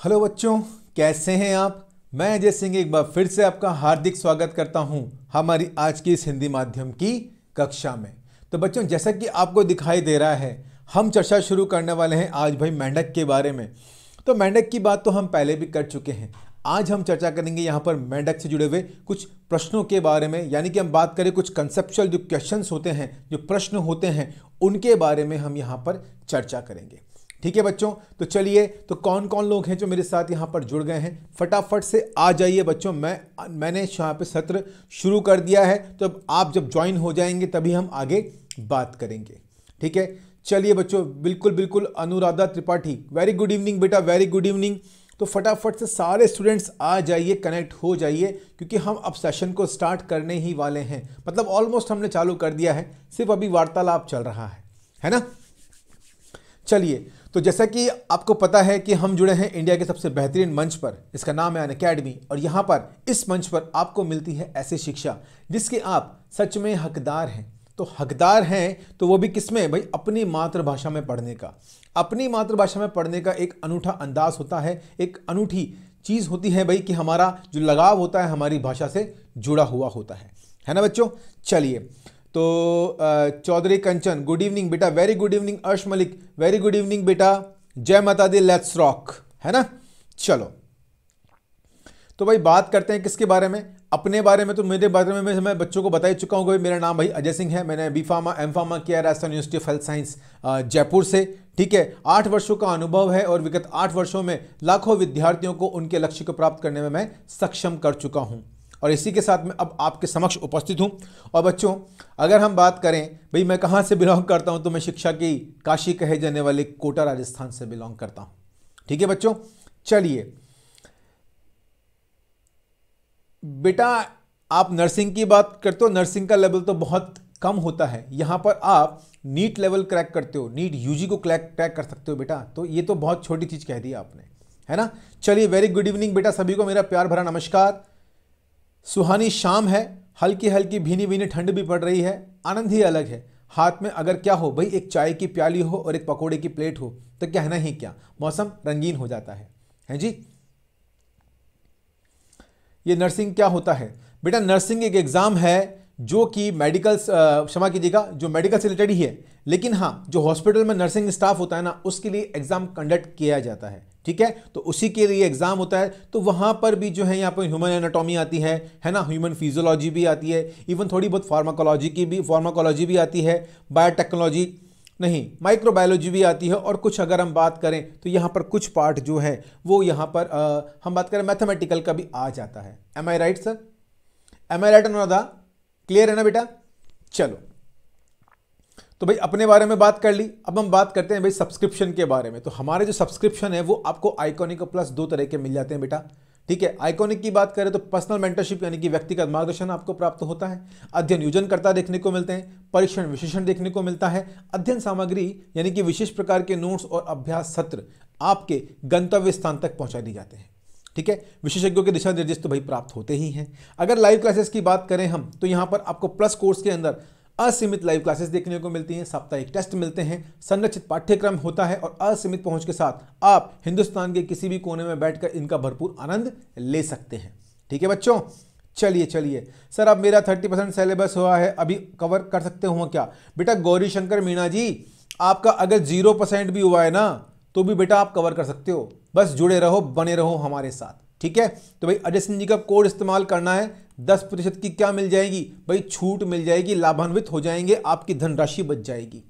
Hello बच्चों, कैसे हैं आप? मैं अजय सिंह एक बार फिर से आपका हार्दिक स्वागत करता हूँ हमारी आज की इस हिंदी माध्यम की कक्षा में। तो बच्चों, जैसा कि आपको दिखाई दे रहा है, हम चर्चा शुरू करने वाले हैं आज भाई मेंढक के बारे में। तो मेंढक की बात तो हम पहले भी कर चुके हैं। आज हम चर्चा करेंगे यहाँ पर मेंढक से जुड़े हुए कुछ प्रश्नों के बारे में, यानी कि हम बात करें कुछ कंसेप्चुअल जो क्वेश्चंस होते हैं, जो प्रश्न होते हैं, उनके बारे में हम यहाँ पर चर्चा करेंगे। ठीक है बच्चों? तो चलिए तो कौन कौन लोग हैं जो मेरे साथ यहाँ पर जुड़ गए हैं? फटाफट से आ जाइए बच्चों। मैं, मैंने यहाँ पे सत्र शुरू कर दिया है। तो आप जब ज्वाइन हो जाएँगे, तभी हम आगे बात करेंगे। ठीक है? चलिए बच्चों, बिल्कुल बिल्कुल, Anuradha Tripathi. Very good evening बेटा वेरी गुड इवनिंग तो फटाफट से सारे स्टूडेंट्स आ जाइए कनेक्ट हो जाइए, क्योंकि हम अब सेशन को स्टार्ट करने ही वाले हैं। मतलब ऑलमोस्ट हमने चालू कर दिया है। सिर्फ़ अभी वार्तालाप चल रहा है। है ना? चलिए तो जैसा कि आपको पता है कि हम जुड़े हैं इंडिया के सबसे बेहतरीन मंच पर, इसका नाम है अन अकेडमी और यहाँ पर, इस मंच पर आपको मिलती है ऐसी शिक्षा, जिसके आप सच में हकदार हैं। तो हकदार हैं तो वो भी किसमें? भाई, अपनी मातृभाषा में पढ़ने का। अपनी मातृभाषा में पढ़ने का एक अनूठा अंदाज होता है, एक अनूठी चीज़ होती है भाई कि हमारा जो लगाव होता है हमारी भाषा से जुड़ा हुआ होता है। है ना बच्चों? चलिए तो चौधरी कंचन गुड इवनिंग बेटा very good evening Arsh Malik very good evening बेटा, जय माता दी लेट्स रॉक है ना? चलो। तो भाई बात करते हैं किसके बारे में? अपने बारे में तो मेरे बारे में मैं बच्चों को बता ही चुका हूँ भाई मेरा नाम भाई अजय सिंह है, मैंने बी फार्मा एम फार्मा किया Rajasthan university of health science Jaipur से, ठीक है? आठ वर्षों का अनुभव है और विगत आठ वर्षों में लाखों विद्यार्थियों को उनके लक्ष्य को प्राप्त करने में मैं सक्षम कर चुका हूँ। और इसी के साथ में अब आपके समक्ष उपस्थित हूँ। और बच्चों, अगर हम बात करें, भाई मैं कहाँ से बिलोंग करता हूँ तो मैं शिक्षा की काशी कहे जाने वाले कोटा राजस्थान से बिलोंग करता हूँ। ठीक है बच्चों? चलिए। बेटा, आप नर्सिंग की बात करते हो नर्सिंग का लेवल तो बहुत कम होता है। यहाँ पर आप नीट लेवल क्रैक करते हो नीट यूजी को क्रैक क्रैक कर सकते हो बेटा। तो ये तो बहुत छोटी चीज़ कह दी आपने, है ना? चलिए वेरी गुड इवनिंग बेटा, सभी को मेरा प्यार भरा नमस्कार। सुहानी शाम है हल्की हल्की भीनी भीनी ठंड भी पड़ रही है, आनंद ही अलग है। हाथ में अगर क्या हो, भाई, एक चाय की प्याली हो और एक पकोड़े की प्लेट हो तो कहना ही क्या? मौसम रंगीन हो जाता है। हैं जी? ये नर्सिंग क्या होता है? बेटा, नर्सिंग एक एग्ज़ाम है जो कि मेडिकल क्षमा कीजिएगा जो मेडिकल से रिलेटेड ही है लेकिन हाँ जो हॉस्पिटल में नर्सिंग स्टाफ होता है ना उसके लिए एग्ज़ाम कंडक्ट किया जाता है ठीक है? तो उसी के लिए एग्ज़ाम होता है तो वहाँ पर भी जो है यहाँ पर ह्यूमन एनाटॉमी आती है है ना? ह्यूमन फिजियोलॉजी भी आती है इवन थोड़ी बहुत फार्माकोलॉजी की भी फार्माकोलॉजी भी आती है बायोटेक्नोलॉजी नहीं माइक्रोबायोलॉजी भी आती है और कुछ अगर हम बात करें तो यहाँ पर कुछ पार्ट जो है वो यहाँ पर आ, हम बात करें मैथमेटिकल का भी आ जाता है। Am I right sir am I right Anuradha clear है ना बेटा? चलो। तो भाई, अपने बारे में बात कर ली। अब हम बात करते हैं भाई सब्सक्रिप्शन के बारे में। तो हमारे जो सब्सक्रिप्शन है, वो आपको आइकॉनिक प्लस दो तरह के मिल जाते हैं बेटा। ठीक है? आइकॉनिक की बात करें तो पर्सनल मेंटरशिप यानी कि व्यक्तिगत मार्गदर्शन आपको प्राप्त होता है। अध्ययन योजन करता देखने को मिलते हैं। परीक्षण विशेषण देखने को मिलता है। अध्ययन सामग्री, यानी कि विशेष प्रकार के नोट्स और अभ्यास सत्र आपके गंतव्य स्थान तक पहुँचा दी जाते हैं। ठीक है? विशेषज्ञों के दिशा निर्देश तो भाई प्राप्त होते ही हैं। अगर लाइव क्लासेस की बात करें हम तो यहाँ पर आपको प्लस कोर्स के अंदर असीमित लाइव क्लासेस देखने को मिलती हैं, साप्ताहिक टेस्ट मिलते हैं संरचित पाठ्यक्रम होता है और असीमित पहुँच के साथ आप हिंदुस्तान के किसी भी कोने में बैठकर इनका भरपूर आनंद ले सकते हैं। ठीक है बच्चों? चलिए चलिए। सर, अब मेरा थर्टी परसेंट सिलेबस हुआ है, अभी कवर कर सकते हो क्या? बेटा गौरी शंकर मीणा जी, आपका अगर ज़ीरो परसेंट भी हुआ है ना तो भी बेटा आप कवर कर सकते हो। बस जुड़े रहो, बने रहो हमारे साथ। ठीक है? तो भाई अजय सिंह जी का कोड इस्तेमाल करना है, दस प्रतिशत की क्या मिल जाएगी? भाई छूट मिल जाएगी, लाभान्वित हो जाएँगे, आपकी धनराशि बच जाएगी।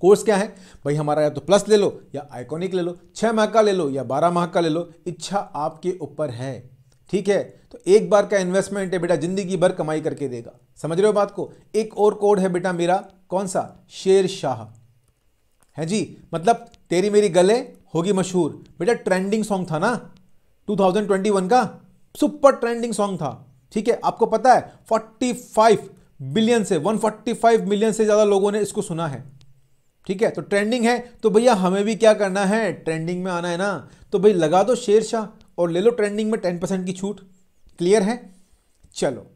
कोर्स क्या है? भाई हमारा या तो प्लस ले लो, या आइकॉनिक ले लो, छह माह का ले लो, या बारह माह का ले लो, इच्छा आपके ऊपर है। ठीक है? तो एक बार का इन्वेस्टमेंट है बेटा, ज़िंदगी भर कमाई करके देगा। समझ रहे हो बात को? एक और कोड है बेटा मेरा, कौन सा? शेर शाह। है जी? मतलब तेरी मेरी गले होगी मशहूर। बेटा ट्रेंडिंग सॉन्ग था ना? 2021 का? सुपर ट्रेंडिंग सॉन्ग था। ठीक है, आपको पता है 45 बिलियन से 145 मिलियन से ज़्यादा लोगों ने इसको सुना है। ठीक है तो ट्रेंडिंग है तो भैया हमें भी क्या करना है? ट्रेंडिंग में आना है ना? तो भाई लगा दो शेर शाह और ले लो ट्रेंडिंग में टेन परसेंट की छूट। क्लियर है? चलो।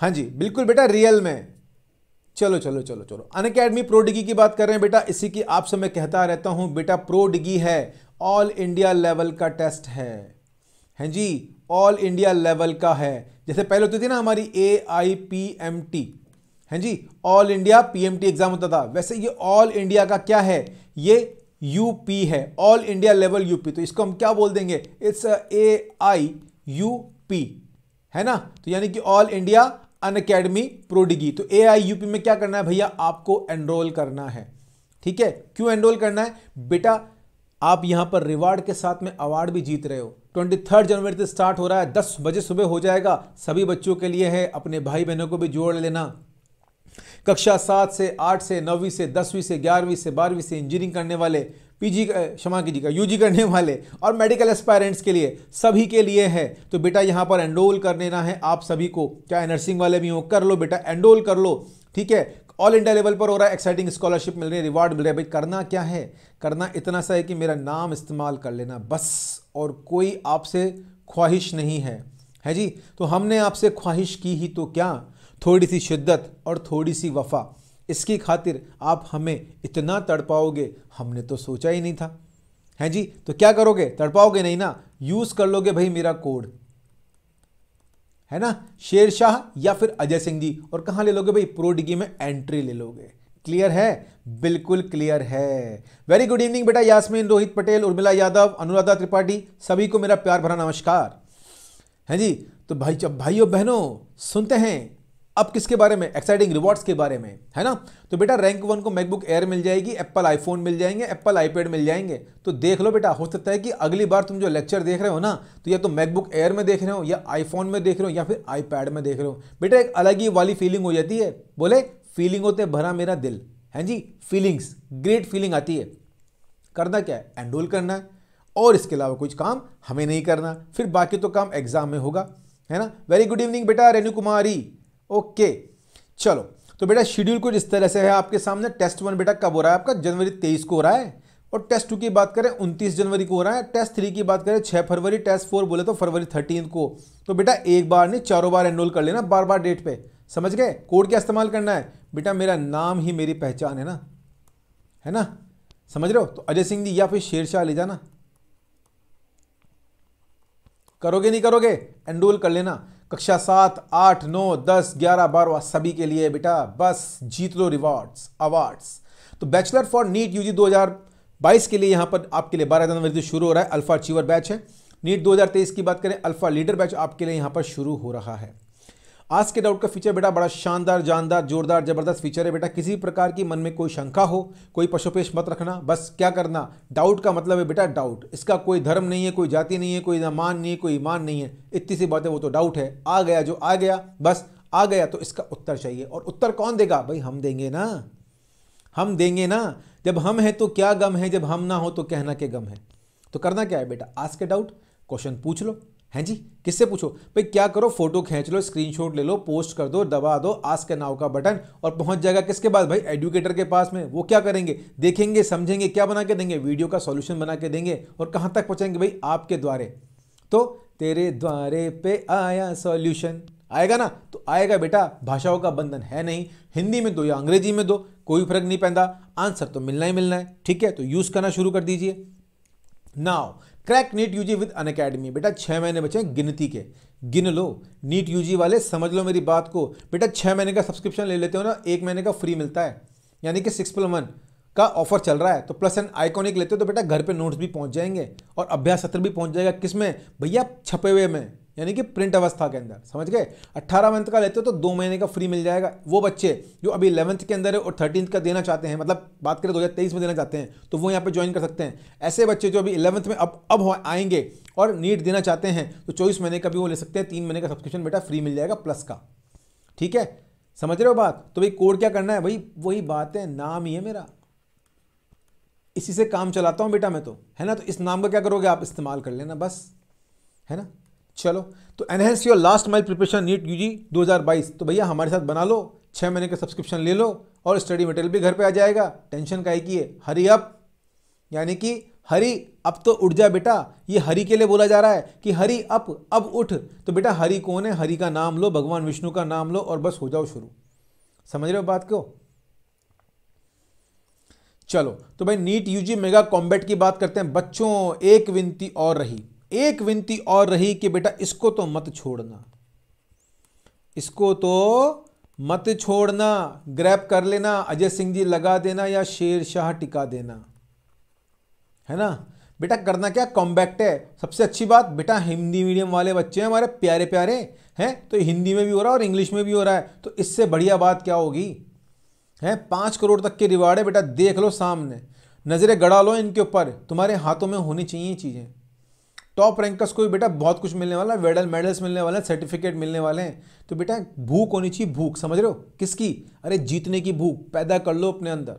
हाँ जी, बिल्कुल बेटा रियल में। चलो चलो चलो चलो। अन अकेडमी प्रो डिगी की बात कर रहे हैं, बेटा। इसी की आपसे मैं कहता रहता हूँ, बेटा प्रो डिगी है। ऑल इंडिया लेवल का टेस्ट है। हैं जी? ऑल इंडिया लेवल का है। जैसे पहले होती थी ना हमारी A I P M T हैं जी? ऑल इंडिया पीएमटी एग्ज़ाम होता था। वैसे ये ऑल इंडिया का क्या है? ये यूपी है। ऑल इंडिया लेवल यूपी तो इसको हम क्या बोल देंगे? It's A I U P है ना? तो यानी कि all India Unacademy prodigy. तो ए आई यूपी में क्या करना है भैया? आपको एनरोल करना है। ठीक है? क्यों एनरोल करना है? बेटा, आप यहाँ पर रिवार्ड के साथ में अवार्ड भी जीत रहे हो। ट्वेंटी थर्ड जनवरी से स्टार्ट हो रहा है। दस बजे सुबह हो जाएगा। सभी बच्चों के लिए है। अपने भाई बहनों को भी जोड़ लेना। कक्षा सात से आठ से नौवीं से दसवीं से ग्यारहवीं से बारहवीं से इंजीनियरिंग करने वाले पीजी क्षमा कीजिएगा यूजी करने वाले और मेडिकल एस्पायरेंट्स के लिए सभी के लिए है। तो बेटा यहाँ पर एनरोल कर लेना है, आप सभी को। चाहे नर्सिंग वाले भी हो, कर लो बेटा एनरोल कर लो। ठीक है? ऑल इंडिया लेवल पर हो रहा है एक्साइटिंग स्कॉलरशिप मिल रही है रिवार्ड मिल रहा है। भाई, करना क्या है? करना इतना सा है कि मेरा नाम इस्तेमाल कर लेना, बस। और कोई आपसे ख्वाहिश नहीं है। है जी? तो हमने आपसे ख्वाहिश की ही तो क्या? थोड़ी सी शिद्दत और थोड़ी सी वफा। इसकी खातिर आप हमें इतना तड़पाओगे? हमने तो सोचा ही नहीं था। हैं जी? तो क्या करोगे? तड़पाओगे नहीं ना? यूज़ कर लोगे भाई मेरा कोड है ना? शेर शाह या फिर अजय सिंह जी? और कहाँ ले लोगे भाई? प्रो डिगी में एंट्री ले लोगे। क्लियर है? बिल्कुल क्लियर है। वेरी गुड इवनिंग बेटा यास्मीन रोहित पटेल उर्मिला यादव अनुराधा त्रिपाठी सभी को मेरा प्यार भरा नमस्कार। है जी? तो भाई, जब भाइयों, बहनों, सुनते हैं अब किसके बारे में? एक्साइटिंग रिवॉर्ड्स के बारे में, है ना? तो बेटा रैंक वन को मैकबुक एयर मिल जाएगी एप्पल आईफोन मिल जाएँगे एप्पल आईपैड मिल जाएँगे। तो देख लो बेटा, हो सकता है कि अगली बार तुम जो लेक्चर देख रहे हो ना तो या तो मैकबुक एयर में देख रहे हो, या आईफोन में देख रहे हो, या फिर आईपैड में देख रहे हो। बेटा एक अलग ही वाली फीलिंग हो जाती है। बोले फीलिंग होते भरा मेरा दिल। है जी? फीलिंग्स ग्रेट फीलिंग आती है। करना क्या है? एनरोल करना है। और इसके अलावा कुछ काम हमें नहीं करना। फिर बाकी तो काम एग्ज़ाम में होगा, है ना? वेरी गुड इवनिंग बेटा रेणु कुमारी ओके, चलो। तो बेटा शेड्यूल कुछ इस तरह से है आपके सामने। टेस्ट वन बेटा कब हो रहा है आपका? जनवरी तेईस को हो रहा है। और टेस्ट टू की बात करें, उनतीस जनवरी को हो रहा है। टेस्ट थ्री की बात करें छः फरवरी टेस्ट फोर बोले तो फरवरी थर्टीन को। तो बेटा, एक बार नहीं, चारों बार एनरोल कर लेना बार बार डेट पे। समझ गए? कोड क्या इस्तेमाल करना है? बेटा, मेरा नाम ही मेरी पहचान है ना? है ना? समझ रहे हो? तो अजय सिंह जी, या फिर शेरशाह, ले जाना। करोगे नहीं करोगे? एनरोल कर लेना। कक्षा सात, आठ, नौ, दस, ग्यारह, बारह, सभी के लिए बेटा, बस, जीत लो रिवॉर्ड्स अवार्ड्स तो बैचलर फॉर नीट यूजी 2022 के लिए यहाँ पर आपके लिए बारह जनवरी से शुरू हो रहा है अल्फ़ा अचीवर बैच है. नीट 2023 की बात करें अल्फ़ा लीडर बैच आपके लिए यहाँ पर शुरू हो रहा है. आज के डाउट का फीचर बेटा बड़ा शानदार, जानदार, जोरदार, ज़बरदस्त फीचर है बेटा। किसी प्रकार की मन में कोई शंका हो, कोई पशुपेश मत रखना, बस क्या करना? डाउट का मतलब है बेटा डाउट इसका कोई धर्म नहीं है, कोई जाति नहीं है, कोई मान नहीं है, कोई ईमान नहीं है। इतनी सी बात, वो तो डाउट है। आ गया जो आ गया, बस आ गया तो इसका उत्तर चाहिए। और उत्तर कौन देगा? भाई हम देंगे ना। हम देंगे ना। जब हम हैं तो क्या गम है? जब हम ना हो तो कहना के गम है। तो करना क्या है बेटा? आज के डाउट क्वेश्चन पूछ लो। हैं जी? किससे पूछो? भाई, क्या करो? फ़ोटो खींच लो स्क्रीनशॉट ले लो पोस्ट कर दो, दबा दो आज के नाव का बटन और पहुँच जाएगा किसके पास? भाई एडुकेटर के पास में। वो क्या करेंगे? देखेंगे, समझेंगे, क्या बना के देंगे? वीडियो का सॉल्यूशन बना के देंगे और कहाँ तक पहुँचेंगे भाई? आपके द्वारे। तो तेरे द्वारे पे आया सॉल्यूशन आएगा ना? तो आएगा बेटा, भाषाओं का बंधन है नहीं। हिंदी में दो या अंग्रेज़ी में दो, कोई फ़र्क नहीं पैदा। आंसर तो मिलना ही मिलना है, ठीक है? तो यूज़ करना शुरू कर दीजिए। Now crack NEET UG with Unacademy. बेटा छः महीने बचे गिनती के। गिन लो। नीट यूजी वाले, समझ लो मेरी बात को। बेटा छः महीने का सब्सक्रिप्शन ले लेते हो ना, एक महीने का फ्री मिलता है। यानी कि सिक्स प्लस वन का ऑफ़र चल रहा है। तो प्लस एंड आइकॉनिक लेते हो तो बेटा, घर पे नोट्स भी पहुँच जाएँगे और अभ्यास सत्र भी पहुँच जाएगा। किसमें? भैया, छपे हुए में। यानी कि प्रिंट अवस्था के अंदर, समझ गए? 18 मंथ का लेते हो तो दो महीने का फ्री मिल जाएगा। वो बच्चे जो अभी इलेवंथ के अंदर है और थर्टीन का देना चाहते हैं मतलब बात करें दो हज़ार तेईस में देना चाहते हैं तो वो यहाँ पर ज्वाइन कर सकते हैं। ऐसे बच्चे जो अभी इलेवंथ में अब अब आएँगे और नीट देना चाहते हैं तो चौबीस महीने का भी वो ले सकते हैं, तीन महीने का सब्सक्रिप्शन बेटा फ्री मिल जाएगा प्लस का। ठीक है? समझ रहे हो बात? तो भाई कोड क्या करना है? भाई वही बात है, नाम ही है मेरा। इसी से काम चलाता हूँ बेटा मैं तो। है ना? तो इस नाम का क्या करोगे आप? इस्तेमाल कर लेना बस। है ना? चलो तो enhance your last mile preparation NEET UG 2022 तो भैया, हमारे साथ बना लो छः महीने का सब्सक्रिप्शन ले लो और स्टडी मटेरियल भी घर पे आ जाएगा। टेंशन का ही है हरी अप यानी कि हरी अब तो उठ जा बेटा। ये हरी के लिए बोला जा रहा है कि हरी अप अब उठ। तो बेटा, हरी कौन है? हरी का नाम लो, भगवान विष्णु का नाम लो और बस हो जाओ शुरू। समझ रहे हो बात को? चलो तो भाई नीट यूजी मेगा कॉम्बैट की बात करते हैं। बच्चों, एक विनती और रही। एक विनती और रही कि बेटा इसको तो मत छोड़ना। इसको तो मत छोड़ना। ग्रैप कर लेना, अजय सिंह जी लगा देना या शेर शाह टिका देना। है ना? बेटा करना क्या? कॉम्बैक्ट है। सबसे अच्छी बात, बेटा हिंदी मीडियम वाले बच्चे हैं, हमारे प्यारे प्यारे हैं तो हिंदी में भी हो रहा है और इंग्लिश में भी हो रहा है। तो इससे बढ़िया बात क्या होगी? है? पाँच करोड़ तक के रिवार्ड है, बेटा देख लो सामने। नज़रें गड़ा लो इनके ऊपर। तुम्हारे हाथों में होनी चाहिए चीज़ें। टॉप रैंकर्स को भी बेटा बहुत कुछ मिलने वाला है, मेडल, मेडल्स मिलने वाले हैं सर्टिफिकेट मिलने वाले हैं। तो बेटा भूख होनी चाहिए, भूख, समझ रहे हो? किसकी? अरे जीतने की भूख, पैदा कर लो अपने अंदर।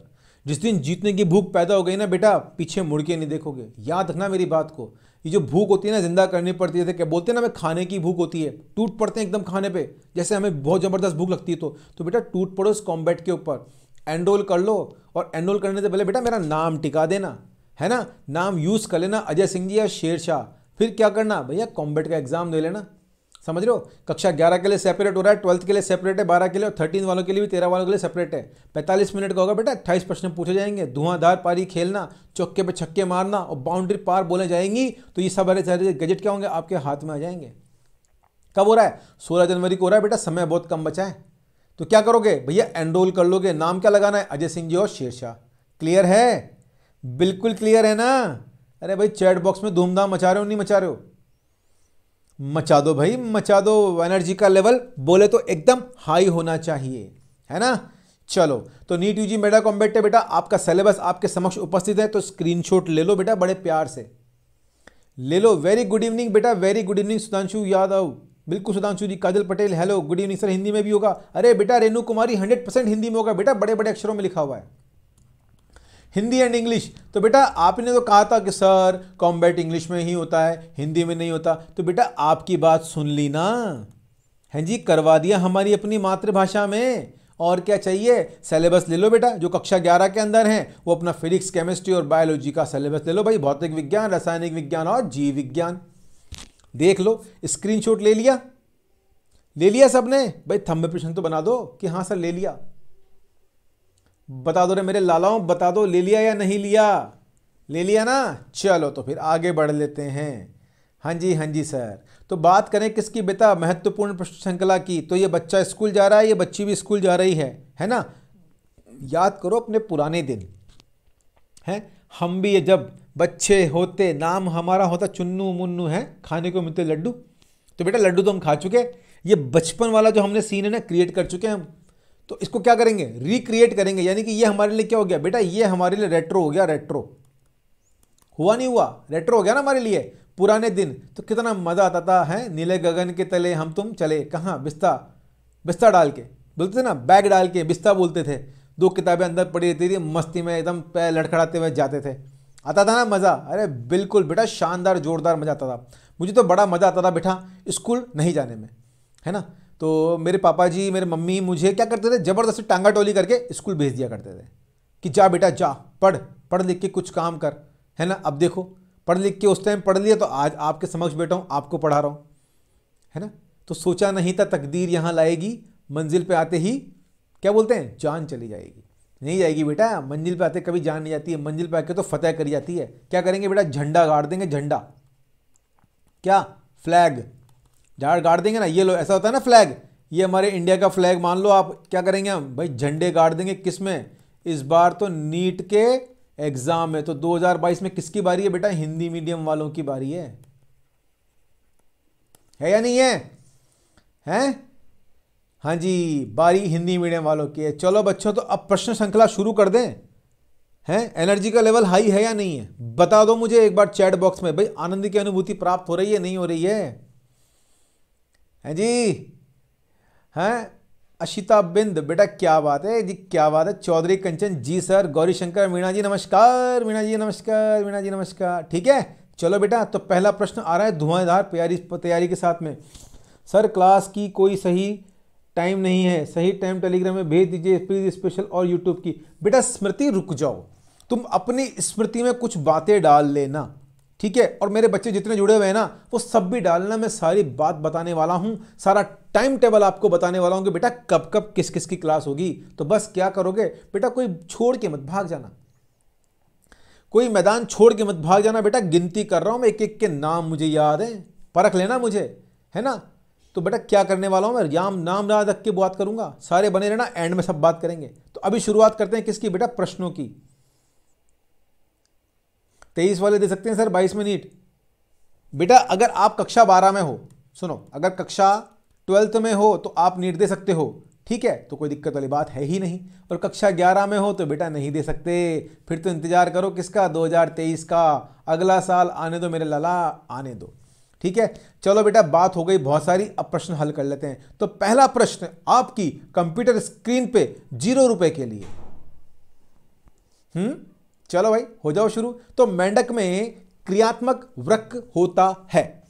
जिस दिन जीतने की भूख पैदा हो गई ना बेटा, पीछे मुड़ के नहीं देखोगे। याद रखना मेरी बात को। ये जो भूख होती है ना, ज़िंदा करनी पड़ती है। क्या बोलते हैं ना, हमें खाने की भूख होती है। टूट पड़ते हैं एकदम खाने पे। जैसे हमें बहुत ज़बरदस्त भूख लगती है तो। तो बेटा टूट पड़ो इस कॉम्बैट के ऊपर। एनरोल कर लो और एनरोल करने से पहले बेटा मेरा नाम टिका देना। है ना? नाम यूज़ कर लेना। अजय सिंह जी या शेर शाह फिर क्या करना? भैया कॉम्बेट का एग्ज़ाम दे लेना। समझ रहे हो? कक्षा 11 के लिए सेपरेट हो रहा है ट्वेल्थ के लिए सेपरेट है 12 के लिए, और थर्टीन वालों के लिए भी तेरह वालों के लिए सेपरेट है। 45 मिनट का होगा बेटा, अट्ठाईस प्रश्न पूछे जाएँगे। धुआंधार, पारी खेलना, चौके पे छक्के मारना, और बाउंड्री पार बोले जाएँगी तो ये सब अरे सारे गजट क्या होंगे? आपके हाथ में आ जाएँगे। कब हो रहा है? सोलह जनवरी को हो रहा है बेटा, समय बहुत कम बचा है। तो क्या करोगे? भैया एनरोल कर लोगे। नाम क्या लगाना है? अजय सिंह जी और शेरशाह। क्लियर है? बिल्कुल क्लियर है ना? अरे भाई चैट बॉक्स में धूमधाम मचा रहे हो, नहीं मचा रहे हो? मचा दो भाई, मचा दो एनर्जी का लेवल बोले तो एकदम हाई होना चाहिए, है ना? चलो तो नीट यूजी मेडा कॉम्बेट है बेटा। आपका सिलेबस आपके समक्ष उपस्थित है तो स्क्रीनशॉट ले लो बेटा बड़े प्यार से। ले लो। वेरी गुड इवनिंग बेटा very good evening Sudhanshu Yadav बिल्कुल Sudhanshu ji, Kajal Patel hello good evening sir Hindi में भी होगा। अरे बेटा, रेणु कुमारी हंड्रेड परसेंट हिंदी में होगा। बेटा बड़े बड़े अक्षरों में लिखा हुआ है। Hindi and English. तो बेटा, आपने तो कहा था कि, सर, कॉम्बैट इंग्लिश में ही होता है, हिंदी में नहीं होता। तो बेटा, आपकी बात सुन ली ना। हैं जी, करवा दिया हमारी अपनी मातृभाषा में। और क्या चाहिए? सिलेबस ले लो बेटा, जो कक्षा 11 के अंदर हैं, वो अपना फिजिक्स केमिस्ट्री और बायोलॉजी का सिलेबस ले लो भाई। भौतिक विज्ञान, रासायनिक विज्ञान और जीव विज्ञान। देख लो स्क्रीनशॉट ले लिया। ले लिया सबने? भाई थंब प्रश्न तो बना दो कि हाँ सर, ले लिया। बता दो रे मेरे लालाओं, बता दो, ले लिया या नहीं लिया? ले लिया ना? चलो तो फिर आगे बढ़ लेते हैं। हाँ जी हाँ जी, सर। तो बात करें किसकी बेटा? महत्वपूर्ण प्रश्न श्रृंखला की। तो ये बच्चा स्कूल जा रहा है, ये बच्ची भी स्कूल जा रही है है ना? याद करो अपने पुराने दिन। हैं? हम भी ये जब बच्चे होते, नाम हमारा होता चुन्नू मुन्नू, है? खाने को मिलते लड्डू। तो बेटा लड्डू तो हम खा चुके। ये बचपन वाला जो हमने सीन है ना क्रिएट कर चुके हैं तो इसको क्या करेंगे? रिक्रिएट करेंगे। यानी कि ये हमारे लिए क्या हो गया? बेटा, ये हमारे लिए रेट्रो हो गया रेट्रो हुआ नहीं हुआ? रेट्रो हो गया ना हमारे लिए? पुराने दिन। तो कितना मज़ा आता था, है? नीले गगन के तले हम तुम चले। कहाँ? बिस्ता बिस्ता डाल के। बोलते थे ना, बैग डाल के, बिस्ता बोलते थे। दो किताबें अंदर पड़ी रहती थी, मस्ती में एकदम पैर लड़खड़ाते हुए जाते थे। आता था ना मज़ा? अरे बिल्कुल बेटा, शानदार, जोरदार मज़ा आता था। मुझे तो बड़ा मज़ा आता था, बेटा, स्कूल नहीं जाने में। है ना? तो मेरे पापा जी, मेरे मम्मी, मुझे क्या करते थे? ज़बरदस्ती टांगा टोली करके स्कूल भेज दिया करते थे कि जा बेटा, जा, पढ़ पढ़ लिख के कुछ काम कर, है ना? अब देखो, पढ़ लिख के उस टाइम पढ़ लिया तो आज आपके समक्ष बैठा हूँ, आपको पढ़ा रहा हूँ, है ना? तो सोचा नहीं था तकदीर यहाँ लाएगी, मंजिल पे आते ही क्या बोलते हैं? जान चली जाएगी। नहीं जाएगी बेटा, मंजिल पे आते कभी जान नहीं जाती है, मंजिल पे आके तो फतेह करी जाती है। क्या करेंगे बेटा? झंडा गाड़ देंगे, झंडा। क्या? फ्लैग। झाड़ गाड़ देंगे ना, ये लो, ऐसा होता है ना फ्लैग ये हमारे इंडिया का फ्लैग मान लो आप, क्या करेंगे हम? भाई झंडे गाड़ देंगे किसमें? इस बार तो नीट के एग्ज़ाम में तो 2022 में किसकी बारी है बेटा? हिंदी मीडियम वालों की बारी है। है या नहीं है? हैं? हाँ जी, बारी हिंदी मीडियम वालों की है। चलो बच्चों तो अब प्रश्न श्रृंखला शुरू कर दें। हैं? एनर्जी का लेवल हाई है या नहीं है? बता दो मुझे एक बार चैट बॉक्स में। भाई आनंद की अनुभूति प्राप्त हो रही है, नहीं हो रही है? हैं जी? हैं? अशिता बिंद, बेटा क्या बात है? जी, क्या बात है? चौधरी कंचन, जी सर गौरी शंकर मीणा जी, नमस्कार, मीणा जी, नमस्कार, मीणा जी, नमस्कार। ठीक है? चलो बेटा तो पहला प्रश्न आ रहा है धुआंधार तैयारी तैयारी के साथ में। सर, क्लास की कोई सही टाइम नहीं है। सही टाइम टेलीग्राम में भेज दीजिए प्लीज़ स्पेशल और यूट्यूब की। बेटा, स्मृति, रुक जाओ। तुम अपनी स्मृति में कुछ बातें डाल लेना। ठीक है? और मेरे बच्चे जितने जुड़े हुए हैं ना, वो सब भी डालना मैं सारी बात बताने वाला हूँ, सारा टाइम टेबल आपको बताने वाला हूँ कि बेटा कब कब किस किस की क्लास होगी। तो बस क्या करोगे? बेटा कोई छोड़ के मत भाग जाना। कोई मैदान छोड़ के मत भाग जाना। बेटा गिनती कर रहा हूँ मैं एक एक के नाम मुझे याद है। परख लेना मुझे, है ना? तो बेटा क्या करने वाला हूँ मैं? याम नाम याद रख के बात करूँगा। सारे बने रहना एंड में सब बात करेंगे। तो अभी शुरुआत करते हैं किसकी? बेटा प्रश्नों की। तेईस वाले दे सकते हैं सर, बाईस मिनट बेटा, अगर आप कक्षा बारह में हो, सुनो, अगर कक्षा ट्वेल्थ में हो तो आप नीट दे सकते हो। ठीक है तो कोई दिक्कत वाली बात है ही नहीं। और कक्षा ग्यारह में हो तो बेटा नहीं दे सकते। फिर तो इंतज़ार करो किसका 2023 का। अगला साल आने दो मेरे लाला, आने दो। ठीक है, चलो बेटा, बात हो गई बहुत सारी, अब प्रश्न हल कर लेते हैं। तो पहला प्रश्न आपकी कंप्यूटर स्क्रीन पे ज़ीरो रुपए के लिए। हम्म? चलो भाई, हो जाओ शुरू। तो मेंढक में क्रियात्मक वृक्क होता है।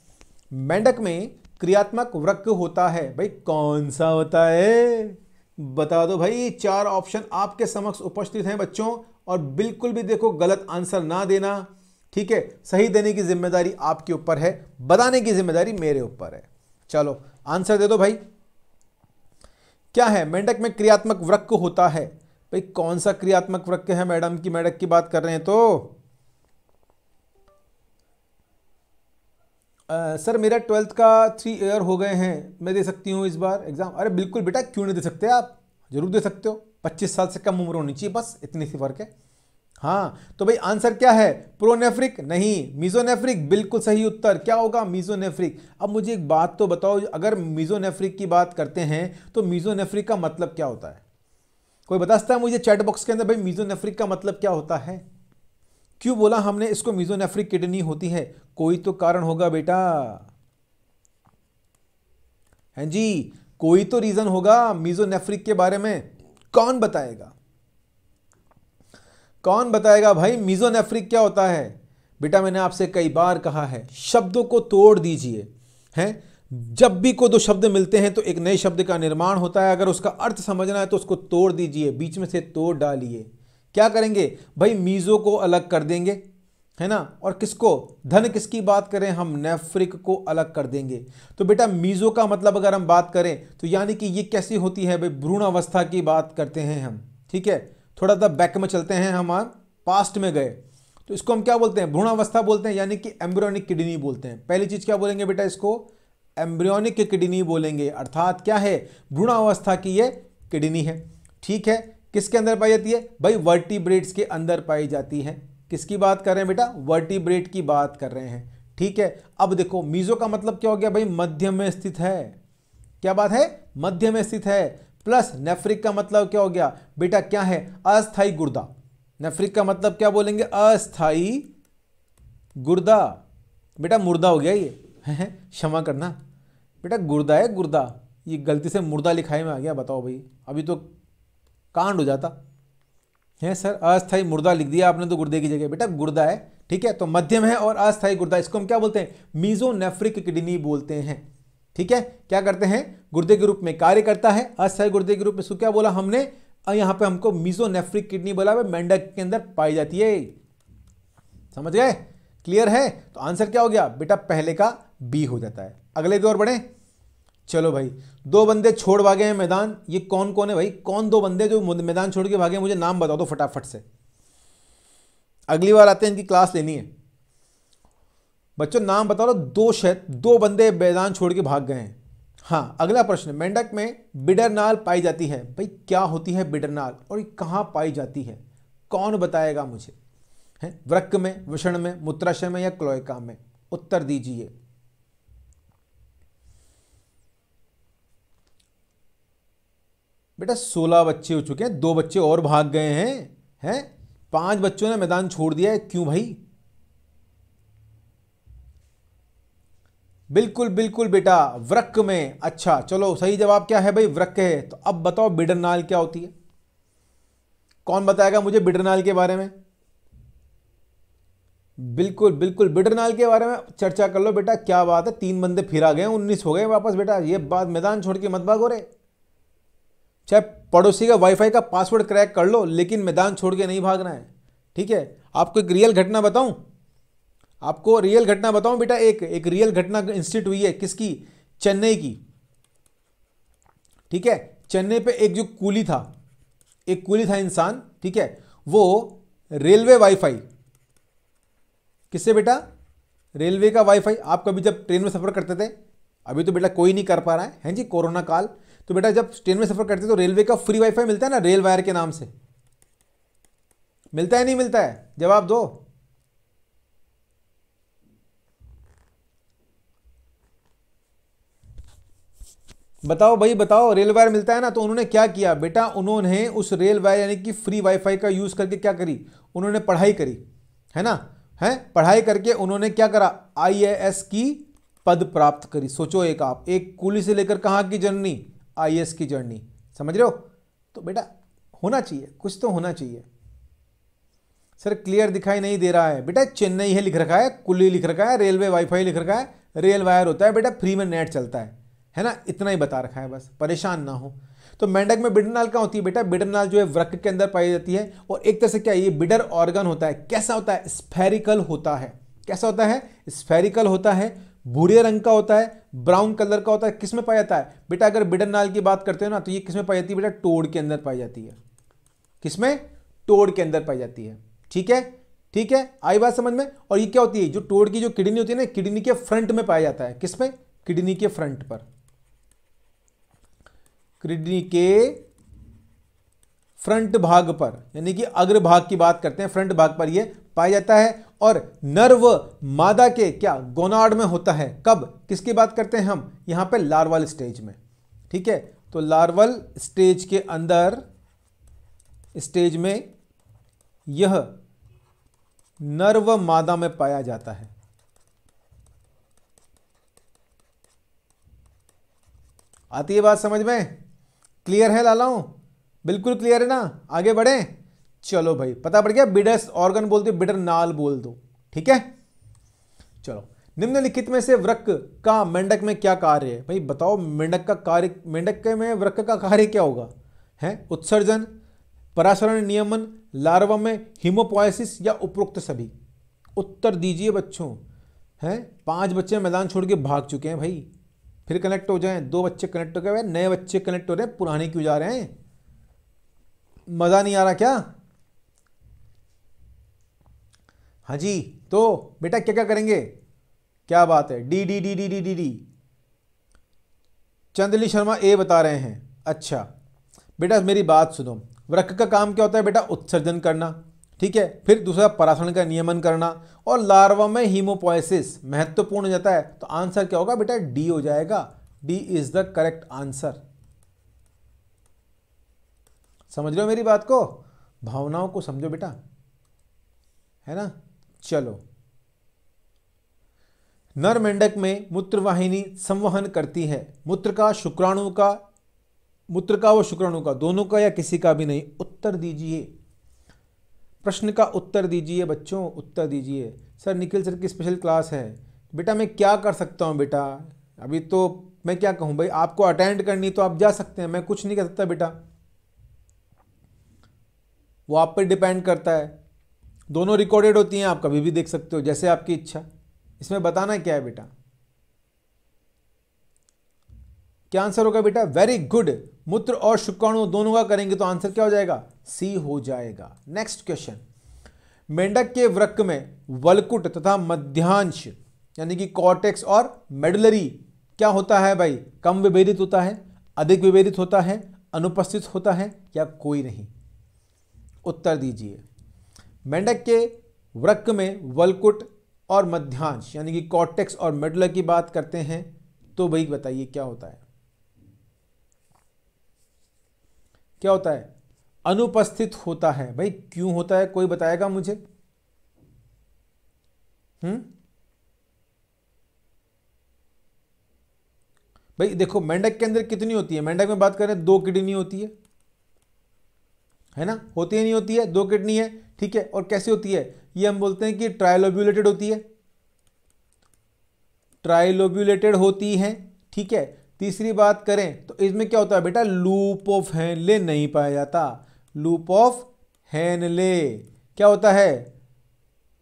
मेंढक में क्रियात्मक वृक्क होता है। भाई, कौन सा होता है? बता दो भाई, चार ऑप्शन आपके समक्ष उपस्थित हैं बच्चों, और बिल्कुल भी देखो गलत आंसर ना देना, ठीक है? सही देने की ज़िम्मेदारी आपके ऊपर है, बताने की ज़िम्मेदारी मेरे ऊपर है। चलो, आंसर दे दो भाई। क्या है? मेंढक में क्रियात्मक वृक्क होता है। भाई कौन सा क्रियात्मक वृक्क है मैडम की मेंढक की बात कर रहे हैं तो? आ, सर मेरा ट्वेल्थ का थ्री ईयर हो गए हैं। मैं दे सकती हूँ इस बार एग्ज़ाम अरे बिल्कुल बेटा क्यों नहीं दे सकते आप? ज़रूर दे सकते हो। पच्चीस साल से कम उम्र होनी चाहिए बस इतनी सी फ़र्क है। हाँ तो भाई आंसर क्या है? प्रोनेफ्रिक नहीं। मीजोनेफ्रिक बिल्कुल सही उत्तर। क्या होगा? मीजोनेफ्रिक अब मुझे एक बात तो बताओ अगर मीजोनेफ्रिक की बात करते हैं तो मीजोनेफ्रिक का मतलब क्या होता है? कोई बता सकता है मुझे चैट बॉक्स के अंदर, भाई मीजोनेफ्रिक का मतलब क्या होता है? क्यों बोला हमने, इसको मीजोनेफ्रिक किडनी होती है। कोई तो कारण होगा बेटा। हैं जी, कोई तो रीजन होगा मीजोनेफ्रिक के बारे में। कौन बताएगा? कौन बताएगा, भाई मीजोनेफ्रिक क्या होता है? बेटा, मैंने आपसे कई बार कहा है, शब्दों को तोड़ दीजिए। हैं? जब भी कोई दो शब्द मिलते हैं तो एक नए शब्द का निर्माण होता है। अगर उसका अर्थ समझना है तो उसको तोड़ दीजिए, बीच में से तोड़ डालिए। क्या करेंगे? भाई, मीज़ो को अलग कर देंगे, है ना? और किसको? धन किसकी बात करें? हम नेफ्रिक को अलग कर देंगे। तो बेटा, मीज़ो का मतलब अगर हम बात करें तो यानी कि ये कैसी होती है? भाई, भ्रूण अवस्था की बात करते हैं हम, ठीक है? थोड़ा सा बैक में चलते हैं हम पास्ट में गए। तो इसको हम क्या बोलते हैं? भ्रूण अवस्था बोलते हैं, यानी कि एम्ब्रियोनिक किडनी बोलते हैं। पहली चीज़ क्या बोलेंगे बेटा इसको? एम्ब्रियोनिक किडनी बोलेंगे, अर्थात क्या है? भ्रूण अवस्था की ये किडनी है। ठीक है? किसके अंदर पाई जाती है? भाई, वर्टिब्रेट्स के अंदर पाई जाती है। किसकी बात कर रहे हैं बेटा? वर्टिब्रेट की बात कर रहे हैं। ठीक है? अब देखो, मीजो का मतलब क्या हो गया भाई? मध्य में स्थित है। क्या बात है? मध्य में स्थित है। प्लस नेफ्रिक का मतलब क्या हो गया? बेटा, क्या है? अस्थाई गुर्दा। नेफ्रिक का मतलब क्या बोलेंगे? अस्थाई गुर्दा। बेटा, मुर्दा हो गया ये। क्षमा करना। बेटा गुर्दा है गुर्दा। ये गलती से मुर्दा लिखाई में आ गया, बताओ भाई। अभी तो कांड हो जाता। है सर? अस्थाई मुर्दा लिख दिया आपने तो गुर्दे की जगह। बेटा गुर्दा है, ठीक है? तो मध्यम है और अस्थाई गुर्दा। इसको हम क्या बोलते हैं? मीजोनेफ्रिक किडनी बोलते हैं, ठीक है? क्या करते हैं? गुर्दे के रूप में कार्य करता है। अस्थाई गुर्दे के रूप में क्या बोला हमने? यहाँ पे हमको मीजोनेफ्रिक किडनी बोला मेंढक के अंदर पाई जाती है। समझ गए? क्लियर है? तो आंसर क्या हो गया? बेटा पहले का बी हो जाता है। अगले दौर बढ़े चलो भाई, दो बंदे छोड़ भागे हैं मैदान। ये कौन कौन है भाई? कौन दो बंदे जो मैदान छोड़ के भागे मुझे नाम बता दो फटाफट से। अगली बार आते हैं इनकी क्लास लेनी है। बच्चों, नाम बता दो दो शहर दो बंदे मैदान छोड़ के भाग गए हैं। हाँ अगला प्रश्न। मेंढक में बिडरनाल पाई जाती है। भाई, क्या होती है बिडरनाल और कहाँ पाई जाती है? कौन बताएगा मुझे? है? वृक्क में, विषण में, मूत्राशय में या क्लोयका में? उत्तर दीजिए। बेटा, सोलह बच्चे हो चुके हैं, दो बच्चे और भाग गए हैं हैं? पाँच बच्चों ने मैदान छोड़ दिया है, क्यों भाई? बिल्कुल बिल्कुल बेटा वृक्क में अच्छा चलो, सही जवाब क्या है भाई? वृक्क है तो अब बताओ बिडरनाल क्या होती है? कौन बताएगा मुझे बिडरनाल के बारे में? बिल्कुल बिल्कुल, बिडरनाल के बारे में चर्चा कर लो बेटा, क्या बात है, तीन बंदे फिर आ गए उन्नीस हो गए वापस बेटा, ये बात मैदान छोड़ के मत भागो रे। चाहे पड़ोसी का वाईफाई का पासवर्ड क्रैक कर लो, लेकिन मैदान छोड़ के नहीं भागना है। ठीक है? आपको एक रियल घटना बताऊँ? आपको रियल घटना बताऊँ बेटा? एक एक रियल घटना इंस्टीट्यूट हुई है किसकी? चेन्नई की। ठीक है? चेन्नई पे एक जो कूली था, एक कूली था इंसान, ठीक है? वो रेलवे वाईफाई किससे बेटा? रेलवे का वाईफाई आप कभी जब ट्रेन में सफ़र करते थे, अभी तो बेटा कोई नहीं कर पा रहा है। हैं जी, कोरोना काल। तो बेटा, जब ट्रेन में सफ़र करते तो रेलवे का फ्री वाईफाई मिलता है ना, रेल वायर के नाम से? मिलता है, नहीं मिलता है? जवाब दो। बताओ भाई, बताओ, रेल वायर मिलता है ना तो उन्होंने क्या किया? बेटा, उन्होंने उस रेल वायर यानी कि फ्री वाईफाई का यूज़ करके क्या करी? उन्होंने पढ़ाई करी, है ना? है? पढ़ाई करके उन्होंने क्या करा? आईएएस की पद प्राप्त करी। सोचो एक आप, एक कुली से लेकर कहाँ की जर्नी आईएएस की जर्नी समझ रहे हो? तो बेटा, होना चाहिए, कुछ तो होना चाहिए। सर क्लियर दिखाई नहीं दे रहा है। बेटा, चेन्नई है लिख रखा है, कुल्ली लिख रखा है, रेलवे वाईफाई लिख रखा है, रेल वायर होता है, बेटा फ्री में नेट चलता है। है ना? इतना ही बता रखा है बस। परेशान ना हो। तो मेंढक में बिडरनाल क्या होती है बेटा? बिडरनाल जो है वृक के अंदर पाई जाती है और एक तरह से क्या ये बिडर ऑर्गन होता है? कैसा होता है? स्फेरिकल होता है। कैसा होता है? स्फेरिकल होता है। भूरे रंग का होता है, ब्राउन कलर का होता है किसमें पाया जाता है? बेटा, अगर बिडन नाल की बात करते हो ना तो ये किसमें पाई जाती है बेटा? टोड़ के अंदर पाई जाती है। किसमें टोड़ के अंदर पाई जाती है। ठीक है? ठीक है? आई बात समझ में? और ये क्या होती है? जो टोड़ की जो किडनी होती है ना किडनी के फ्रंट में पाया जाता है। किसमें किडनी के फ्रंट पर। किडनी के फ्रंट भाग पर, यानी कि अग्र भाग की बात करते हैं, फ्रंट भाग पर यह पाया जाता है। और नर्व मादा के क्या गोनाड में होता है? कब? किसकी बात करते हैं हम? यहाँ पे लार्वल स्टेज में। ठीक है? तो लार्वल स्टेज के अंदर, स्टेज में यह नर्व मादा में पाया जाता है। आती है बात समझ में? क्लियर है लालाओं? बिल्कुल क्लियर है ना? आगे बढ़े। चलो भाई, पता पड़ गया? बिडस ऑर्गन बोल दो बिडर नाल बोल दो, ठीक है? चलो, निम्नलिखित में से वृक का मेंढक में क्या कार्य है? भाई, बताओ, मेंढक का कार्य, मेंढक के में वृक का कार्य क्या होगा? है? उत्सर्जन परासरण नियमन, लार्वा में हिमोपोइसिस या उपरोक्त सभी? उत्तर दीजिए बच्चों। हैं? पाँच बच्चे मैदान छोड़ के भाग चुके हैं भाई। फिर कनेक्ट हो जाएँ। दो बच्चे कनेक्ट हो गए। नए बच्चे कनेक्ट हो रहे हैं। पुराने क्यों जा रहे हैं? मज़ा नहीं आ रहा क्या? हाँ जी तो बेटा क्या क्या करेंगे? क्या बात है? D D D D D D D. Chandli Sharma A बता रहे हैं। अच्छा बेटा मेरी बात सुनो। वृक्क का काम क्या होता है बेटा? उत्सर्जन करना, ठीक है? फिर दूसरा परासरण का नियमन करना और लार्वा में हीमोपोइसिस महत्वपूर्ण हो जाता है। तो आंसर क्या होगा बेटा? डी हो जाएगा। D is the correct answer. समझ लो मेरी बात को? भावनाओं को समझो बेटा। है ना? चलो। नर मेंढक में मूत्रवाहिनी संवहन करती है। मूत्र का शुक्राणु का, मूत्र का व शुक्राणु का, दोनों का या किसी का भी नहीं, उत्तर दीजिए। प्रश्न का उत्तर दीजिए बच्चों, उत्तर दीजिए। सर, निखिल सर की स्पेशल क्लास है। बेटा, मैं क्या कर सकता हूँ बेटा? अभी तो मैं क्या कहूँ? भाई, आपको अटेंड करनी तो आप जा सकते हैं। मैं कुछ नहीं कर सकता बेटा। वो आप पर डिपेंड करता है। दोनों रिकॉर्डेड होती हैं, आप कभी भी देख सकते हो, जैसे आपकी इच्छा। इसमें बताना क्या है बेटा? क्या आंसर होगा बेटा? वेरी गुड मूत्र और शुक्राणु दोनों का करेंगे तो आंसर क्या हो जाएगा? सी हो जाएगा। नेक्स्ट क्वेश्चन मेंढक के वृक्क में वलकुट तथा मध्यांश, यानी कि कॉर्टेक्स और मेडलरी क्या होता है भाई? कम विभेदित होता है, अधिक विभेदित होता है, अनुपस्थित होता है या कोई नहीं? उत्तर दीजिए। मेंढक के वृक्क में वलकुट और मध्यांश, यानी कि कॉर्टेक्स और मेडुलर की बात करते हैं तो भाई बताइए क्या होता है? क्या होता है? अनुपस्थित होता है। भाई, क्यों होता है? कोई बताएगा मुझे? हम्म भाई, देखो, मेंढक के अंदर कितनी होती है? मेंढक में बात करें दो किडनी होती है। है ना? होती है, नहीं होती है? दो किडनी है, ठीक है? और कैसी होती है? ये हम बोलते हैं कि ट्रायलोब्यूलेटेड होती है। ट्रायलोब्यूलेटेड होती है, ठीक है? तीसरी बात करें तो इसमें क्या होता है बेटा? लूप ऑफ़ हैनले नहीं पाया जाता। लूप ऑफ़ हैनले क्या होता है?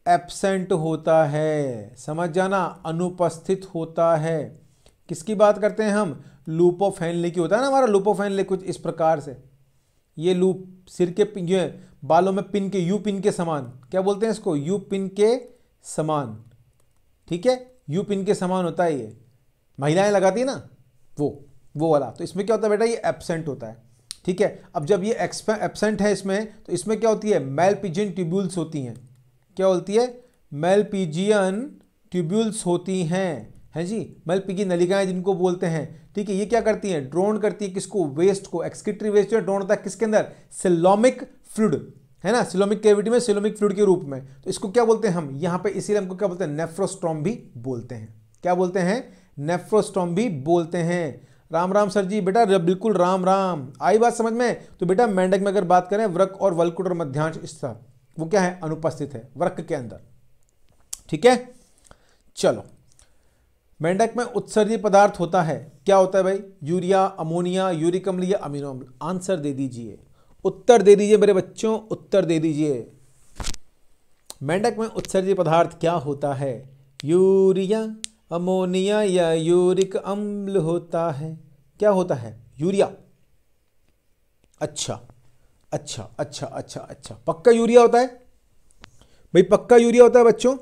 एबसेंट होता है। समझ जाना? अनुपस्थित होता है। किसकी बात करते हैं हम? लूप ऑफ़ हैनले की होता है ना हमारा? लूप ऑफ़ हैनले कुछ इस प्रकार से। ये लूप सिर के ये बालों में पिन के, यू पिन के समान। क्या बोलते हैं इसको? यू पिन के समान। ठीक है? यू पिन के समान होता है ये। महिलाएँ लगाती है ना? वो वो वाला। तो इसमें क्या होता है बेटा? ये एबसेंट होता है। ठीक है? अब जब ये एबसेंट है इसमें तो इसमें क्या होती है? मेलपिजियन ट्यूब्यूल्स होती हैं। क्या होती है? मेलपिजियन ट्यूब्यूल्स होती हैं। हैं जी? मेलपिजी नलिकाएँ जिनको बोलते हैं। ठीक है, ये क्या करती हैं? ड्रोन करती है किसको? वेस्ट को। एक्सक्रिटरी वेस्ट जो ड्रोन होता है किसके अंदर? Coelomic fluid. है ना? सिलोमिक कैविटी में, सिलोमिक फ्लूड के रूप में। तो इसको क्या बोलते हैं हम? यहाँ पे इसीलिए हमको क्या बोलते हैं? नेफ्रोस्ट्रॉम भी बोलते हैं। क्या बोलते हैं? नेफ्रोस्ट्रॉम भी बोलते हैं। राम राम सर जी, बेटा बिल्कुल राम राम। आई बात समझ में? तो बेटा, मेंढक में अगर बात करें, वृक और वलकुट और मध्यांश इस वो क्या है? अनुपस्थित है, वृक के अंदर। ठीक है? चलो। मेंढक में उत्सर्जी पदार्थ होता है। क्या होता है भाई? यूरिया, अमोनिया यूरिक अम्ल या अमीनो अम्ल आंसर दे दीजिए। उत्तर दे दीजिए मेरे बच्चों, उत्तर दे दीजिए। मेंढक में उत्सर्जी पदार्थ क्या होता है? यूरिया, अमोनिया या यूरिक अम्ल होता है। क्या होता है? यूरिया। अच्छा अच्छा अच्छा अच्छा अच्छा। पक्का यूरिया होता है? भाई, पक्का यूरिया होता है बच्चों?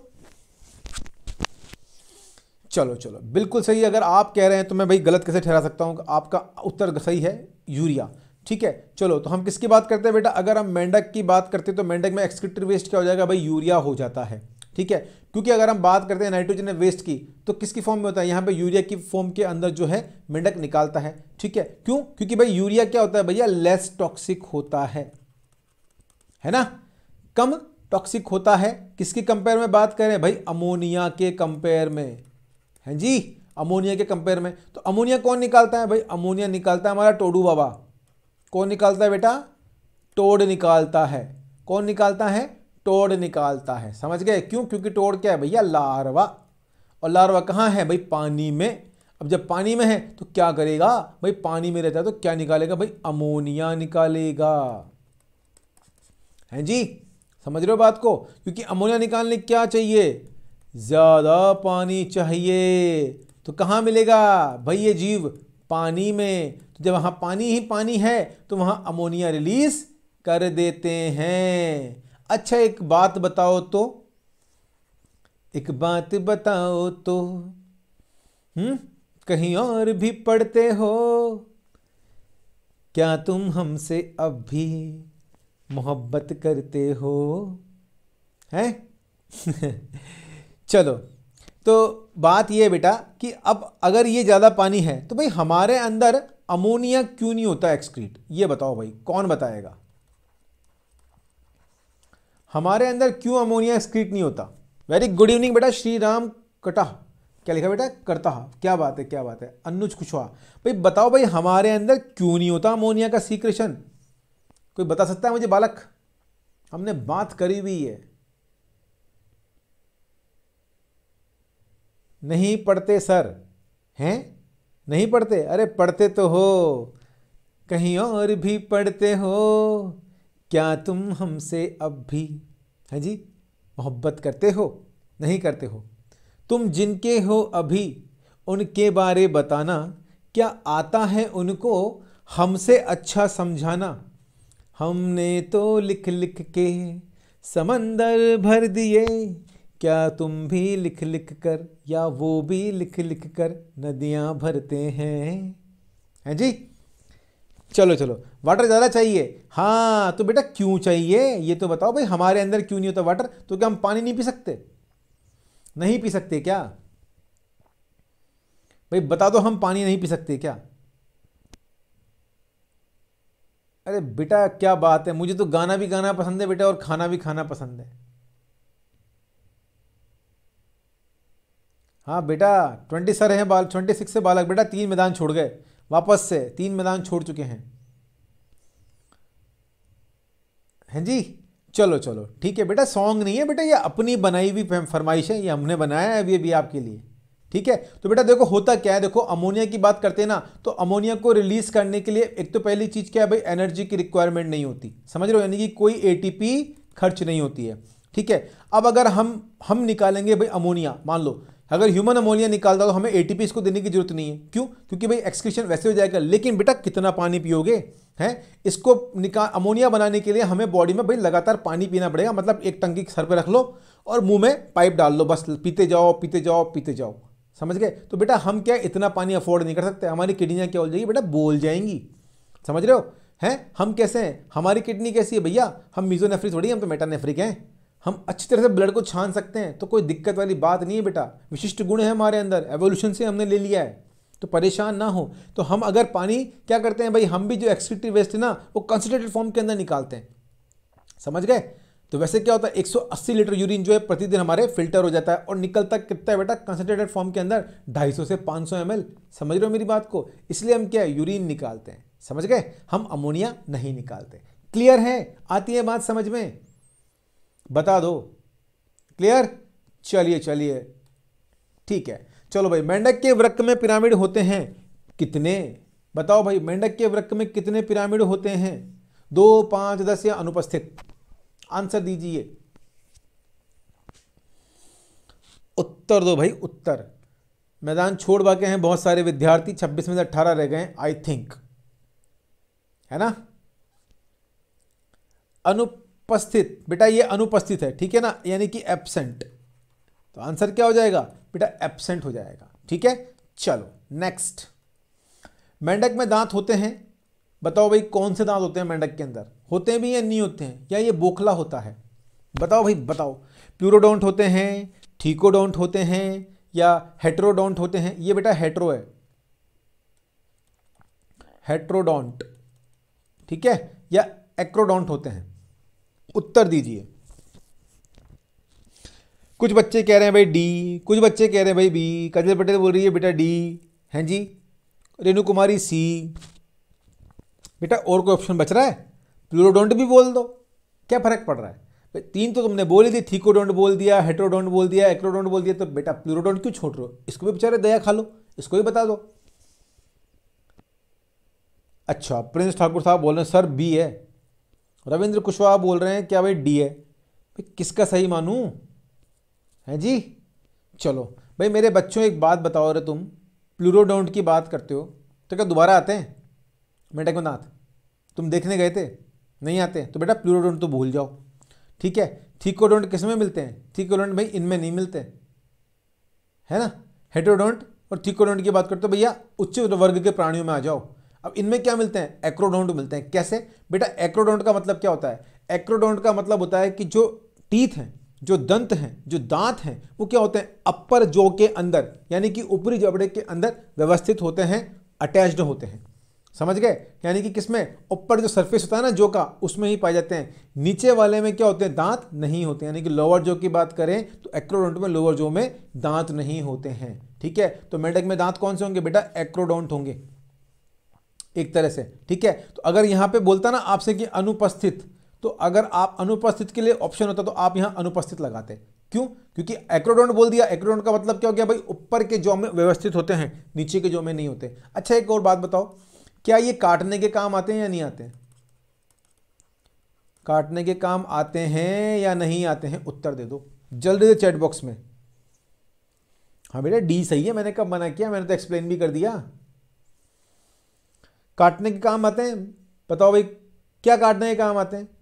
चलो चलो। बिल्कुल सही, अगर आप कह रहे हैं तो मैं भाई गलत कैसे ठहरा सकता हूँ? आपका उत्तर सही है, यूरिया। ठीक है, चलो तो हम किसकी बात करते हैं बेटा? अगर हम मेंढक की बात करते हैं तो मेंढक में एक्सक्रिटरी वेस्ट क्या हो जाएगा? भाई, यूरिया हो जाता है। ठीक है, क्योंकि अगर हम बात करते हैं नाइट्रोजन वेस्ट की तो किसकी फॉर्म में होता है? यहाँ पे यूरिया की फॉर्म के अंदर जो है, मेंढक निकालता है। ठीक है, क्यों? क्योंकि भाई, यूरिया क्या होता है भैया? लेस टॉक्सिक होता है। है ना? कम टॉक्सिक होता है। किसकी कंपेयर में बात करें? भाई अमोनिया के कंपेयर में। है जी, अमोनिया के कंपेयर में। तो अमोनिया कौन निकालता है भाई? अमोनिया निकालता है हमारा टोडू बाबा। कौन निकालता है बेटा? टोड निकालता है। कौन निकालता है? टोड निकालता है। समझ गए? क्यों? क्योंकि टोड क्या है भैया? लार्वा। और लार्वा कहाँ है भाई? पानी में। अब जब पानी में है तो क्या करेगा? भाई, पानी में रहता है तो क्या निकालेगा भाई? अमोनिया निकालेगा। हैं जी? समझ रहे हो बात को? क्योंकि अमोनिया निकालने क्या चाहिए? ज़्यादा पानी चाहिए। तो कहाँ मिलेगा? भाई ये जीव पानी में। तो जब वहाँ पानी ही पानी है तो वहाँ अमोनिया रिलीज़ कर देते हैं। अच्छा एक बात बताओ तो। एक बात बताओ तो। हम्म? कहीं और भी पढ़ते हो? क्या तुम हमसे अब भी मोहब्बत करते हो? हैं? चलो तो बात ये बेटा कि अब अगर ये ज़्यादा पानी है तो भाई हमारे अंदर अमोनिया क्यों नहीं होता एक्सक्रीट ये बताओ भाई, कौन बताएगा? हमारे अंदर क्यों अमोनिया एक्सक्रीट नहीं होता? वेरी गुड इवनिंग बेटा श्री राम कटा क्या लिखा बेटा? करता क्या बात है, क्या बात है? अनुज कुशवाहा। भाई बताओ भाई, हमारे अंदर क्यों नहीं होता अमोनिया का सीक्रेशन कोई बता सकता है मुझे, बालक? हमने बात करी हुई है। नहीं पढ़ते सर, हैं? नहीं पढ़ते? अरे पढ़ते तो हो, कहीं और भी पढ़ते हो। क्या तुम हमसे अब भी, है जी, मोहब्बत करते हो? नहीं करते हो। तुम जिनके हो अभी, उनके बारे बताना, क्या आता है उनको हमसे अच्छा समझाना? हमने तो लिख लिख के समंदर भर दिए क्या तुम भी लिख लिख कर या वो भी लिख लिख कर नदियाँ भरते हैं? हैं जी? चलो चलो। वाटर ज़्यादा चाहिए। हाँ तो बेटा क्यों चाहिए? ये तो बताओ भाई, हमारे अंदर क्यों नहीं होता वाटर तो क्या हम पानी नहीं पी सकते? नहीं पी सकते क्या? भाई, बता दो हम पानी नहीं पी सकते क्या? अरे बेटा, क्या बात है? मुझे तो गाना भी गाना पसंद है बेटा और खाना भी खाना पसंद है। हाँ बेटा, ट्वेंटी सर हैं बाल, ट्वेंटी सिक्स से बालक, बेटा तीन मैदान छोड़ गए, वापस से तीन मैदान छोड़ चुके हैं। हैं जी? चलो चलो, ठीक है बेटा, सॉन्ग नहीं है बेटा, ये अपनी बनाई हुई फरमाइश है, ये हमने बनाया है अभी अभी आपके लिए, ठीक है? तो बेटा देखो, होता क्या है, देखो, अमोनिया की बात करते हैं ना तो अमोनिया को रिलीज़ करने के लिए एक तो पहली चीज़ क्या है भाई एनर्जी की रिक्वायरमेंट नहीं होती, समझ रहे हो? यानी कि कोई एटीपी खर्च नहीं होती है, ठीक है? अब अगर हम हम निकालेंगे भाई अमोनिया, मान लो अगर ह्यूमन अमोनिया निकालता तो हमें एटीपी इसको देने की ज़रूरत नहीं है। क्यों? क्योंकि भाई एक्सक्रीशन वैसे हो जाएगा, लेकिन बेटा कितना पानी पियोगे? हैं? इसको निकाल अमोनिया बनाने के लिए हमें बॉडी में भाई लगातार पानी पीना पड़ेगा मतलब एक टंकी सर पे रख लो और मुँह में पाइप डाल लो, बस पीते जाओ पीते जाओ पीते जाओ। समझ गए? तो बेटा हम क्या इतना पानी अफोर्ड नहीं कर सकते? हमारी किडनियाँ क्या हो जाएगी? बेटा बोल जाएँगी। समझ रहे हो? हैं? हम कैसे हैं? हमारी किडनी कैसी है भैया? हम मीजोनेफ्री थोड़ी हम तो मेटानेफ्रिक हैं। हम अच्छी तरह से ब्लड को छान सकते हैं तो कोई दिक्कत वाली बात नहीं है बेटा। विशिष्ट गुण है हमारे अंदर एवोल्यूशन से हमने ले लिया है। तो परेशान ना हो। तो हम अगर पानी, क्या करते हैं भाई, हम भी जो एक्सक्रीटिव वेस्ट है ना, वो कंसनट्रेटेड फॉर्म के अंदर निकालते हैं। समझ गए? तो वैसे क्या होता है 180 लीटर यूरिन जो है प्रतिदिन हमारे फ़िल्टर हो जाता है और निकलता कितना है बेटा कंसनट्रेटेड फॉर्म के अंदर 250 से 500 सौ समझ रहे हो मेरी बात को? इसलिए हम क्या है यूरिन निकालते हैं। समझ गए? हम अमोनिया नहीं निकालते। क्लियर है? आती है बात समझ में? बता दो। क्लियर? चलिए चलिए। ठीक है। चलो भाई, मेंढक के वृक्क में पिरामिड होते हैं। कितने? बताओ भाई, मेंढक के वृक्क में कितने पिरामिड होते हैं? दो, पाँच, दस या अनुपस्थित? आंसर दीजिए। उत्तर दो भाई, उत्तर। मैदान छोड़ बाके हैं बहुत सारे विद्यार्थी 26 में से 18 रह गए आई थिंक है ना? अनुपस्थित। बेटा, ये अनुपस्थित है, ठीक है ना? यानी कि एबसेंट तो आंसर क्या हो जाएगा? बेटा एबसेंट हो जाएगा, ठीक है? चलो नेक्स्ट मेंढक में दांत होते हैं? बताओ भाई, कौन से दांत होते हैं मेंढक के अंदर? होते हैं भी या नहीं होते हैं? या ये बोखला होता है? बताओ भाई, बताओ। प्यूरोडोंट होते हैं ठीकोडोंट होते हैं, या हेट्रोडोंट होते हैं? ये बेटा हेट्रो है। हेट्रोडोंट ठीक है? या एक्रोडोंट होते हैं। उत्तर दीजिए। कुछ बच्चे कह रहे हैं भाई डी कुछ बच्चे कह रहे हैं भाई बी कजल पटेल बोल रही है, बेटा डी हैं जी? रेणु कुमारी सी बेटा और कोई ऑप्शन बच रहा है? प्लूरोडोंट भी बोल दो। क्या फ़र्क पड़ रहा है? तीन तो तुमने बोल ही दी थीकोडोंट बोल दिया हेट्रोडोंट बोल दिया एक्रोडोंट बोल दिया तो बेटा प्लूरोडोंट क्यों छोड़ रहे हो? इसको भी बेचारे दया खा लो, इसको भी बता दो। अच्छा प्रिंस ठाकुर साहब बोल रहे सर बी है। रविंद्र कुशवाहा बोल रहे हैं, क्या भाई डी है? भाई किसका सही मानूँ? है जी? चलो, भाई मेरे बच्चों, एक बात बताओ रे तुम। प्लूरोडोंट की बात करते हो तो क्या दोबारा आते हैं? मेटक नाथ तुम देखने गए थे? नहीं आते? तो बेटा प्लूरोडोंट तो भूल जाओ। ठीक है थीकोडोंट किसमें मिलते हैं? थीकोडोंट भाई इनमें नहीं मिलते। है ना? हेट्रोडोंट और थीकोडोंट की बात करते हो, भैया उच्च वर्ग के प्राणियों में आ जाओ। अब इनमें क्या मिलते हैं? एक्रोडोंट मिलते हैं। कैसे? बेटा एक्रोडोंट का मतलब क्या होता है? एक्रोडोंट का मतलब होता है कि जो टीथ हैं, जो दंत हैं, जो दांत हैं, वो क्या होते हैं? अपर जो के अंदर, यानी कि ऊपरी जबड़े के अंदर व्यवस्थित होते हैं अटैच्ड होते हैं। समझ गए? यानी कि किसमें? ऊपर जो सरफेस होता है ना, जो का, उसमें ही पाए जाते हैं। नीचे वाले में क्या होते हैं? दांत नहीं होते यानी कि लोअर जो की बात करें तो एक्रोडोंट में लोअर जो में दांत नहीं होते हैं। ठीक है? तो मेढक में दांत कौन से होंगे बेटा? एक्रोडोंट होंगे। एक तरह से, ठीक है? तो अगर यहाँ पे बोलता ना आपसे कि अनुपस्थित तो अगर आप अनुपस्थित के लिए ऑप्शन होता तो आप यहाँ अनुपस्थित लगाते। क्यों? क्योंकि एक्रोडोंट बोल दिया। एक्रोडोंट का मतलब क्या हो गया भाई? ऊपर के जो में व्यवस्थित होते हैं, नीचे के जो में नहीं होते। अच्छा एक और बात बताओ। क्या ये काटने के काम आते हैं या नहीं आते हैं? काटने के काम आते हैं या नहीं आते हैं? उत्तर दे दो। जल्दी से चैट बॉक्स में। हाँ बेटा डी सही है। मैंने कब मना किया? मैंने तो एक्सप्लेन भी कर दिया। काटने के काम आते हैं? बताओ भाई, क्या काटने के काम आते हैं?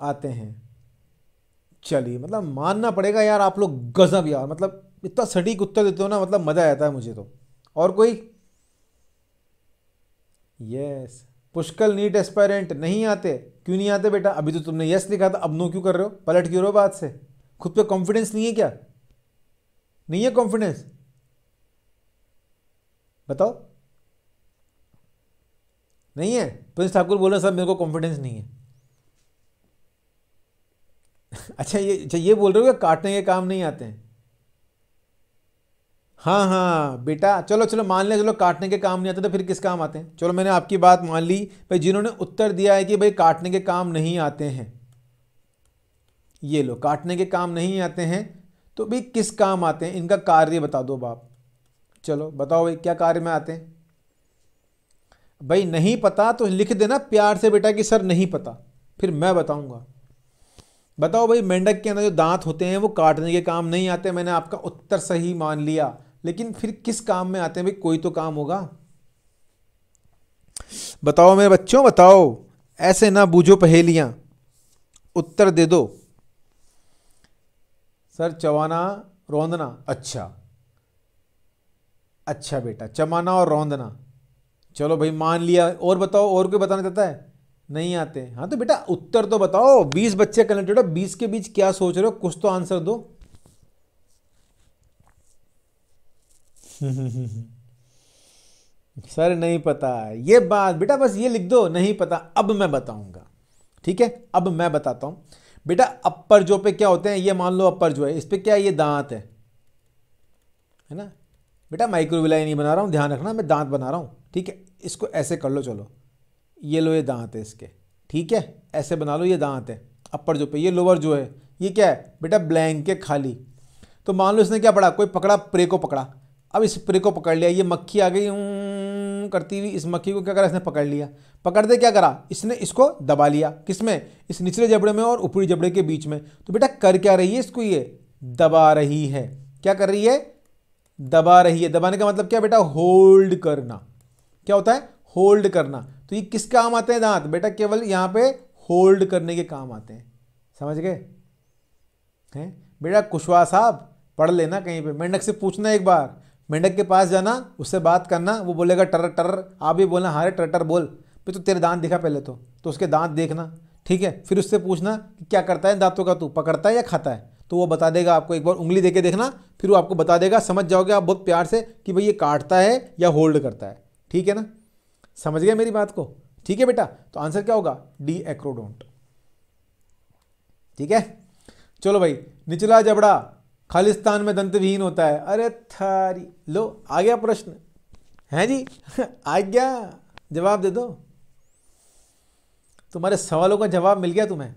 आते हैं। चलिए मतलब मानना पड़ेगा यार, आप लोग गजब यार मतलब इतना सटीक उत्तर देते हो ना मतलब मज़ा आता है मुझे तो। और कोई? यस पुष्कल नीट एस्पायरेंट नहीं आते। क्यों नहीं आते बेटा? अभी तो तुमने यस लिखा था, अब नो क्यों कर रहे हो? पलट क्यों रहे हो बात से? खुद पे कॉन्फिडेंस नहीं है क्या? नहीं है कॉन्फिडेंस बताओ। नहीं है। प्रिंस ठाकुर बोल रहे सर, मेरे को कॉन्फिडेंस नहीं है। अच्छा ये अच्छा ये बोल रहे हो कि काटने के काम नहीं आते हैं? हाँ हाँ बेटा, चलो चलो, मान लिया, चलो, काटने के काम नहीं आते तो फिर किस काम आते हैं? चलो, मैंने आपकी बात मान ली। भाई, जिन्होंने उत्तर दिया है कि, भाई, काटने के काम नहीं आते हैं। ये लो, काटने के काम नहीं आते हैं तो भाई, किस काम आते हैं? इनका कार्य बता दो बाप। चलो, बताओ भाई, क्या कार्य में आते हैं? भाई नहीं पता तो लिख देना, प्यार से बेटा कि सर नहीं पता। फिर मैं बताऊँगा। बताओ भाई, मेंढक के अंदर जो दांत होते हैं, वो काटने के काम नहीं आते, मैंने आपका उत्तर सही मान लिया। लेकिन फिर किस काम में आते हैं भाई? कोई तो काम होगा। बताओ मेरे बच्चों, बताओ। ऐसे ना बूझो पहेलियाँ। उत्तर दे दो। सर चवाना रौंदना। अच्छा। अच्छा बेटा चमाना और रौंदना। चलो भाई, मान लिया। और बताओ, और कोई बताना चाहता है? नहीं आते। हाँ तो बेटा, उत्तर तो बताओ। बीस बच्चे कनेक्टेड हो, बीस के बीच क्या सोच रहे हो? कुछ तो आंसर दो। सर, नहीं पता। ये बात, बेटा, बस ये लिख दो। नहीं पता, अब मैं बताऊँगा। ठीक है? अब मैं बताता हूँ। बेटा अपर जो पे क्या होते हैं, ये मान लो अपर जो है, इस पे क्या ये दांत है। है ना? बेटा माइक्रोविलाई नहीं बना रहा हूँ, ध्यान रखना, मैं दांत बना रहा हूँ। ठीक है, इसको ऐसे कर लो, चलो। ये लो ये दांत है इसके, ठीक है? ऐसे बना लो, ये दांत है। अपर जो पे, ये लोअर जो है, ये क्या है? बेटा ब्लैंक है, खाली। तो मान लो इसने क्या पढ़ा कोई पकड़ा? प्रे को पकड़ा। अब इस प्रे को पकड़ लिया, ये मक्खी आ गई करती हुई, इस मक्खी को क्या करा? इसने पकड़ लिया। पकड़ते क्या करा? इसने इसको दबा लिया। किसमें इस निचले जबड़े में और ऊपरी जबड़े के बीच में। तो बेटा कर क्या रही है इसको ये? दबा रही है। क्या कर रही है? दबा रही है। दबाने का मतलब क्या बेटा? होल्ड करना। क्या होता है? होल्ड करना। तो ये किस काम आते हैं? दांत। बेटा केवल यहाँ पे होल्ड करने के काम आते हैं। समझ गए? हैं? बेटा कुशवाहा साहब, पढ़ लेना कहीं पे। मेंढक से पूछना एक बार। मेंढक के पास जाना, उससे बात करना, वो बोलेगा टर टर। आप भी बोलना हारे टर टर बोल। फिर तो तेरे दांत दिखा पहले तो। तो उसके दांत देखना। ठीक है? फिर उससे पूछना कि क्या करता है दांतों का तू? पकड़ता है या खाता है? तो वो बता देगा आपको एक बार। उंगली देके देखना। फिर वो आपको बता देगा। समझ जाओगे आप बहुत प्यार से कि भाई ये काटता है या होल्ड करता है। ठीक है ना? समझ गया मेरी बात को? ठीक है बेटा? तो आंसर क्या होगा? D acrodont. ठीक है? चलो भाई, निचला जबड़ा खालिस्तान में दंतविहीन होता है। अरे थारी, लो, आ गया प्रश्न। है जी? आ गया। जवाब दे दो। तुम्हारे सवालों का जवाब मिल गया तुम्हें?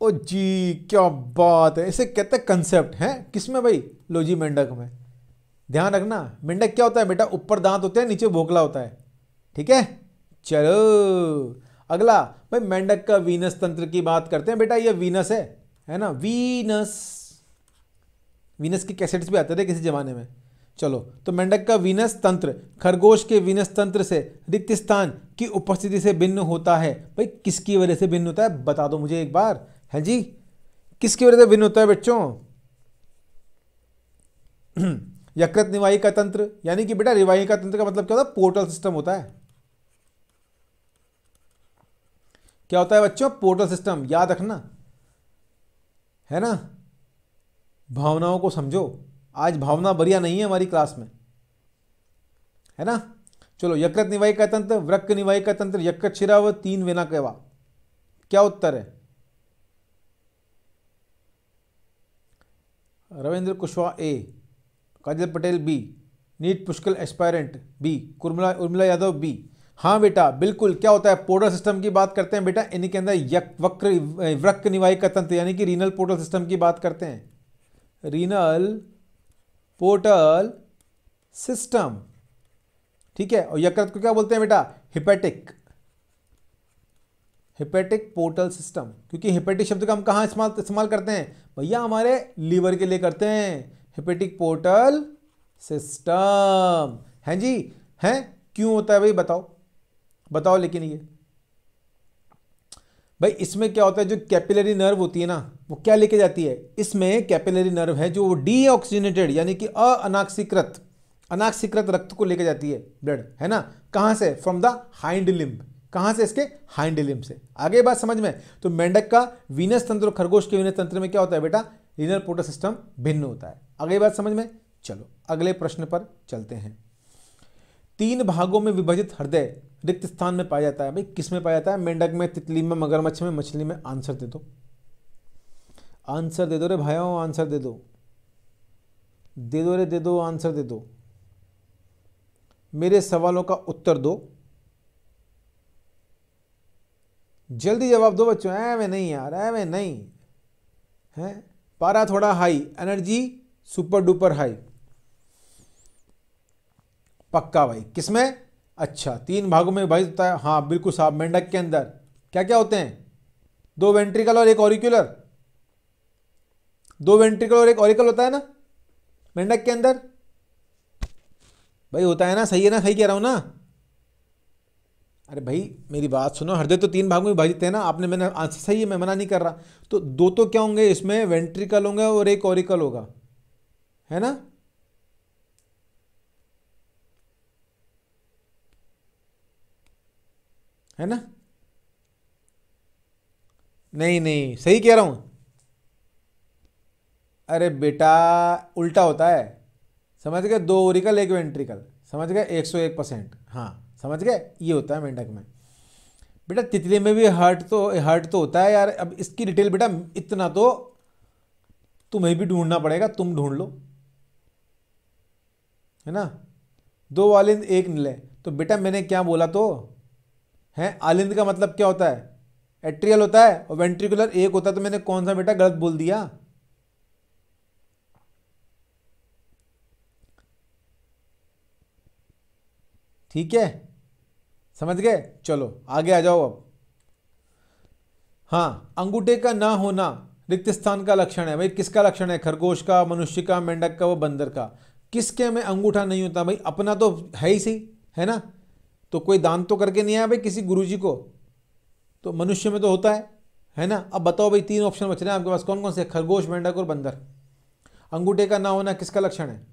ओ जी, क्या बात है। इसे कहते हैं कंसेप्ट है? किसमें भाई? लो जी मेंढक में। ध्यान रखना, मेंढक क्या होता है बेटा? ऊपर दांत होते हैं, नीचे भोखला होता है। ठीक है? चलो। अगला, भाई, मेंढक का वीनस तंत्र की बात करते हैं। बेटा, ये वीनस है है ना? वीनस। वीनस की कैसेट्स भी आते थे किसी जमाने में। चलो तो मेंढक का वीनस तंत्र, खरगोश के वीनस तंत्र से रिक्त स्थान की उपस्थिति से भिन्न होता है। भाई, किसकी वजह से भिन्न होता है? बता दो मुझे एक बार। है जी? किसकी वजह से भिन्न होता है बच्चों? यकृत निवाही का तंत्र, यानी कि बेटा रिवाही का तंत्र का मतलब क्या होता है? पोर्टल सिस्टम होता है। क्या होता है बच्चों? पोर्टल सिस्टम, याद रखना। है ना? भावनाओं को समझो। आज भावना बढ़िया नहीं है हमारी क्लास में। है ना? चलो, यकृत निवाई का तंत्र, वृक्क निवाई का तंत्र, यकृत शिरा व तीन वेना कहवा क्या उत्तर है? Ravindra Kushwaha A. Kajal Patel B, NEET Pushkal aspirant B, Kurmila, Urmila Yadav B. हाँ बेटा, बिल्कुल, क्या होता है? पोर्टल सिस्टम की बात करते हैं बेटा इनके अंदर यक, वक्र निवाई का तंत्र, यानी कि रीनल पोर्टल सिस्टम की बात करते हैं। रीनल पोर्टल सिस्टम, ठीक है? और यकृत को क्या बोलते हैं बेटा? हिपेटिक। हिपेटिक पोर्टल सिस्टम, क्योंकि हिपेटिक शब्द का हम कहाँ इस्तेमाल इस्तेमाल करते हैं? भैया, हमारे लीवर के लिए करते हैं। हिपेटिक पोर्टल सिस्टम हैं जी? हैं? क्यों होता है भाई? बताओ। बताओ, लेकिन ये। भाई, इसमें क्या होता है? जो कैपिलरी नर्व होती है ना, वो क्या लेके जाती है? इसमें कैपिलरी नर्व है जो डीऑक्सीजनेटेड यानी कि अनाक्सीकृत अनाक्सीकृत रक्त को लेके जाती है ब्लड है ना? कहाँ से? फ्रॉम द हाइंड लिम्ब कहाँ से? इसके हाइंड लिम्ब से। आगे बात समझ में? तो मेंढक का वीनस तंत्र और खरगोश के वीनस तंत्र में क्या होता है बेटा? रीनल पोर्टल सिस्टम भिन्न होता है। अगली बात समझ में? चलो, अगले प्रश्न पर चलते हैं। तीन भागों में विभाजित हृदय रिक्त स्थान में पाया जाता है। भाई, किसमें पाया जाता है? मेंढक में, तितली में, मगरमच्छ में, मछली में? आंसर दे दो। आंसर दे दो रे भाइयों, आंसर दे दो। दे दो रे, दे दो, आंसर दे दो। मेरे सवालों का उत्तर दो। जल्दी जवाब दो बच्चों। ऐ में नहीं यार ऐ में नहीं। है? पारा थोड़ा high, energy super duper high. पक्का भाई, किसमें? अच्छा तीन भागों में भाई होता है। हाँ बिल्कुल साहब, मेंढक के अंदर। क्या क्या होते हैं? दो वेंट्रिकल और एक ऑरिकुलर दो वेंट्रिकल और एक ऑरिकल होता है ना, मेंढक के अंदर। भाई होता है ना, सही है ना, सही कह रहा हूँ ना? अरे भाई, मेरी बात सुनो, हृदय तो तीन भाग में विभाजित है ना, आपने मैंने आंसर सही है, मैं मना नहीं कर रहा। तो दो तो क्या होंगे इसमें? वेंट्रिकल होंगे और एक ऑरिकल होगा। है ना? है ना? नहीं नहीं, सही कह रहा हूँ। अरे बेटा, उल्टा होता है। समझ गए? दो ओरिकल एक वेंट्रिकल समझ गए? एक सौ एक परसेंट हाँ। समझ गए? ये होता है मेंढक में। बेटा, तितली में भी हार्ट तो हार्ट तो होता है यार। अब इसकी डिटेल बेटा, इतना तो तुम्हें भी ढूंढना पड़ेगा, तुम ढूंढ लो। है ना? दो आलिंद एक नीले तो बेटा, मैंने क्या बोला तो? है? आलिंद का मतलब क्या होता है? एट्रियल होता है और वेंट्रिकुलर एक होता है तो मैंने कौन सा बेटा गलत बोल दिया? ठीक है? समझ गए? चलो, आगे आ जाओ अब। हाँ अंगूठे का ना होना रिक्त स्थान का लक्षण है। भाई, किसका लक्षण है? खरगोश का, मनुष्य का, मेंढक का, व बंदर का। किसके में अंगूठा नहीं होता? भाई, अपना तो है ही सही, है ना? तो कोई दान तो करके नहीं आया भाई किसी गुरुजी को? तो मनुष्य में तो होता है है ना? अब बताओ भाई, तीन ऑप्शन बच रहे हैं आपके पास। कौन कौन से? खरगोश, मेंढक और बंदर। अंगूठे का ना होना किसका लक्षण है?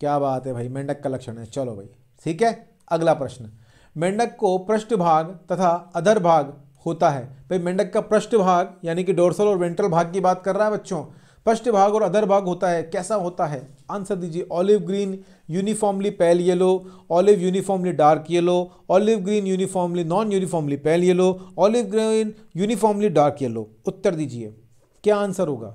क्या बात है भाई, मेंढक का लक्षण है। चलो भाई, ठीक है? अगला प्रश्न। मेंढक को पृष्ठभाग तथा अधर भाग होता है। भाई, मेंढक का पृष्ठभाग, यानी कि डोर्सल और वेंट्रल भाग की बात कर रहा है बच्चों? पृष्ठ भाग और अधर भाग होता है, कैसा होता है? आंसर दीजिए olive green uniformly pale yellow olive uniformly dark yellow olive green uniformly non uniformly pale yellow olive green uniformly dark yellow उत्तर दीजिए। क्या आंसर होगा?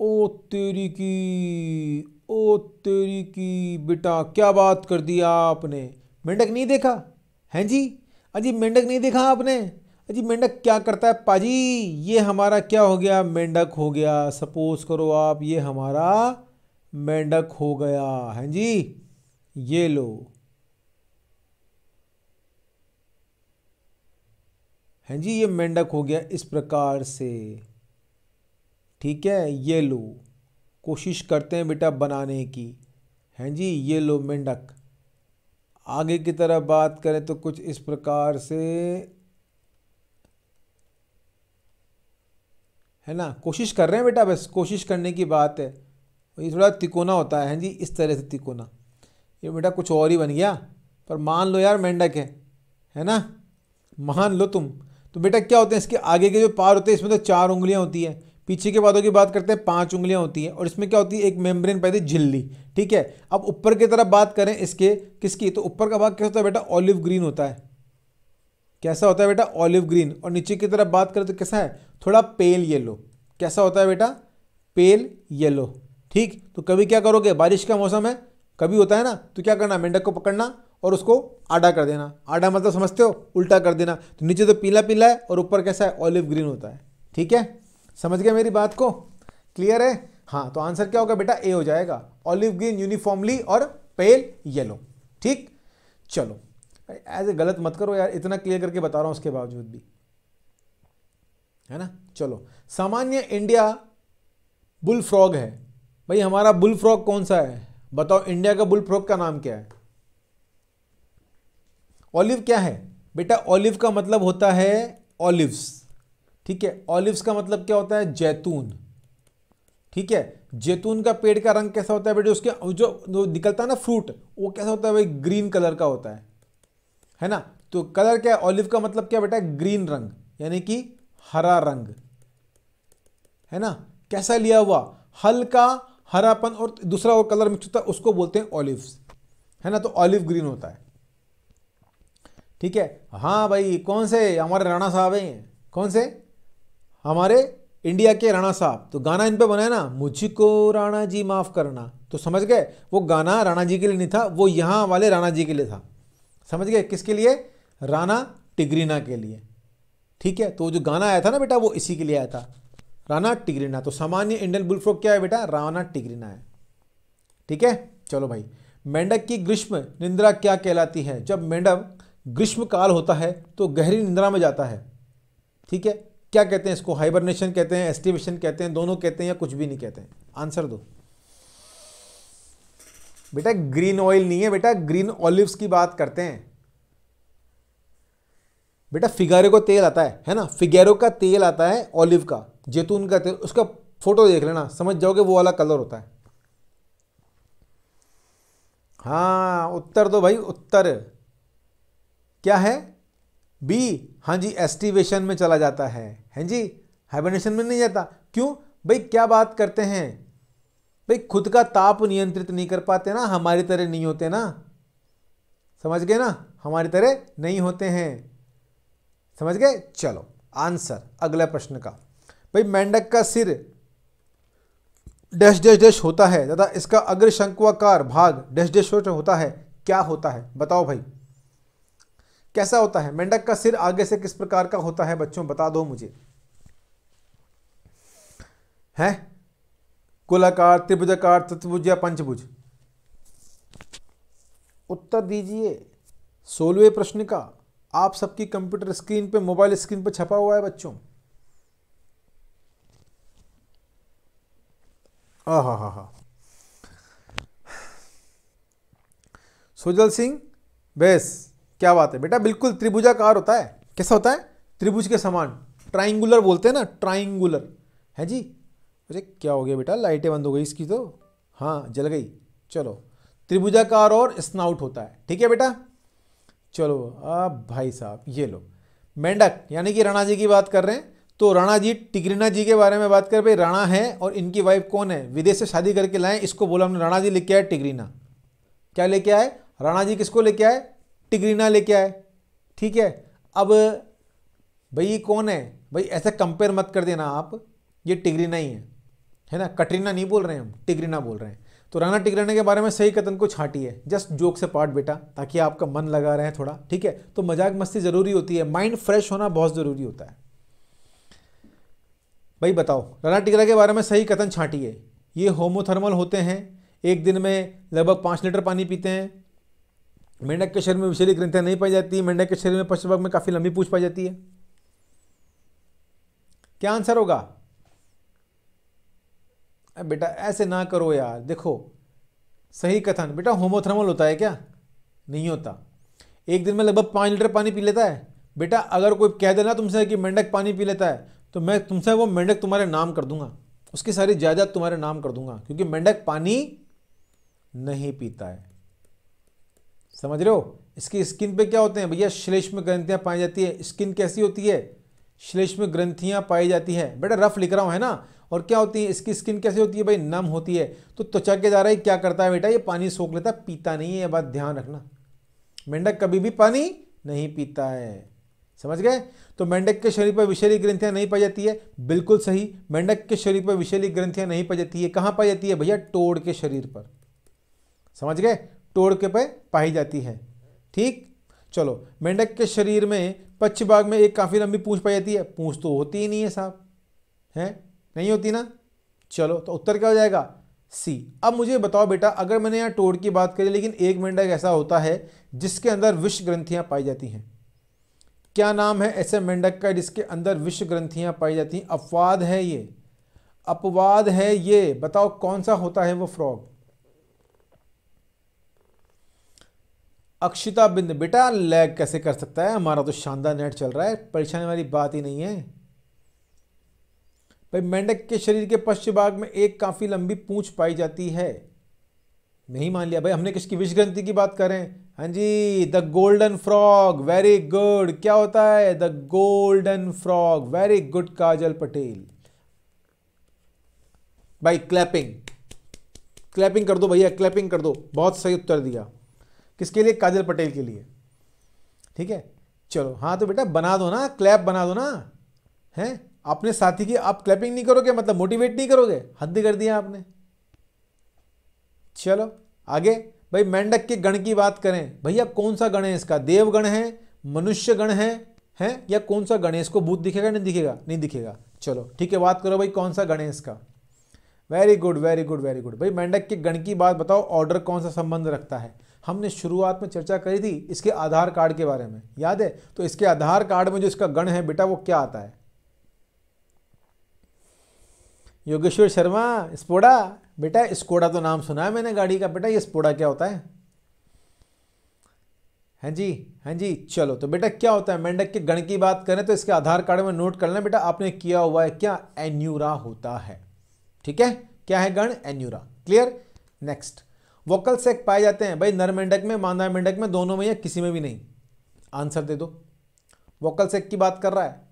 ओ तेरी की ओ तेरी की बेटा, क्या बात कर दिया आपने? मेंढक नहीं देखा? हैं जी? अजी, मेंढक नहीं देखा आपने? अजी, मेंढक क्या करता है? पाजी, ये हमारा क्या हो गया? मेंढक हो गया। सपोज़ करो आप, ये हमारा मेंढक हो गया। हैं जी? ये लो। हैं जी, ये मेंढक हो गया इस प्रकार से। ठीक है, ये लो। कोशिश करते हैं बेटा बनाने की। हैं जी, ये लो मेंढक। आगे की तरफ़ बात करें तो कुछ इस प्रकार से, है ना? कोशिश कर रहे हैं बेटा बस, कोशिश करने की बात है। ये थोड़ा तिकोना होता है। हैं जी, इस तरह से तिकोना। ये बेटा कुछ और ही बन गया। पर मान लो यार मेंढक है है ना? मान लो तुम। तो बेटा क्या होते हैं, इसके आगे के जो पार होते हैं, इसमें तो चार उंगलियाँ होती हैं। पीछे के बातों की बात करते हैं, पाँच उंगलियाँ होती हैं, और इसमें क्या होती है, एक मेम्ब्रेन पैदी झिल्ली, ठीक है? अब ऊपर की तरफ़ बात करें इसके, किसकी तो ऊपर का भाग क्या होता है बेटा? ऑलिव ग्रीन होता है। कैसा होता है बेटा? Olive green. और नीचे की तरफ़ बात करें तो कैसा है? थोड़ा पेल येलो। कैसा होता है बेटा? पेल येलो, ठीक? तो कभी क्या करोगे? बारिश का मौसम है, कभी होता है ना तो क्या करना? मेंढक को पकड़ना और उसको आडा कर देना। आडा मतलब समझते हो, उल्टा कर देना। तो नीचे तो पीला पीला है और ऊपर कैसा है? ऑलिव ग्रीन होता है, ठीक है? समझ गए मेरी बात को? क्लियर है? हाँ तो आंसर क्या होगा बेटा? ए हो जाएगा। ऑलिव ग्रीन यूनिफॉर्मली और पेल येलो ठीक? चलो। एज ए गलत मत करो यार, इतना क्लियर करके बता रहा हूँ उसके बावजूद भी। है ना? चलो। सामान्य इंडिया बुल फ्रॉग है। भाई, हमारा बुल फ्रॉग कौन सा है? बताओ इंडिया का बुल फ्रॉग का नाम क्या है? ऑलिव क्या है? बेटा ऑलिव का मतलब होता है ऑलिव्स ठीक है, ऑलिव्स का मतलब क्या होता है? जैतून। ठीक है, जैतून का पेड़ का रंग कैसा होता है बेटे? उसके जो निकलता है ना फ्रूट, वो कैसा होता है भाई? ग्रीन कलर का होता है। है ना? तो कलर क्या है? ऑलिव का मतलब क्या बेटा? ग्रीन रंग, यानी कि हरा रंग। है ना? कैसा लिया हुआ? हल्का, हरापन और दूसरा और कलर मिक्स होता है, उसको बोलते हैं ऑलिव्स। है ना? तो ऑलिव ग्रीन होता है। ठीक है? हाँ भाई, कौन से? हमारे राणा साहब हैं। कौन से? हमारे इंडिया के राणा साहब तो गाना इन पे बना है ना, मुझको राणा जी माफ़ करना। तो समझ गए? वो गाना राणा जी के लिए नहीं था, वो यहाँ वाले राणा जी के लिए था। समझ गए? किसके लिए? राणा टिग्रीना के लिए। ठीक है? तो जो गाना आया था ना बेटा, वो इसी के लिए आया था। Rana tigrina. तो सामान्य इंडियन बुलफ्रॉग क्या है बेटा? राणा टिग्रीना है। ठीक है? चलो भाई। मेंढक की ग्रीष्म निंद्रा क्या कहलाती है? जब मेंढक ग्रीष्म काल होता है तो गहरी निंद्रा में जाता है। ठीक है? क्या कहते हैं इसको? हाइबरनेशन कहते हैं एस्टिवेशन कहते हैं, दोनों कहते हैं या कुछ भी नहीं कहते हैं? आंसर दो। बेटा ग्रीन ऑयल नहीं है, बेटा ग्रीन ऑलिव्स की बात करते हैं। बेटा, फिगारो का तेल आता है है ना? फिगेरो का तेल आता है ऑलिव का, जैतून का तेल, उसका फ़ोटो देख लेना, समझ जाओगे वो वाला कलर होता है। हाँ उत्तर दो भाई, उत्तर। क्या है? बी हाँ जी एस्टिवेशन में चला जाता है। हैं जी हाइबरनेशन में नहीं जाता। क्यों? भाई, क्या बात करते हैं? भाई, खुद का ताप नियंत्रित नहीं कर पाते ना, हमारी तरह नहीं होते ना। समझ गए ना? हमारी तरह नहीं होते हैं। समझ गए? चलो आंसर अगला प्रश्न का। भाई, मेंढक का सिर डैश डैश डैश होता है तथा इसका अग्र शंकुआकार भाग डैश डैश होता है, क्या होता है? बताओ भाई। कैसा होता है? मेंढक का सिर आगे से किस प्रकार का होता है बच्चों, बता दो मुझे। है? कुलाकार, त्रिभुजाकार चतुर्भुज या पंचभुज। उत्तर दीजिए। सोलवे प्रश्न का। आप सबकी कंप्यूटर स्क्रीन पे, मोबाइल स्क्रीन पे छपा हुआ है बच्चों। हा हा हा। सुजल सिंह, बेस। क्या बात है? बेटा, बिल्कुल त्रिभुजाकार होता है। कैसा होता है? त्रिभुज के समान। ट्राइंगुलर बोलते हैं ना, ट्राइंगुलर। है जी? अरे, क्या हो गया बेटा? लाइटें बंद हो गई इसकी तो। हाँ जल गई। चलो। त्रिभुजाकार और स्नाउट होता है। ठीक है बेटा? चलो, अब भाई साहब, ये लो। मेंढक, यानी कि राणा जी की बात कर रहे हैं। तो राणा जी, टिकरीना जी के बारे में बात कर भाई राणा है और इनकी वाइफ कौन है? विदेश से शादी करके लाए इसको बोला हमने, राणा जी लेके आए टिकरीना। क्या लेके आए? राणा जी किसको लेके आए? टिगरीना लेके आए, ठीक है? अब, भाई ये कौन है? भाई ऐसा कंपेयर मत कर देना आप, ये टिगरीना ही है है ना? कटरीना नहीं बोल रहे हैं हम, टिगरीना बोल रहे हैं। तो राणा टिगरीना के बारे में सही कथन को छाटिए जस्ट जोक से पार्ट बेटा, ताकि आपका मन लगा रहे थोड़ा, ठीक है? तो मज़ाक मस्ती ज़रूरी होती है माइंड फ्रेश होना बहुत ज़रूरी होता है। भाई बताओ, राणा टिगरा के बारे में सही कथन छाटिए ये होमोथर्मल होते हैं, एक दिन में लगभग पाँच लीटर पानी पीते हैं मेंढक के शरीर में विषैली ग्रंथियाँ नहीं पाई जाती, मेंढक के शरीर में पश्चिम भाग में काफ़ी लंबी पूछ पाई जाती है। क्या आंसर होगा? बेटा, ऐसे ना करो यार। देखो, सही कथन। बेटा, होमोथर्मल होता है क्या? नहीं होता। एक दिन में लगभग पाँच लीटर पानी पी लेता है। बेटा, अगर कोई कह देना तुमसे कि मेंढक पानी पी लेता है तो मैं तुमसे वो मेंढक तुम्हारे नाम कर दूँगा। उसकी सारी जायदाद तुम्हारे नाम कर दूँगा, क्योंकि मेंढक पानी नहीं पीता है। समझ रहे हो? इसकी स्किन पे क्या होते हैं? भैया, श्लेष्म ग्रंथियाँ पाई जाती है। स्किन कैसी होती है? श्लेष्म ग्रंथियाँ पाई जाती है। बेटा रफ लिख रहा हूँ, है ना? और क्या होती है? इसकी स्किन कैसे होती है? भाई नम होती है। तो त्वचा के द्वारा ही क्या करता है बेटा? ये पानी सोख लेता है, पीता नहीं है, ये बात ध्यान रखना। मेंढक कभी भी पानी नहीं पीता है। समझ गए? तो मेंढक के शरीर पर विषैली ग्रंथियाँ नहीं पाई जाती है। बिल्कुल सही। मेंढक के शरीर पर विषैली ग्रंथियाँ नहीं पाई जाती है। कहाँ पाई जाती है? भैया, टोड़ के शरीर पर। समझ गए? टोड़ के पे, पाई जाती है। ठीक? चलो, मेंढक के शरीर में पश्चिम भाग में एक काफ़ी लंबी पूंछ पाई जाती है। पूंछ तो होती ही नहीं है साहब। है? नहीं होती ना? चलो तो उत्तर क्या हो जाएगा? सी। अब मुझे बताओ बेटा, अगर मैंने यहाँ टोड़ की बात करी, लेकिन एक मेंढक ऐसा होता है जिसके अंदर विष ग्रंथियाँ पाई जाती हैं। क्या नाम है ऐसे मेंढक का जिसके अंदर विष ग्रंथियाँ पाई जाती हैं? अपवाद है ये। अपवाद है ये। बताओ कौन सा होता है वो फ्रॉग? अक्षिता बिंद, बेटा, लैग कैसे कर सकता है? हमारा तो शानदार नेट चल रहा है, परेशानी वाली बात ही नहीं है। भाई, मेंढक के शरीर के पश्चिम भाग में एक काफ़ी लंबी पूंछ पाई जाती है। नहीं मान लिया। भाई, हमने किसकी विष ग्रंथि की बात करें? हाँ जी, the golden frog, very good. क्या होता है? The golden frog, very good, Kajal Patel. भाई, क्लैपिंग। क्लैपिंग कर दो भैया, क्लैपिंग कर दो। बहुत सही उत्तर दिया। किसके लिए? काजल पटेल के लिए। ठीक है? चलो हाँ तो बेटा, बना दो ना क्लैप बना दो ना। हैं? अपने साथी की आप क्लैपिंग नहीं करोगे मतलब मोटिवेट नहीं करोगे? हद कर दिया आपने। चलो, आगे। भाई, मेंढक के गण की बात करें। भैया, कौन सा गण है इसका? देवगण है? मनुष्य गण है? हैं? या कौन सा गणेश को भूत दिखेगा, नहीं दिखेगा? नहीं दिखेगा। चलो, ठीक है, बात करो भाई, कौन सा गणेश का very good very good very good भाई, मेंढक के गण की बात बताओ ऑर्डर कौन सा संबंध रखता है? हमने शुरुआत में चर्चा करी थी इसके आधार कार्ड के बारे में। याद है? तो इसके आधार कार्ड में जो इसका गण है बेटा, वो क्या आता है? योगेश्वर शर्मा, स्पोडा। बेटा स्कोडा तो नाम सुना है मैंने गाड़ी का। बेटा, ये स्पोडा क्या होता है? हाँ जी हाँ जी, चलो। तो बेटा, क्या होता है? मेंढक के गण की बात करें तो इसके आधार कार्ड में नोट कर लेना बेटा, आपने किया हुआ है क्या? एन्यूरा होता है। ठीक है? क्या है गण? Anura. Clear? Next. Vocal sac पाए जाते हैं। भाई नर मेंढक में, मादा मेंढक में, दोनों में या किसी में भी नहीं। आंसर दे दो। वोकल सेक की बात कर रहा है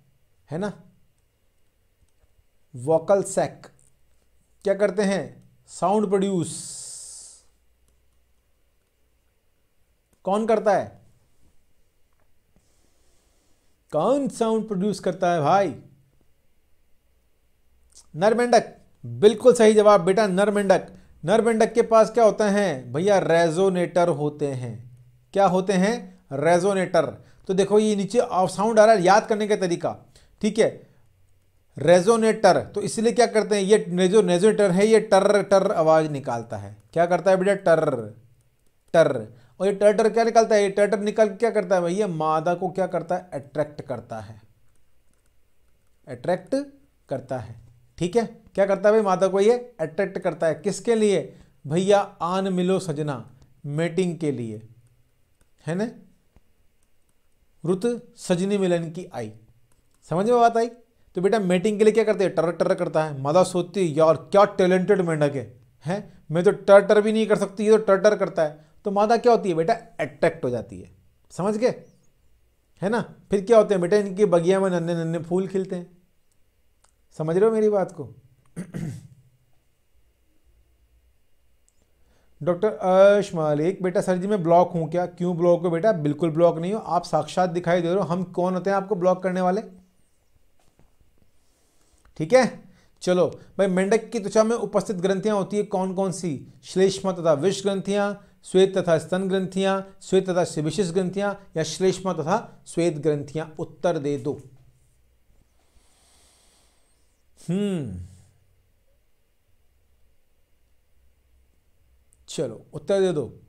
है ना? Vocal sac. क्या करते हैं? Sound produce. कौन करता है? कौन साउंड प्रोड्यूस करता है भाई? नर मेंढक बिल्कुल सही जवाब, बेटा नर मेंढक नर मेंढक के पास क्या होते हैं? भैया, रेजोनेटर होते हैं। क्या होते हैं? रेजोनेटर। तो देखो, ये नीचे ऑफ़ साउंड आ रहा है, याद करने का तरीका। ठीक है? रेजोनेटर। तो इसलिए क्या करते हैं? ये रेजो रेजोनेटर है, ये टर टर आवाज़ निकालता है। क्या करता है बेटा? टर टर। और ये टर टर क्या निकालता है? ये टर टर निकाल क्या करता है भैया? मादा को क्या करता है? अट्रैक्ट करता है। अट्रैक्ट करता है। ठीक है? क्या करता है भाई? माता को ये अट्रैक्ट करता है। किसके लिए? भैया, आन मिलो सजना मेटिंग के लिए। है ना? रुत सजनी मिलन की आई। समझ में बात आई? तो बेटा मेटिंग के लिए क्या करते हैं? टर टर करता है। मादा सोचती है, यार, क्या टैलेंटेड मेंढक है। हैं? मैं तो टर टर भी नहीं कर सकती, ये तो टर टर करता है। तो मादा क्या होती है बेटा? अट्रैक्ट हो जाती है। समझ गए? है ना? फिर क्या होते हैं बेटा? इनकी बगिया में नन्हे नन्हे फूल खिलते हैं। समझ रहे हो मेरी बात को? डॉक्टर अश मालिक, बेटा सर जी, मैं ब्लॉक हूँ क्या? क्यों ब्लॉक हो बेटा? बिल्कुल ब्लॉक नहीं हो। आप साक्षात दिखाई दे रहे हो। हम कौन होते हैं आपको ब्लॉक करने वाले? ठीक है? चलो, भाई मेंढक की त्वचा में उपस्थित ग्रंथियाँ होती है कौन कौन सी श्लेष्मा तथा विष ग्रंथियाँ, श्वेत तथा स्तन ग्रंथियाँ, श्वेत तथा विशेष ग्रंथियाँ, या श्लेष्मा तथा श्वेत ग्रंथियाँ? उत्तर दे दो। हम्म। चलो, उत्तर दे दो।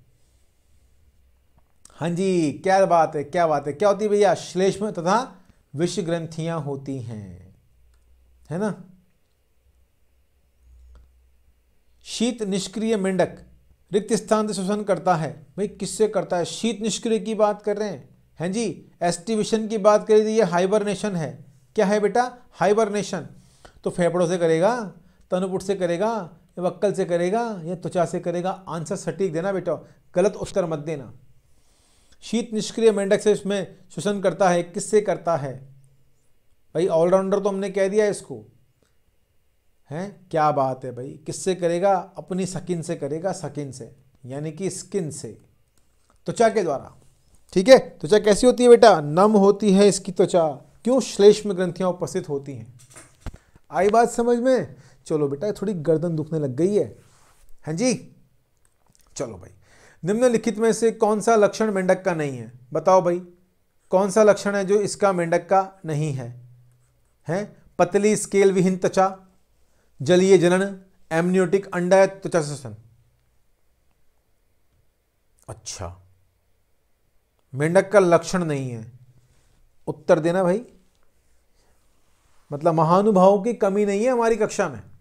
हाँ जी, क्या बात है, क्या बात है। क्या होती है भैया? श्लेष्म तथा विष ग्रंथियाँ होती हैं, है ना? शीत निष्क्रिय मेंढक रिक्त स्थान से शोषण करता है। भाई, किससे करता है? शीत निष्क्रिय की बात कर रहे हैं। हैं जी, एस्टिवेशन की बात करी तो ये हाइबरनेशन है। क्या है बेटा? हाइबरनेशन। तो फेफड़ों से करेगा, तनुपुट से करेगा या वक्कल से करेगा, या त्वचा से करेगा। आंसर सटीक देना बेटा, गलत उत्तर मत देना। शीत निष्क्रिय मेंढक से इसमें शोषण करता है, किससे करता है? भाई ऑलराउंडर तो हमने कह दिया इसको। हैं? क्या बात है भाई, किससे करेगा? अपनी सकिन से करेगा, सकिन से, यानी कि स्किन से। त्वचा के द्वारा। ठीक है? त्वचा कैसी होती है बेटा? नम होती है इसकी त्वचा। क्यों? श्लेष्म ग्रंथियाँ उपस्थित होती हैं। आई बात समझ में? चलो बेटा थोड़ी गर्दन दुखने लग गई है। हाँ जी? चलो भाई। निम्नलिखित में से कौन सा लक्षण मेंढक का नहीं है? बताओ भाई, कौन सा लक्षण है जो इसका मेंढक का नहीं है? हैं? पतली स्केल विहीन त्वचा, जलीय जनन एमनियोटिक अंडा त्वचा श्वसन। अच्छा। मेंढक का लक्षण नहीं है। उत्तर देना भाई। मतलब महानुभावों की कमी नहीं है हमारी कक्षा में।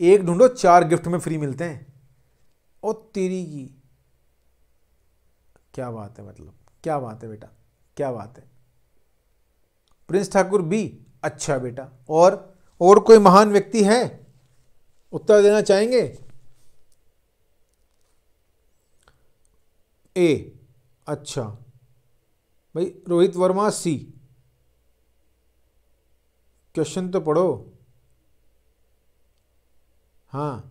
एक ढूंढो, चार गिफ्ट में फ्री मिलते हैं। ओ, तेरी की। क्या बात है मतलब क्या बात है बेटा, क्या बात है। प्रिंस ठाकुर बी अच्छा बेटा, और और कोई महान व्यक्ति है? उत्तर देना चाहेंगे? ए अच्छा। भाई, रोहित वर्मा सी। क्वेश्चन तो पढ़ो। हाँ।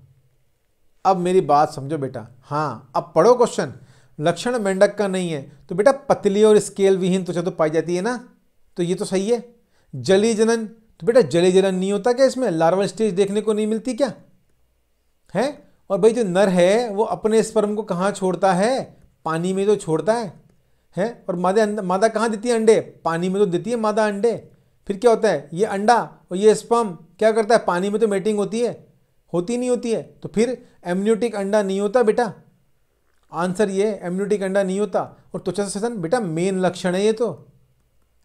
अब मेरी बात समझो बेटा। हाँ अब पढ़ो क्वेश्चन लक्षण मेंढक का नहीं है। तो बेटा पतली और स्केल विहीन त्वचा तो पाई जाती है ना। तो ये तो सही है। जली जनन तो बेटा जली जनन नहीं होता क्या इसमें? लार्वल स्टेज देखने को नहीं मिलती क्या? है? और भाई जो नर है, वो अपने स्पर्म को कहाँ छोड़ता है? पानी में तो छोड़ता है। है? और मादा मादा कहाँ देती है अंडे? पानी में तो देती है मादा अंडे। फिर क्या होता है? ये अंडा और ये स्पर्म क्या करता है? पानी में तो मेटिंग होती है। होती नहीं होती है तो फिर एम्यूटिक अंडा नहीं होता बेटा। आंसर ये एम्यूटिक अंडा नहीं होता। और त्वचा से श्वसन, बेटा मेन लक्षण है ये तो।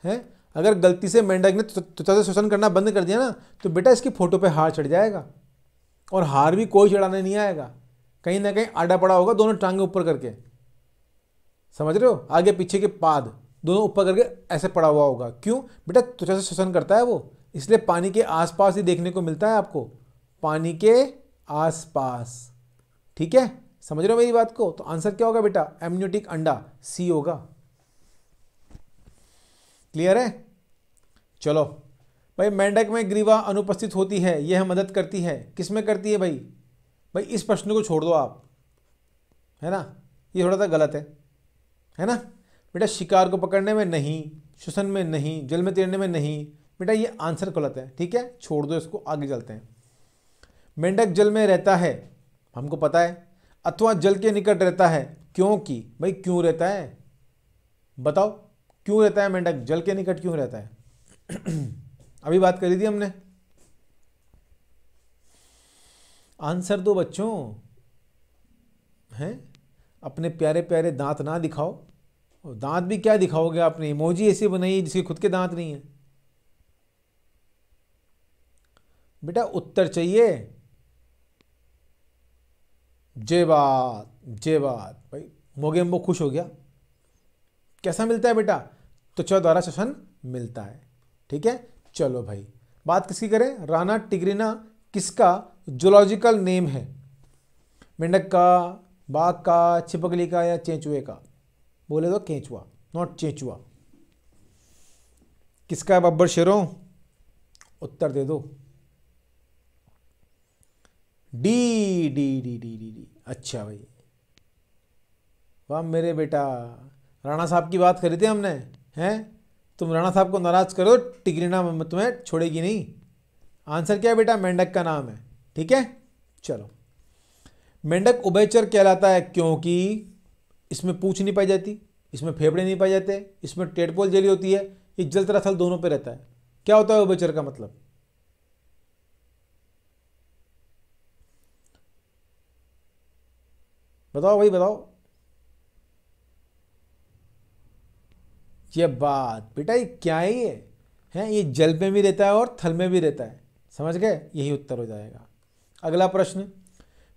है? अगर गलती से मेंढक ने त्वचा से श्वसन करना बंद कर दिया ना तो बेटा इसकी फ़ोटो पे हार चढ़ जाएगा। और हार भी कोई चढ़ाने नहीं आएगा। कहीं ना कहीं आडा पड़ा होगा दोनों टांगे ऊपर करके। समझ रहे हो? आगे पीछे के पाद दोनों ऊपर करके ऐसे पड़ा हुआ होगा। क्यों? बेटा त्वचा से श्वसन करता है वो। इसलिए पानी के आसपास ही देखने को मिलता है आपको। पानी के आसपास। ठीक है? समझ रहे हो मेरी बात को? तो आंसर क्या होगा बेटा? एमन्यूटिक अंडा। सी होगा। क्लियर है? चलो। भाई, मेंढक में ग्रीवा अनुपस्थित होती है। यह मदद करती है। किसमें करती है भाई? भाई, इस प्रश्न को छोड़ दो आप। है ना? ये थोड़ा सा गलत है। है ना? बेटा, शिकार को पकड़ने में नहीं, श्वसन में नहीं, जल में तैरने में नहीं। बेटा, ये आंसर गलत है। ठीक है? छोड़ दो इसको, आगे चलते हैं। मेंढक जल में रहता है। हमको पता है। अथवा जल के निकट रहता है। क्योंकि भाई, क्यों रहता है? बताओ, क्यों रहता है मेंढक? जल के निकट क्यों रहता है? अभी बात करी थी हमने। आंसर दो बच्चों। हैं? अपने प्यारे प्यारे दांत ना दिखाओ। और दांत भी क्या दिखाओगे आपने? इमोजी ऐसी बनाई जिसके खुद के दांत नहीं है। बेटा, उत्तर चाहिए। जय बात जय बात। भाई मोगेम्बो खुश हो गया। कैसा मिलता है बेटा? त्वचा द्वारा श्वसन मिलता है। ठीक है? चलो भाई। बात किसकी करें? राना टिग्रिना किसका जोलॉजिकल नेम है? मेंढक का, बाघ का, छिपकली का या चेंचुए का? बोले तो केंचुआ नॉट चेंचुआ। किसका है बब्बर शेरों? उत्तर दे दो। D D D D D D. अच्छा भाई। वाह, मेरे बेटा। राणा साहब की बात करी थी हमने, हैं? तुम राणा साहब को नाराज़ करो टिगरीना तुम्हें छोड़ेगी नहीं। आंसर क्या है बेटा? मेंढक का नाम है। ठीक है? चलो। मेंढक उभयचर कहलाता है क्योंकि इसमें पूछ नहीं पाई जाती, इसमें फेफड़े नहीं पाए जाते, इसमें टेटपोल जेली होती है, ये जल तथा थल दोनों पे रहता है। क्या होता है उभयचर का मतलब? बताओ भाई बताओ। ये बात, बेटा, ये क्या है ये है, ये जल में भी रहता है और थल में भी रहता है। समझ गए? यही उत्तर हो जाएगा। अगला प्रश्न,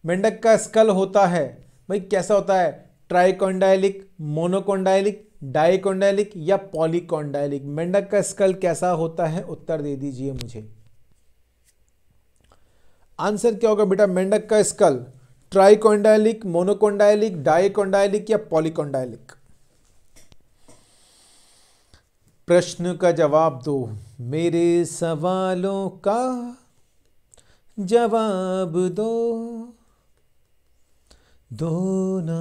मेंढक का स्कल होता है, भाई, कैसा होता है? ट्राइकोंडाइलिक, मोनोकोंडाइलिक, डाइकोंडाइलिक या पॉलीकोंडाइलिक? मेंढक का स्कल कैसा होता है? उत्तर दे दीजिए मुझे। आंसर क्या होगा बेटा? मेंढक का स्कल। ट्राइकोंडाइलिक मोनोकोंडाइलिक डाइकोंडाइलिक या पॉलीकोंडाइलिक प्रश्न का जवाब दो। मेरे सवालों का जवाब दो। दो ना।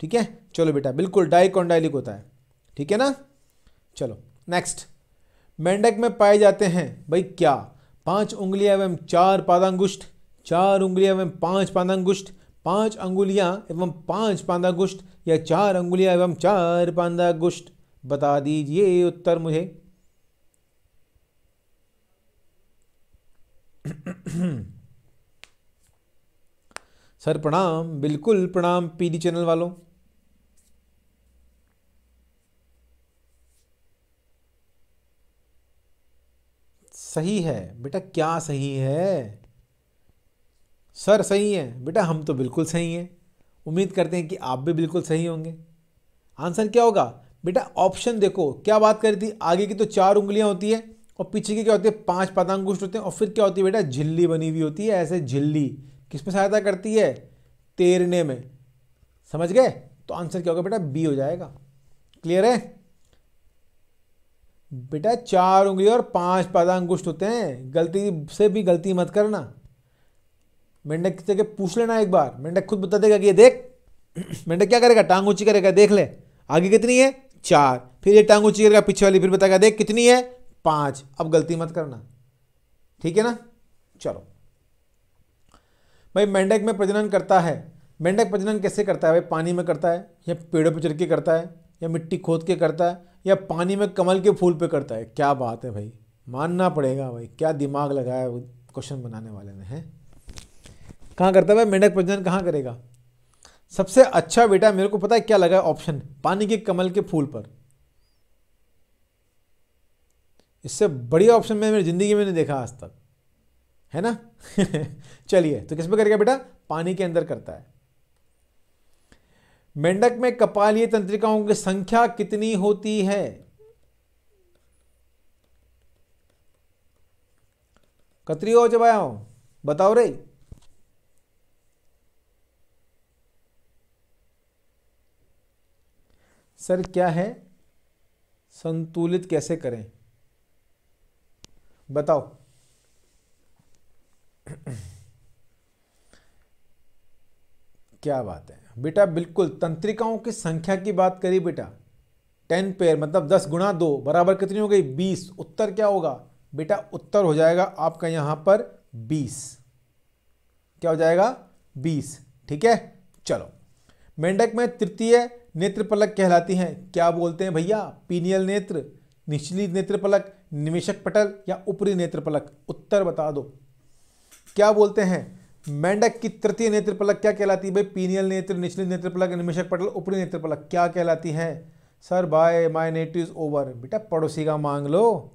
ठीक है? चलो बेटा, बिल्कुल डाइकोंडाइलिक होता है। ठीक है ना? चलो नेक्स्ट मेंढक में पाए जाते हैं। भाई क्या? पाँच उंगलियाँ एवं चार पादांगुष्ठ, चार उंगलियाँ एवं पाँच पादांगुष्ठ, पाँच अंगुलियाँ एवं पाँच पादांगुष्ठ या चार अंगुलियाँ एवं चार पादांगुष्ठ? बता दीजिए उत्तर मुझे। सर, प्रणाम। बिल्कुल प्रणाम, पीडी चैनल वालों। सही है? बेटा, क्या सही है? सर सही है। बेटा, हम तो बिल्कुल सही हैं। उम्मीद करते हैं कि आप भी बिल्कुल सही होंगे। आंसर क्या होगा? बेटा, ऑप्शन देखो। क्या बात करी थी? आगे की तो चार उंगलियाँ होती है और पीछे की क्या होती है? पाँच पदांगुष्ट होते हैं। और फिर क्या होती है बेटा? झिल्ली बनी हुई होती है, ऐसे झिल्ली। किसमें सहायता करती है? तैरने में। समझ गए? तो आंसर क्या होगा बेटा? बी हो जाएगा। क्लियर है? बेटा, चार उंगली और पाँच पदांगुष्ट होते हैं। गलती से भी गलती मत करना। मेंढक से पूछ लेना एक बार। मेंढक खुद बता देगा कि ये देख। मेंढक क्या करेगा? टांग ऊँची करेगा, देख ले। आगे कितनी है? चार। फिर ये टांग ऊँची करेगा, पीछे वाली फिर बताएगा, देख कितनी है? पाँच। अब गलती मत करना। ठीक है ना? चलो। भाई, मेंढक में प्रजनन करता है। मेंढक प्रजनन कैसे करता है? भाई, पानी में करता है, या पेड़ों पर चढ़ के करता है, या मिट्टी खोद के करता है। या पानी में कमल के फूल पे करता है? क्या बात है भाई। मानना पड़ेगा भाई। क्या दिमाग लगाया क्वेश्चन बनाने वाले ने, है? कहाँ करता है भाई? मेंढक प्रजनन कहाँ करेगा? सबसे अच्छा बेटा मेरे को पता है क्या लगा ऑप्शन पानी के कमल के फूल पर। इससे बढ़िया ऑप्शन मैं मेरी ज़िंदगी में नहीं देखा आज तक। है ना? चलिए तो किस पे करेगा बेटा? पानी के अंदर करता है। मेंढक में कपालीय तंत्रिकाओं की संख्या कितनी होती है? कतरी हो जब आया बताओ रे। सर, क्या है? संतुलित कैसे करें? बताओ। क्या बात है? बेटा बिल्कुल, तंत्रिकाओं की संख्या की बात करी बेटा। टेन पेयर मतलब दस गुणा दो, बराबर कितनी हो गई? बीस। उत्तर क्या होगा? बेटा उत्तर हो जाएगा आपका यहाँ पर बीस। क्या हो जाएगा? बीस। ठीक है? चलो। मेंढक में तृतीय नेत्र पलक कहलाती हैं। क्या बोलते हैं भैया? पीनियल नेत्र, निचली नेत्र पलक पटल या ऊपरी नेत्र पलक उत्तर बता दो। क्या बोलते हैं? मेंढक की तृतीय नेत्र पलक क्या कहलाती है? भाई, पीनियल नेत्र, निचली नेत्र पलक निवेशक पटल, ऊपरी नेत्र पलक क्या कहलाती है? Sir by my net is over बेटा, पड़ोसी का मांग लो,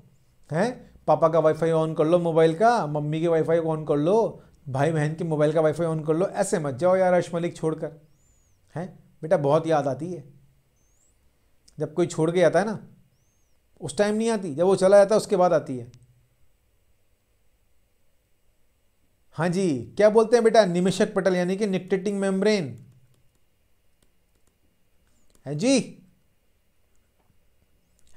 हैं? पापा का वाईफाई ऑन कर लो मोबाइल का, मम्मी के वाईफाई ऑन कर लो भाई बहन के मोबाइल का वाईफाई ऑन कर लो, ऐसे मत जाओ यार अर्श मलिक छोड़कर, हैं? बेटा, बहुत याद आती है। जब कोई छोड़ के आता है ना, उस टाइम नहीं आती, जब वो चला जाता है, उसके बाद आती है। हाँ जी, क्या बोलते हैं बेटा? निमिषक पटल, यानी कि निक्टेटिंग मेम्ब्रेन। है जी?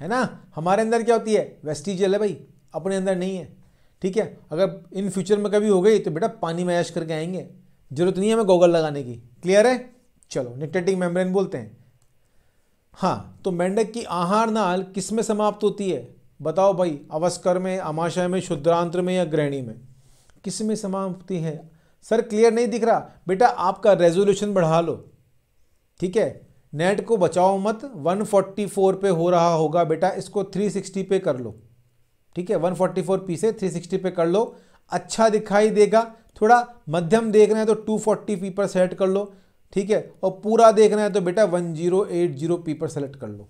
है ना? हमारे अंदर क्या होती है? वेस्टिजियल है भाई, अपने अंदर नहीं है। ठीक है? अगर इन फ्यूचर में कभी हो गई तो बेटा पानी में ऐश करके आएँगे। ज़रूरत नहीं है हमें गोगल लगाने की। क्लियर है? चलो निक्टेटिंग मेम्ब्रेन बोलते हैं। हाँ तो मेंढक की आहार नाल किसमें समाप्त होती है? बताओ भाई, अवस्कर में, अमाशय में, शुद्रांत्र में या ग्रहणी में? किसमें समाप्ति है। सर क्लियर नहीं दिख रहा। बेटा, आपका रेजोल्यूशन बढ़ा लो। ठीक है? नेट को बचाओ मत। 144 पे हो रहा होगा बेटा। इसको 360 पे कर लो। ठीक है? 144 पी से 360 पे कर लो। अच्छा दिखाई देगा। थोड़ा मध्यम देखना है तो 240 पी पर सेट कर लो। ठीक है? और पूरा देखना है तो बेटा 1080 पी पर सेलेक्ट कर लो।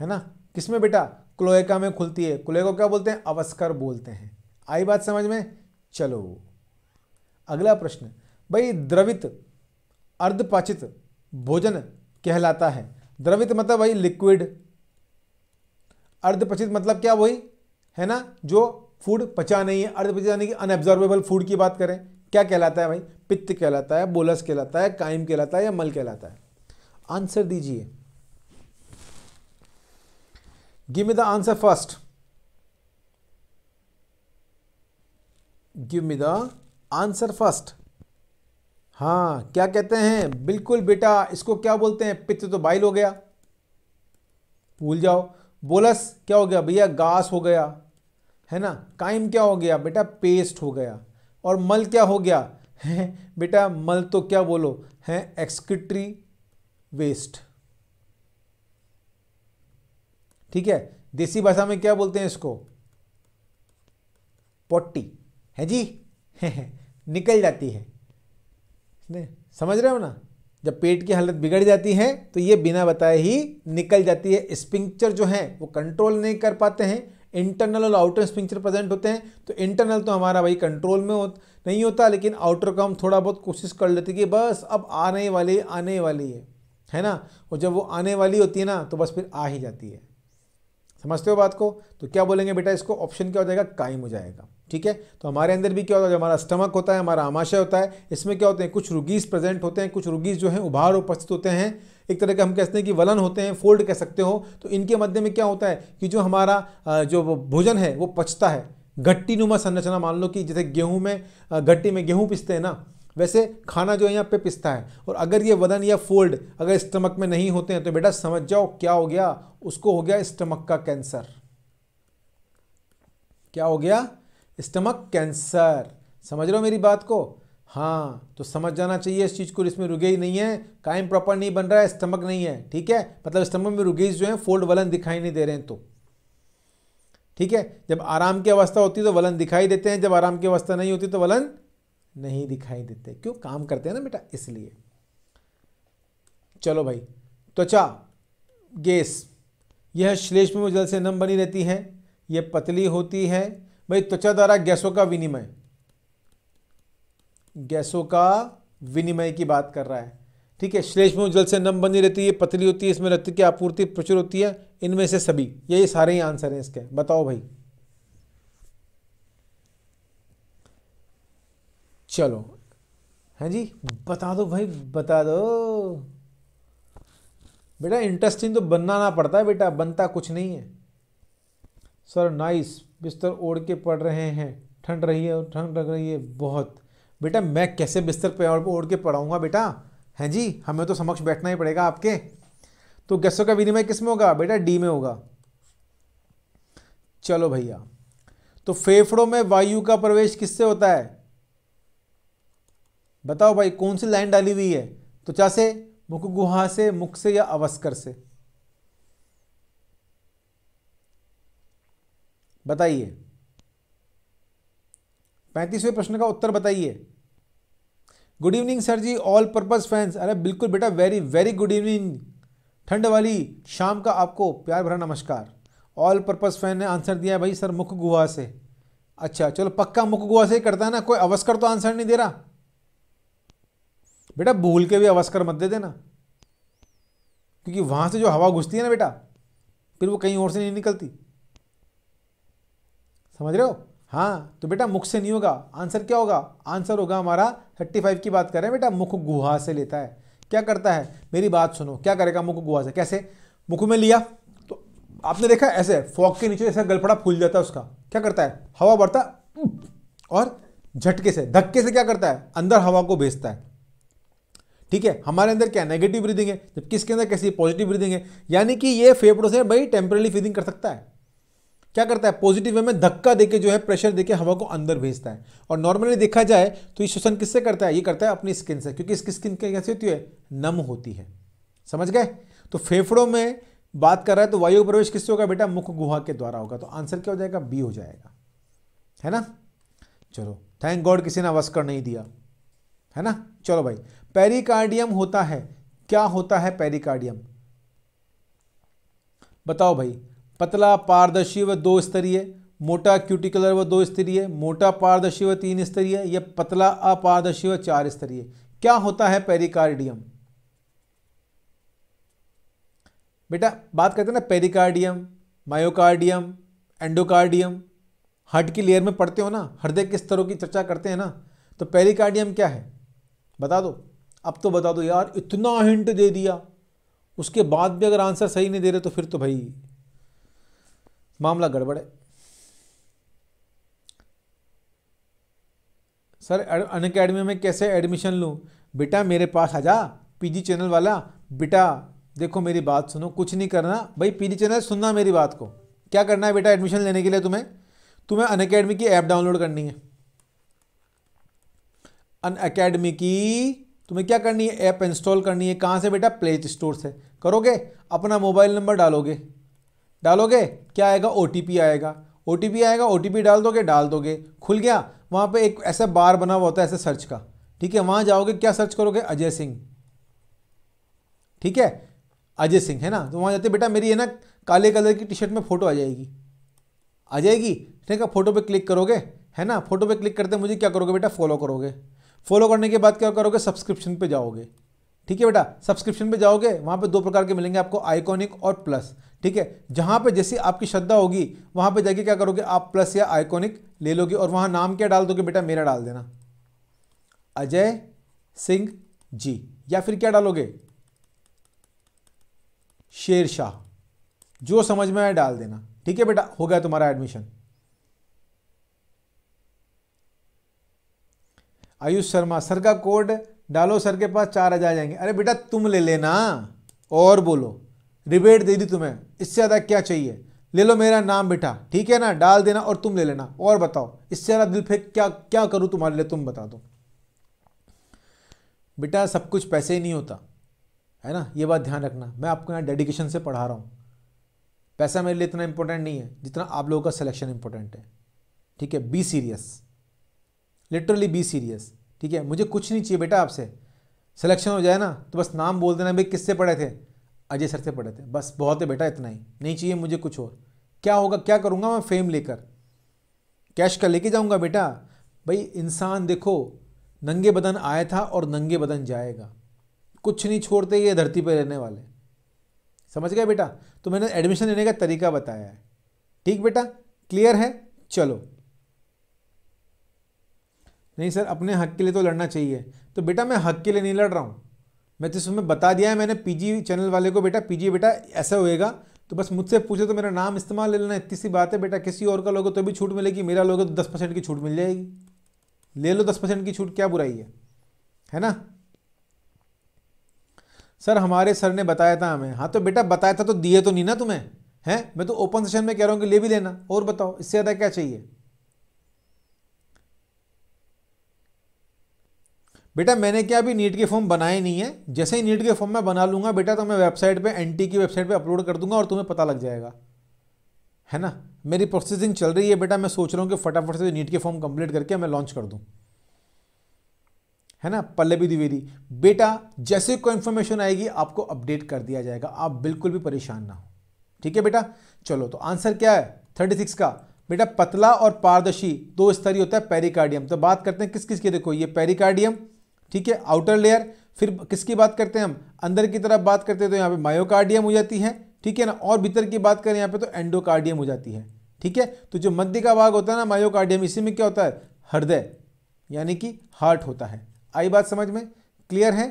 है ना? किसमें बेटा? क्लोएका में खुलती है। क्लोएका क्या बोलते हैं? अवस्कर बोलते हैं। आई बात समझ में? चलो। अगला प्रश्न, भाई द्रवित अर्धपाचित भोजन कहलाता है। द्रवित मतलब भाई लिक्विड अर्धपचित मतलब क्या वही? है ना? जो फ़ूड पचा नहीं है। अर्धपचित यानी कि अनएब्जॉर्बेबल फ़ूड की बात करें। क्या कहलाता है भाई? पित्त कहलाता है बोलस कहलाता है काइम कहलाता है या मल कहलाता है? आंसर दीजिए। Give me the answer first give me the answer first हाँ क्या कहते हैं? बिल्कुल बेटा, इसको क्या बोलते हैं? पित्त तो बाइल हो गया। भूल जाओ। बोलस, क्या हो गया? भैया गास हो गया। है ना? काइम क्या हो गया? बेटा, पेस्ट हो गया। और मल क्या हो गया? है? बेटा, मल तो क्या बोलो? है? एक्सक्रिटरी वेस्ट ठीक है? देसी भाषा में क्या बोलते हैं इसको? पोट्टी है जी? निकल जाती है। समझ रहे हो ना? जब पेट की हालत बिगड़ जाती है तो ये बिना बताए ही निकल जाती है। स्पिंक्चर जो है वो कंट्रोल नहीं कर पाते हैं। इंटरनल और आउटर स्पिंक्चर प्रेजेंट होते हैं। तो इंटरनल तो हमारा भाई कंट्रोल में हो, नहीं होता लेकिन आउटर का हम थोड़ा बहुत कोशिश कर लेते कि बस अब आने वाली आने वाली है। है ना? और जब वो आने वाली होती है ना तो बस फिर आ ही जाती है। समझते हो बात को? तो क्या बोलेंगे बेटा इसको? ऑप्शन क्या हो जाएगा? कायम हो जाएगा। ठीक है? तो हमारे अंदर भी क्या होता है? हमारा स्टमक होता है, हमारा आमाशय होता है। इसमें क्या होते हैं? कुछ रुगीज प्रेजेंट होते हैं, कुछ रुगीज जो हैं, उभार उपस्थित होते हैं। एक तरह के हम कहते हैं कि वलन होते हैं फोल्ड कह सकते हो। तो इनके मध्य में क्या होता है कि जो हमारा जो भोजन है, वो पचता है। गट्टी नुमा संरचना मान लो कि जैसे गेहूँ में गट्टी में गेहूँ पिसते हैं ना वैसे खाना जो है यहाँ पे पिसता है। और अगर ये वदन या फोल्ड अगर स्टमक में नहीं होते हैं तो बेटा समझ जाओ क्या हो गया। उसको हो गया स्टमक का कैंसर। क्या हो गया? Stomach cancer. समझ रहे हो मेरी बात को? हाँ तो समझ जाना चाहिए इस चीज़ को, इसमें रुगेज नहीं है। कायम प्रॉपर नहीं बन रहा है, स्टमक नहीं है। ठीक है? मतलब स्टमक में रुगेज जो है, फोल्ड वलन दिखाई नहीं दे रहे हैं तो। ठीक है? जब आराम की अवस्था होती है तो वलन दिखाई देते हैं। जब आराम की अवस्था नहीं होती तो वलन नहीं दिखाई देते। क्यों? काम करते हैं ना बेटा, इसलिए। चलो भाई, त्वचा, गैस। यह श्लेष्म जल से नम बनी रहती है। यह पतली होती है। भाई, त्वचा द्वारा गैसों का विनिमय। गैसों का विनिमय की बात कर रहा है। ठीक है, श्लेष्म जल से नम बनी रहती है पतली होती है, इसमें रक्त की आपूर्ति प्रचुर होती है। इनमें से सभी, यही सारे ही आंसर हैं इसके। बताओ भाई। चलो। हैं जी? बता दो भाई, बता दो। बेटा, इंटरेस्टिंग तो बनना ना पड़ता है बेटा, बनता कुछ नहीं है। सर, नाइस, बिस्तर ओढ़ के पढ़ रहे हैं। ठंड रही है, ठंड लग रही है बहुत। बेटा, मैं कैसे बिस्तर पे ओढ़ के पढ़ाऊँगा बेटा? हैं जी? हमें तो समक्ष बैठना ही पड़ेगा आपके। तो गैसों का विनिमय किसमें होगा? बेटा डी में होगा। चलो भैया। तो फेफड़ों में वायु का प्रवेश किससे होता है? बताओ भाई, कौन सी लाइन डाली हुई है? त्वचा से मुख गुहा से, मुख से या अवस्कर से। बताइए। पैंतीसवें प्रश्न का उत्तर बताइए। Good evening sir ji all purpose fans अरे बिल्कुल बेटा वेरी वेरी गुड इवनिंग ठंड वाली शाम का आपको प्यार भरा नमस्कार। ऑल पर्पज फ़ैन ने आंसर दिया है भाई सर मुख गुहा से। अच्छा चलो पक्का मुख गुहा से ही करता है ना? कोई अवस्कर तो आंसर नहीं दे रहा? बेटा भूल के भी अवस्कर मत दे देना। क्योंकि वहाँ से जो हवा घुसती है ना बेटा, फिर वो कहीं और से नहीं निकलती। समझ रहे हो? हाँ तो बेटा मुख से नहीं होगा, आंसर क्या होगा? आंसर होगा हमारा थर्टी फाइव की बात कर रहे हैं बेटा, मुख गुहा से लेता है। क्या करता है? मेरी बात सुनो, क्या करेगा मुख गुहा से? कैसे? मुख में लिया तो आपने देखा ऐसे फॉक के नीचे ऐसा गलफड़ा फूल जाता है उसका। क्या करता है? हवा बढ़ता, और झटके से, धक्के से क्या करता है? अंदर हवा को भेजता है। ठीक है? हमारे अंदर क्या नेगेटिव ब्रीदिंग है। जबकि किसके अंदर कैसी पॉजिटिव ब्रीदिंग है? यानी कि ये फेफड़ों से भाई टेम्परली फीडिंग कर सकता है। क्या करता है? पॉजिटिव वे में धक्का देके जो है प्रेशर देके हवा को अंदर भेजता है। और नॉर्मली देखा जाए तो ये श्वसन किससे करता है? ये करता है अपनी स्किन से। क्योंकि इसकी स्किन कैसी होती है? नम होती है। समझ गए? तो फेफड़ों में बात कर रहा है तो वायु प्रवेश किससे होगा बेटा? मुख गुहा के द्वारा होगा। तो आंसर क्या हो जाएगा? बी हो जाएगा। है ना? चलो थैंक गॉड किसी ने अवस्कर नहीं दिया। है ना? चलो भाई। पेरिकार्डियम होता है। क्या होता है पेरिकार्डियम बताओ भाई। पतला, पारदर्शी व दो स्तरीय, मोटा क्यूटिकुलर व दो स्तरीय, मोटा, पारदर्शी व तीन स्तरीय, या पतला, अपारदर्शी व चार स्तरीय। क्या होता है पेरिकार्डियम बेटा, बात करते हैं ना पेरिकार्डियम मायोकार्डियम एंडोकार्डियम हार्ट की लेयर में पढ़ते हो ना, हृदय के स्तरों की चर्चा करते हैं ना तो पेरिकार्डियम क्या है? बता दो। अब तो बता दो यार, इतना हिंट दे दिया। उसके बाद भी अगर आंसर सही नहीं दे रहे तो फिर तो भाई मामला गड़बड़ है। सर, अन अकेडमी में कैसे एडमिशन लूँ? बेटा, मेरे पास आ जा पीजी चैनल वाला। बेटा, देखो मेरी बात सुनो, कुछ नहीं करना। भाई पीजी चैनल सुनना मेरी बात को। क्या करना है बेटा एडमिशन लेने के लिए तुम्हें? तुम्हें अन अकेडमी की ऐप डाउनलोड करनी है। अन अकेडमी की तुम्हें क्या करनी है? ऐप इंस्टॉल करनी है। कहाँ से बेटा? प्ले स्टोर से। करोगे? अपना मोबाइल नंबर डालोगे। डालोगे? क्या आएगा? ओटीपी आएगा। ओटीपी आएगा ओ डाल दोगे डाल दोगे। खुल गया। वहाँ पे एक ऐसा बार बना हुआ होता है, ऐसे सर्च का। ठीक है? वहाँ जाओगे, क्या सर्च करोगे? अजय सिंह ठीक है? अजय सिंह है ना? तो वहाँ जाते बेटा मेरी, है ना, काले कलर की टी शर्ट में फ़ोटो आ जाएगी। आ जाएगी? ठीक है? फ़ोटो पे क्लिक करोगे? है ना? फ़ोटो पे क्लिक करते मुझे क्या करोगे बेटा? फॉलो करोगे। फॉलो करने के बाद क्या करोगे? सब्सक्रिप्शन पे जाओगे। ठीक है बेटा? सब्सक्रिप्शन पे जाओगे, वहाँ पे दो प्रकार के मिलेंगे आपको, आइकॉनिक और प्लस। ठीक है? जहाँ पे जैसी आपकी श्रद्धा होगी, वहाँ पे जाके क्या करोगे? आप प्लस या आइकॉनिक ले लोगे और वहाँ नाम क्या डाल दोगे बेटा? मेरा डाल देना। अजय सिंह जी। या फिर क्या डालोगे? शेर शाह। जो समझ में आए डाल देना। ठीक है बेटा? हो गया तुम्हारा एडमिशन आयुष शर्मा, सर का कोड डालो, सर के पास चार हज़ार जाएँगे। अरे बेटा, तुम ले लेना, और बोलो। रिबेट दे दी तुम्हें, इससे ज़्यादा क्या चाहिए? ले लो मेरा नाम बेटा, ठीक है ना? डाल देना और तुम ले लेना। और बताओ, इससे ज़्यादा दिल फेंक क्या क्या करूँ तुम्हारे लिए, तुम बता दो। बेटा, सब कुछ पैसे ही नहीं होता, है ना? ये बात ध्यान रखना। मैं आपको यहाँ डेडिकेशन से पढ़ा रहा हूँ। पैसा मेरे लिए इतना इंपॉर्टेंट नहीं है, जितना आप लोगों का सिलेक्शन इंपॉर्टेंट है। ठीक है? Be serious literally be serious. ठीक है? मुझे कुछ नहीं चाहिए बेटा आपसे। सिलेक्शन हो जाए ना तो बस नाम बोल देना भाई, किससे पढ़े थे? अजय सर से पढ़े थे। बस, बहुत है बेटा इतना ही। नहीं चाहिए मुझे कुछ और। क्या होगा, क्या करूँगा मैं फेम लेकर? कैश का लेके जाऊँगा बेटा? भाई, इंसान देखो, नंगे बदन आया था और नंगे बदन जाएगा। कुछ नहीं छोड़ते ये धरती पर रहने वाले। समझ गए बेटा? तो मैंने एडमिशन लेने का तरीका बताया है। ठीक बेटा? क्लियर है? चलो। नहीं सर, अपने हक के लिए तो लड़ना चाहिए। तो बेटा मैं हक के लिए नहीं लड़ रहा हूँ। मैं तो इसमें बता दिया है, मैंने पीजी चैनल वाले को, बेटा, पीजी, बेटा, ऐसा होएगा। तो बस मुझसे पूछे तो मेरा नाम इस्तेमाल ले लेना। इतनी सी बात है, बेटा, किसी और का लोगे तो भी छूट मिलेगी, मेरा लोगे तो दस परसेंट की छूट मिल जाएगी। ले लो दस परसेंट की छूट, क्या बुराई है? है ना? सर, हमारे सर ने बताया था हमें। हाँ तो बेटा, बताया था तो दिए तो नहीं ना तुम्हें? हैं? मैं तो ओपन सेशन में कह रहा हूँ कि ले भी लेना। और बताओ, इससे ज़्यादा क्या चाहिए? बेटा, मैंने क्या अभी नीट के फॉर्म बनाए नहीं है? जैसे ही नीट के फॉर्म मैं बना लूँगा बेटा तो मैं वेबसाइट पे, एनटी की वेबसाइट पे अपलोड कर दूँगा और तुम्हें पता लग जाएगा। है ना? मेरी प्रोसेसिंग चल रही है बेटा, मैं सोच रहा हूँ कि फटाफट से नीट के फॉर्म कंप्लीट करके मैं लॉन्च कर दूँ। है ना? पल्लवी द्विवेदी। बेटा, जैसे कोई इन्फॉर्मेशन आएगी, आपको अपडेट कर दिया जाएगा। आप बिल्कुल भी परेशान ना हो। ठीक है बेटा? चलो तो आंसर क्या है? थर्टी सिक्स का। बेटा, पतला और पारदर्शी, दो स्तरीय होता है पेरिकार्डियम तो बात करते हैं किस किस की, देखो, ये पेरिकार्डियम ठीक है आउटर लेयर फिर किसकी बात करते हैं हम? अंदर की तरफ़ बात करते हैं तो यहाँ पे मायोकार्डियम हो जाती है, ठीक है ना? और भीतर की बात करें यहाँ पे तो एंडोकार्डियम हो जाती है, ठीक है? तो जो मध्य का भाग होता है ना मायोकार्डियम इसी में क्या होता है? हृदय, यानी कि हार्ट होता है। आई बात समझ में? क्लियर है?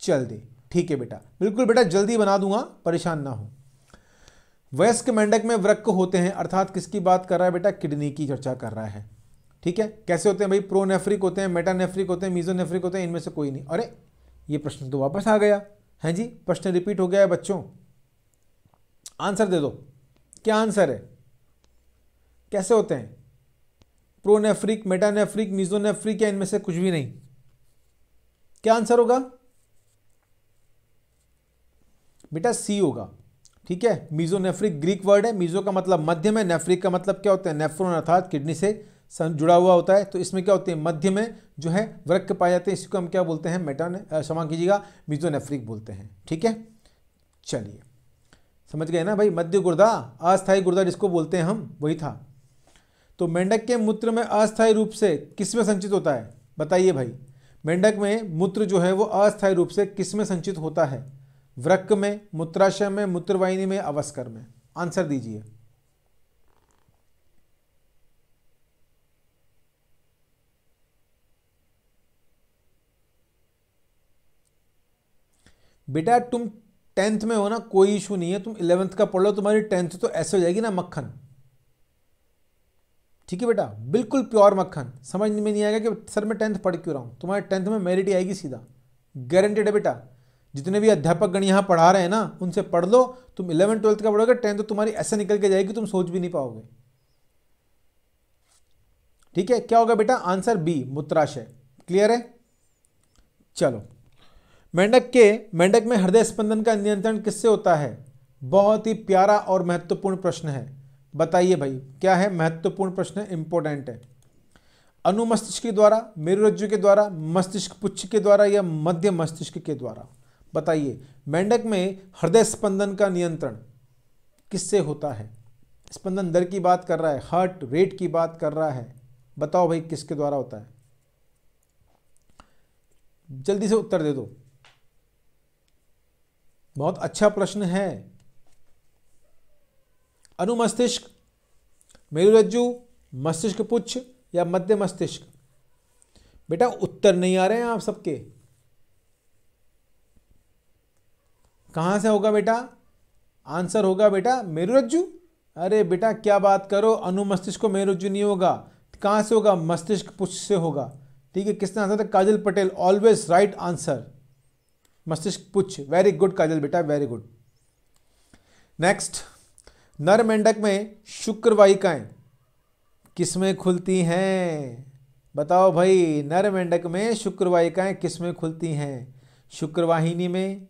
चल दे। ठीक है बेटा। बिल्कुल बेटा, जल्दी बना दूँगा, परेशान ना हो। वयस्क मेंढक में वृक्क होते हैं, अर्थात किसकी बात कर रहा है बेटा? किडनी की चर्चा कर रहा है। ठीक है? कैसे होते हैं भाई? प्रोनेफ्रिक होते हैं, मेटानेफ्रिक होते हैं, मीजोनेफ्रिक होते हैं, इनमें से कोई नहीं। अरे, ये प्रश्न तो वापस आ गया। है जी? प्रश्न रिपीट हो गया है बच्चों। आंसर दे दो। क्या आंसर है? कैसे होते हैं? प्रोनेफ्रिक, मेटानेफ्रिक, मीजोनेफ्रिक या इनमें से कुछ भी नहीं? क्या आंसर होगा? बेटा सी होगा। ठीक है? मीजोनेफ्रिक ग्रीक वर्ड है। मीजो का मतलब मध्य में नेफ्रिक का मतलब क्या होता है? नेफ्रोन अर्थात किडनी से जुड़ा हुआ होता है तो इसमें क्या होते हैं, मध्य में जो है वृक्क पाए जाते हैं, इसको हम क्या बोलते हैं, मेटान क्षमा कीजिएगा मीजोनेफ्रिक बोलते हैं, ठीक है? चलिए, समझ गए ना भाई? मध्य गुर्दा, अस्थायी गुर्दा जिसको बोलते हैं हम, वही था। तो मेंढक के मूत्र में अस्थायी रूप से किसमें संचित होता है? बताइए भाई। मेंढक में मूत्र जो है वो अस्थायी रूप से किसमें संचित होता है? वृक्क में, मूत्राशय में, मूत्रवाहिनी में, अवस्कर में। आंसर दीजिए। बेटा, तुम टेंथ में हो ना, कोई इशू नहीं है, तुम इलेवेंथ का पढ़ लो, तुम्हारी टेंथ तो ऐसे हो जाएगी ना मक्खन। ठीक है बेटा? बिल्कुल प्योर मक्खन। समझ में नहीं आएगा कि सर मैं टेंथ पढ़ क्यों रहा हूँ? तुम्हारे टेंथ में मेरिट ही आएगी सीधा। गारंटेड है बेटा। जितने भी अध्यापक गण यहाँ पढ़ा रहे हैं ना, उनसे पढ़ लो। तुम इलेवन ट्वेल्थ का पढ़ोगे, टेंथ तो तुम्हारी ऐसे निकल के जाएगी, तुम सोच भी नहीं पाओगे। ठीक है? क्या होगा बेटा? आंसर बी, मूत्राशय। क्लियर है? चलो। मेंढक के, मेंढक में हृदय स्पंदन का नियंत्रण किससे होता है? बहुत ही प्यारा और महत्वपूर्ण प्रश्न है। बताइए भाई, क्या है महत्वपूर्ण प्रश्न? इंपॉर्टेंट है। अनुमस्तिष्क के द्वारा मेरुरज्जु के द्वारा, मस्तिष्क पुच्छ के द्वारा या मध्य मस्तिष्क के द्वारा? बताइए, मेंढक में हृदय स्पंदन का नियंत्रण किससे होता है? स्पंदन दर की बात कर रहा है, हार्ट रेट की बात कर रहा है। बताओ भाई, किसके द्वारा होता है? जल्दी से उत्तर दे दो। बहुत अच्छा प्रश्न है। अनुमस्तिष्क मेरुरज्जु मस्तिष्क पुच्छ या मध्य मस्तिष्क? बेटा, उत्तर नहीं आ रहे हैं आप सबके। कहाँ से होगा बेटा? आंसर होगा बेटा मेरुरज्जु अरे बेटा, क्या बात करो अनुमस्तिष्क को मेरुरज्जु नहीं होगा। कहाँ से होगा? मस्तिष्क पुच्छ से होगा। ठीक है, किसने आंसर था? Kajal Patel always right answer मस्तिष्क पुच्छ वेरी गुड काजल बेटा वेरी गुड नेक्स्ट नर मेंढक में शुक्र वाहिकाएँ किसमें खुलती हैं। बताओ भाई नर मेंढक में शुक्रवाहिकाएँ किसमें खुलती हैं? शुक्रवाहिनी में,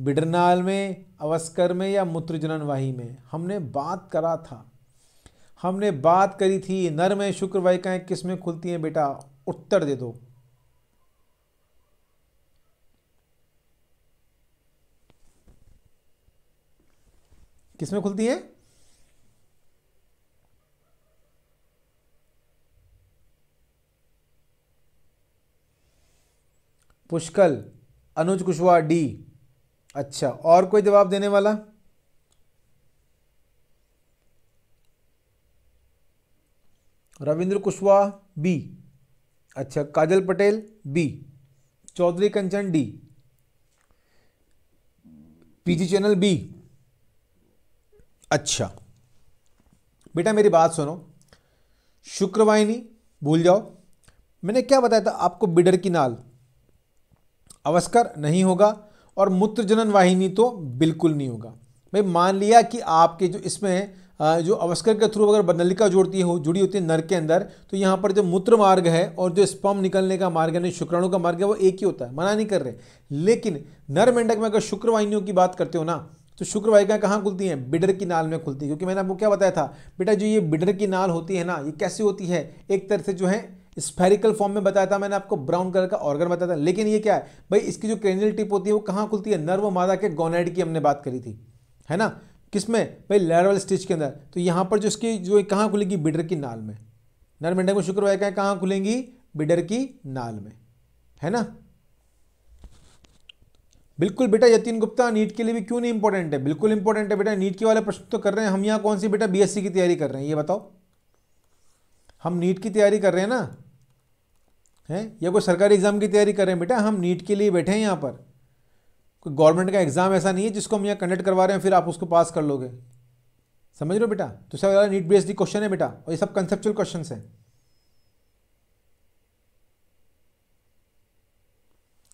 बिडरनाल में, अवस्कर में या मूत्रजनन वाही में? हमने बात करा था। हमने बात करी थी, नर में शुक्रवाहिकाएँ किसमें खुलती हैं, बेटा? उत्तर दे दो। किसमें खुलती हैं? पुष्कल, अनुज कुशवाहा, डी। अच्छा और कोई जवाब देने वाला? रविंद्र कुशवाहा, बी। अच्छा Kajal Patel, B. Chaudhary Kanchan, D. PG channel, B. अच्छा। बेटा, मेरी बात सुनो। शुक्रवाहिनी, भूल जाओ। मैंने क्या बताया था? आपको बिडर की नाल। अवस्कर नहीं होगा और मूत्रजनन वाहिनी तो बिल्कुल नहीं होगा। भाई, मान लिया कि आपके जो इसमें जो अवस्कर के थ्रू अगर नलिका जोड़ती है, जुड़ी होती है नर के अंदर तो यहाँ पर जो मूत्र मार्ग है और जो स्पम निकलने का मार्ग है शुक्राणु का मार्ग है, वो एक ही होता है। मना नहीं कर रहे। लेकिन नर मेंढक में अगर शुक्रवाहिनियों की बात करते हो ना तो शुक्र वाहिकाएँ कहाँ खुलती हैं? बिडर की नाल में खुलती है। क्योंकि मैंने आपको क्या बताया था, बेटा जो ये बिडर की नाल होती है ना, ये कैसी होती है? एक तरह से जो है स्फेरिकल फॉर्म में बताया था मैंने आपको ब्राउन कलर का ऑर्गन बताया था। लेकिन ये क्या है? भाई, इसकी जो क्रेनियल टिप होती है, वो कहाँ खुलती है? नर्व मादा के गोनेड की हमने बात करी थी। है ना? किसमें? भाई लैरवल स्टिच के अंदर। तो यहाँ पर जो इसकी, जो कहाँ खुलेगी? बिडर की नाल में। नर मेंढक में शुक्र वाहिकाएँ कहाँ खुलेंगी? बिडर की नाल में। है ना? बिल्कुल बेटा, यतीन गुप्ता, नीट के लिए भी क्यों नहीं इंपॉर्टेंट है? बिल्कुल इंपॉर्टेंट है बेटा, नीट के वाले प्रश्न तो कर रहे हैं। हम यहाँ कौन सी बेटा बीएससी की तैयारी कर रहे हैं? ये बताओ। हम नीट की तैयारी कर रहे हैं ना? हैं? या कोई सरकारी एग्ज़ाम की तैयारी कर रहे हैं बेटा? हम नीट के लिए बैठे हैं यहाँ पर। कोई गवर्नमेंट का एग्ज़ाम ऐसा नहीं है जिसको हम यहाँ कंडक्ट करवा रहे हैं, फिर आप उसको पास कर लोगे। समझ रहे हो बेटा? तो सब नीट बेस्ड क्वेश्चन है बेटा, और ये सब कंसेप्चुअल क्वेश्चन हैं।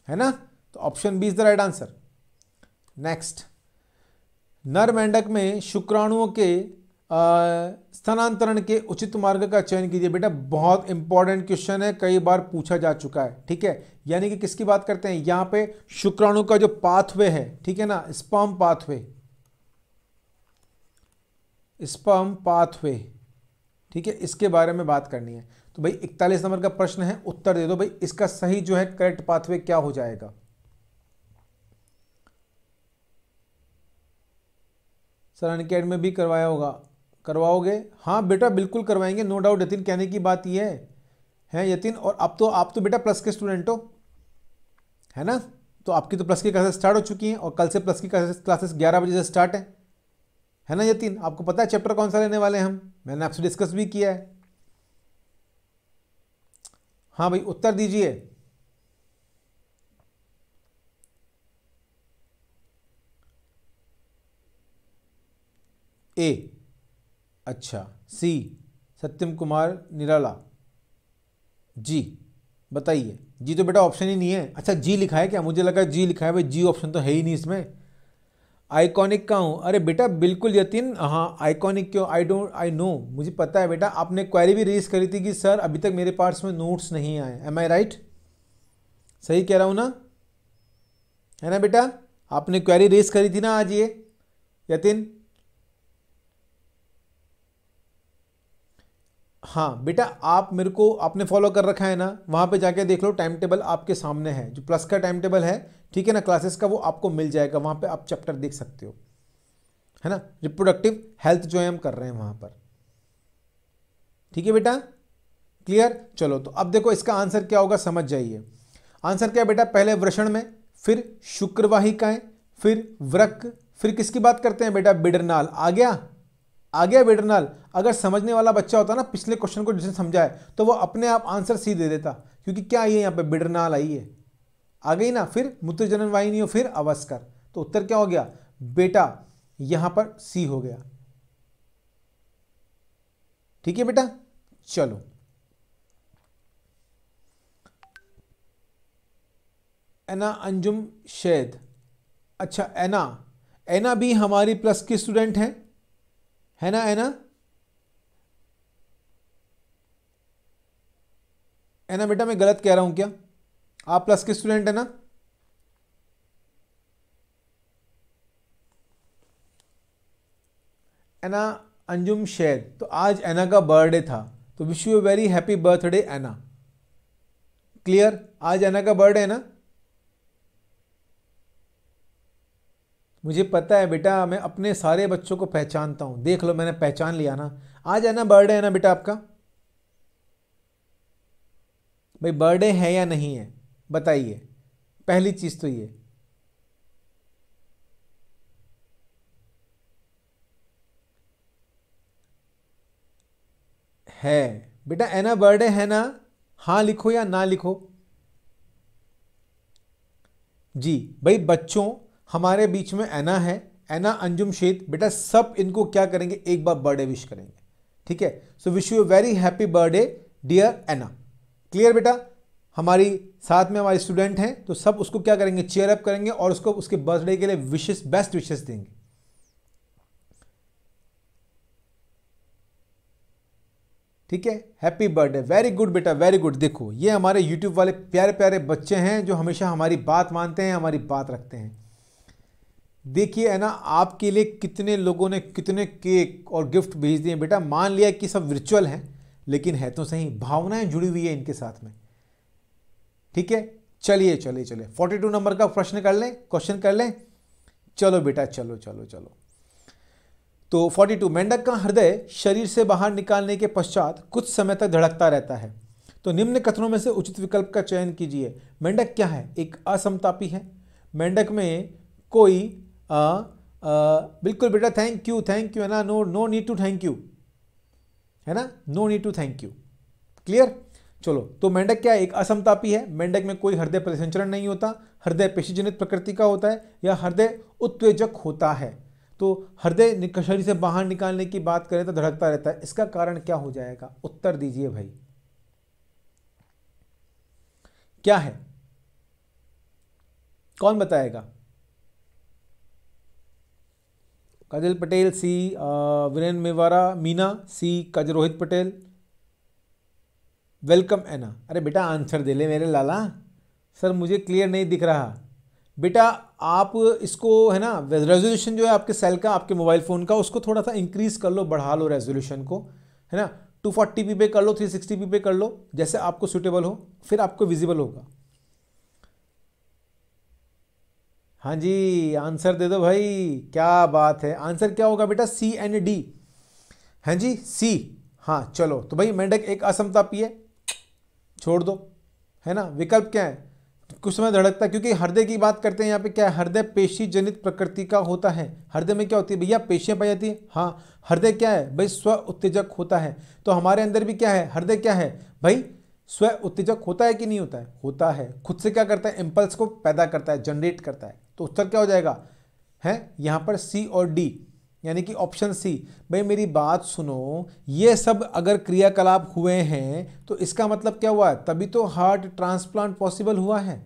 है ना? तो option B is the right answer next नर मेंढक में शुक्राणुओं के स्थानांतरण के उचित मार्ग का चयन कीजिए। बेटा, बहुत इंपॉर्टेंट क्वेश्चन है, कई बार पूछा जा चुका है, ठीक है? यानी कि किसकी बात करते हैं? यहाँ पे शुक्राणु का जो पाथवे है, ठीक है ना? स्पर्म पाथवे स्पर्म पाथवे ठीक है? इसके बारे में बात करनी है। तो भाई, इकतालीस नंबर का प्रश्न है, उत्तर दे दो भाई, इसका सही जो है करेक्ट पाथवे क्या हो जाएगा? सर अनकेड में भी करवाया होगा। करवाओगे? हाँ बेटा, बिल्कुल करवाएँगे नो डाउट यतिन, कहने की बात यह है। हैं यतिन? और अब तो आप तो बेटा प्लस के स्टूडेंट हो। है ना? तो आपकी तो प्लस की क्लासेस स्टार्ट हो चुकी हैं और कल से प्लस की क्लासेस क्लासेस ग्यारह बजे से स्टार्ट है। है ना यतिन? आपको पता है चैप्टर कौन सा लेने वाले हैं हम? मैंने आपसे डिस्कस भी किया है। हाँ भाई, उत्तर दीजिए। ए अच्छा। सी सत्यम कुमार निराला। जी बताइए। जी तो बेटा ऑप्शन ही नहीं है। अच्छा जी लिखा है क्या? मुझे लगा जी लिखा है। भाई जी ऑप्शन तो है ही नहीं इसमें। आइकॉनिक का हूँ? अरे बेटा, बिल्कुल यतीन। हाँ आइकॉनिक क्यों? आई डोंट आई नो मुझे पता है बेटा, आपने क्वेरी भी रेज करी थी कि, सर, अभी तक मेरे पास में नोट्स नहीं आए एम आई राइट सही कह रहा हूँ ना? है ना बेटा? आपने क्वेरी रेज करी थी ना आज ये? यतीन? हाँ बेटा आप मेरे को आपने फॉलो कर रखा है ना, वहाँ पे जाके देख लो टाइम टेबल आपके सामने है। जो प्लस का टाइम टेबल है, ठीक है ना क्लासेस का वो आपको मिल जाएगा, वहाँ पे आप चैप्टर देख सकते हो। है ना? रिप्रोडक्टिव हेल्थ जो है हम कर रहे हैं वहाँ पर। ठीक है बेटा? क्लियर चलो तो अब देखो इसका आंसर क्या होगा, समझ जाइए। आंसर क्या बेटा? पहले वृषण में, फिर शुक्रवाहिकाएँ, फिर व्रक, फिर किसकी बात करते हैं बेटा? बिडरनाल। आ गया? आ गया बेटरनाल अगर समझने वाला बच्चा होता ना, पिछले क्वेश्चन को जिसने समझा है तो वो अपने आप आंसर सी दे देता। क्योंकि क्या आई है यहाँ पे बिडरनाल आई है? आ गई ना, फिर मूत्र जनन वाहिनी हो, फिर अवस्कर तो उत्तर क्या हो गया? बेटा, यहाँ पर सी हो गया। ठीक है बेटा? चलो। एना अंजुम शेद। अच्छा एना। एना भी हमारी प्लस की स्टूडेंट हैं। है ना है ना? है ना बेटा, मैं गलत कह रहा हूँ क्या? आप प्लस के स्टूडेंट है ना? एना, अंजुम शेर तो आज एना का बर्थडे था तो wish you very happy birthday Anna. Clear आज एना का बर्थडे है ना? मुझे पता है बेटा, मैं अपने सारे बच्चों को पहचानता हूँ। देख लो, मैंने पहचान लिया ना। आज एना बर्थडे है ना बेटा आपका? भाई, बर्थडे है या नहीं है? बताइए। पहली चीज़ तो ये। है। बेटा एना बर्थडे है ना? हाँ लिखो या ना लिखो। जी, भाई, बच्चों हमारे बीच में एना है एना अंजुम शेद बेटा सब इनको क्या करेंगे? एक बार बर्थडे विश करेंगे। ठीक है? So wish you very happy birthday dear Anna clear बेटा? हमारी साथ में हमारे स्टूडेंट हैं तो सब उसको क्या करेंगे? चेयर अप करेंगे और उसको उसके बर्थडे के लिए विशेष बेस्ट विशेष देंगे। ठीक है? हैप्पी बर्थडे वेरी गुड बेटा वेरी गुड देखो, ये हमारे यूट्यूब वाले प्यारे प्यारे बच्चे हैं जो हमेशा हमारी बात मानते हैं, हमारी बात रखते हैं। देखिए है ना, आपके लिए कितने लोगों ने कितने केक और गिफ्ट भेज दिए बेटा। मान लिया कि सब वर्चुअल हैं, लेकिन है तो सही, भावनाएँ जुड़ी हुई है इनके साथ में। ठीक है? चलिए चलिए चलिए। फोर्टी टू नंबर का प्रश्न कर लें क्वेश्चन कर लें। चलो बेटा, चलो चलो चलो। तो 42 मेंढक का हृदय शरीर से बाहर निकालने के पश्चात कुछ समय तक धड़कता रहता है। तो निम्न कथनों में से उचित विकल्प का चयन कीजिए। मेंढक क्या है? एक असमतापी है। मेंढक में कोई बिल्कुल बेटा थैंक यू थैंक यू है ना? No no need to thank you है ना? No need to thank you clear चलो तो मेंढक क्या एक असमतापी है। मेंढक में कोई हृदय परिसंचरण नहीं होता। हृदय पेशीजनित प्रकृति का होता है या हृदय उत्तेजक होता है। तो हृदय शरीर से बाहर निकालने की बात करें तो धड़कता रहता है। इसका कारण क्या हो जाएगा? उत्तर दीजिए भाई। क्या है? कौन बताएगा? काजल पटेल, सी वीरेन मेवारा, मीना, सी कज रोहित पटेल। वेलकम, एना। अरे बेटा, आंसर दे ले मेरे लाला। सर, मुझे क्लियर नहीं दिख रहा। बेटा, आप इसको, है ना रेजोल्यूशन जो है आपके सेल का, आपके मोबाइल फ़ोन का, उसको थोड़ा सा इंक्रीज कर लो, बढ़ा लो रेजोल्यूशन को, है ना। टू फोर्टी पी कर लो थ्री सिक्सटी पे कर लो, जैसे आपको सुटेबल हो, फिर आपको विजिबल होगा। हाँ जी, आंसर दे दो भाई, क्या बात है। आंसर क्या होगा बेटा? सी एंड डी हाँ जी सी हाँ चलो तो भाई मेंढक एक असमता पिए छोड़ दो, है ना? विकल्प क्या है? कुछ समय धड़कता क्योंकि हृदय की बात करते हैं यहाँ पे, क्या है? हृदय पेशी जनित प्रकृति का होता है। हृदय में क्या होती है भैया? पेशियाँ पाई जाती है। हाँ हृदय क्या है? भाई स्व उत्तेजक होता है। तो हमारे अंदर भी क्या है? हृदय क्या है? भाई, स्व उत्तेजक होता है कि नहीं होता है? होता है। खुद से क्या करता है? इम्पल्स को पैदा करता है जनरेट करता है। तो उत्तर क्या हो जाएगा? है? यहाँ पर सी और डी यानी कि ऑप्शन सी भाई, मेरी बात सुनो, ये सब अगर क्रियाकलाप हुए हैं तो इसका मतलब क्या हुआ? है तभी तो हार्ट ट्रांसप्लांट पॉसिबल हुआ है।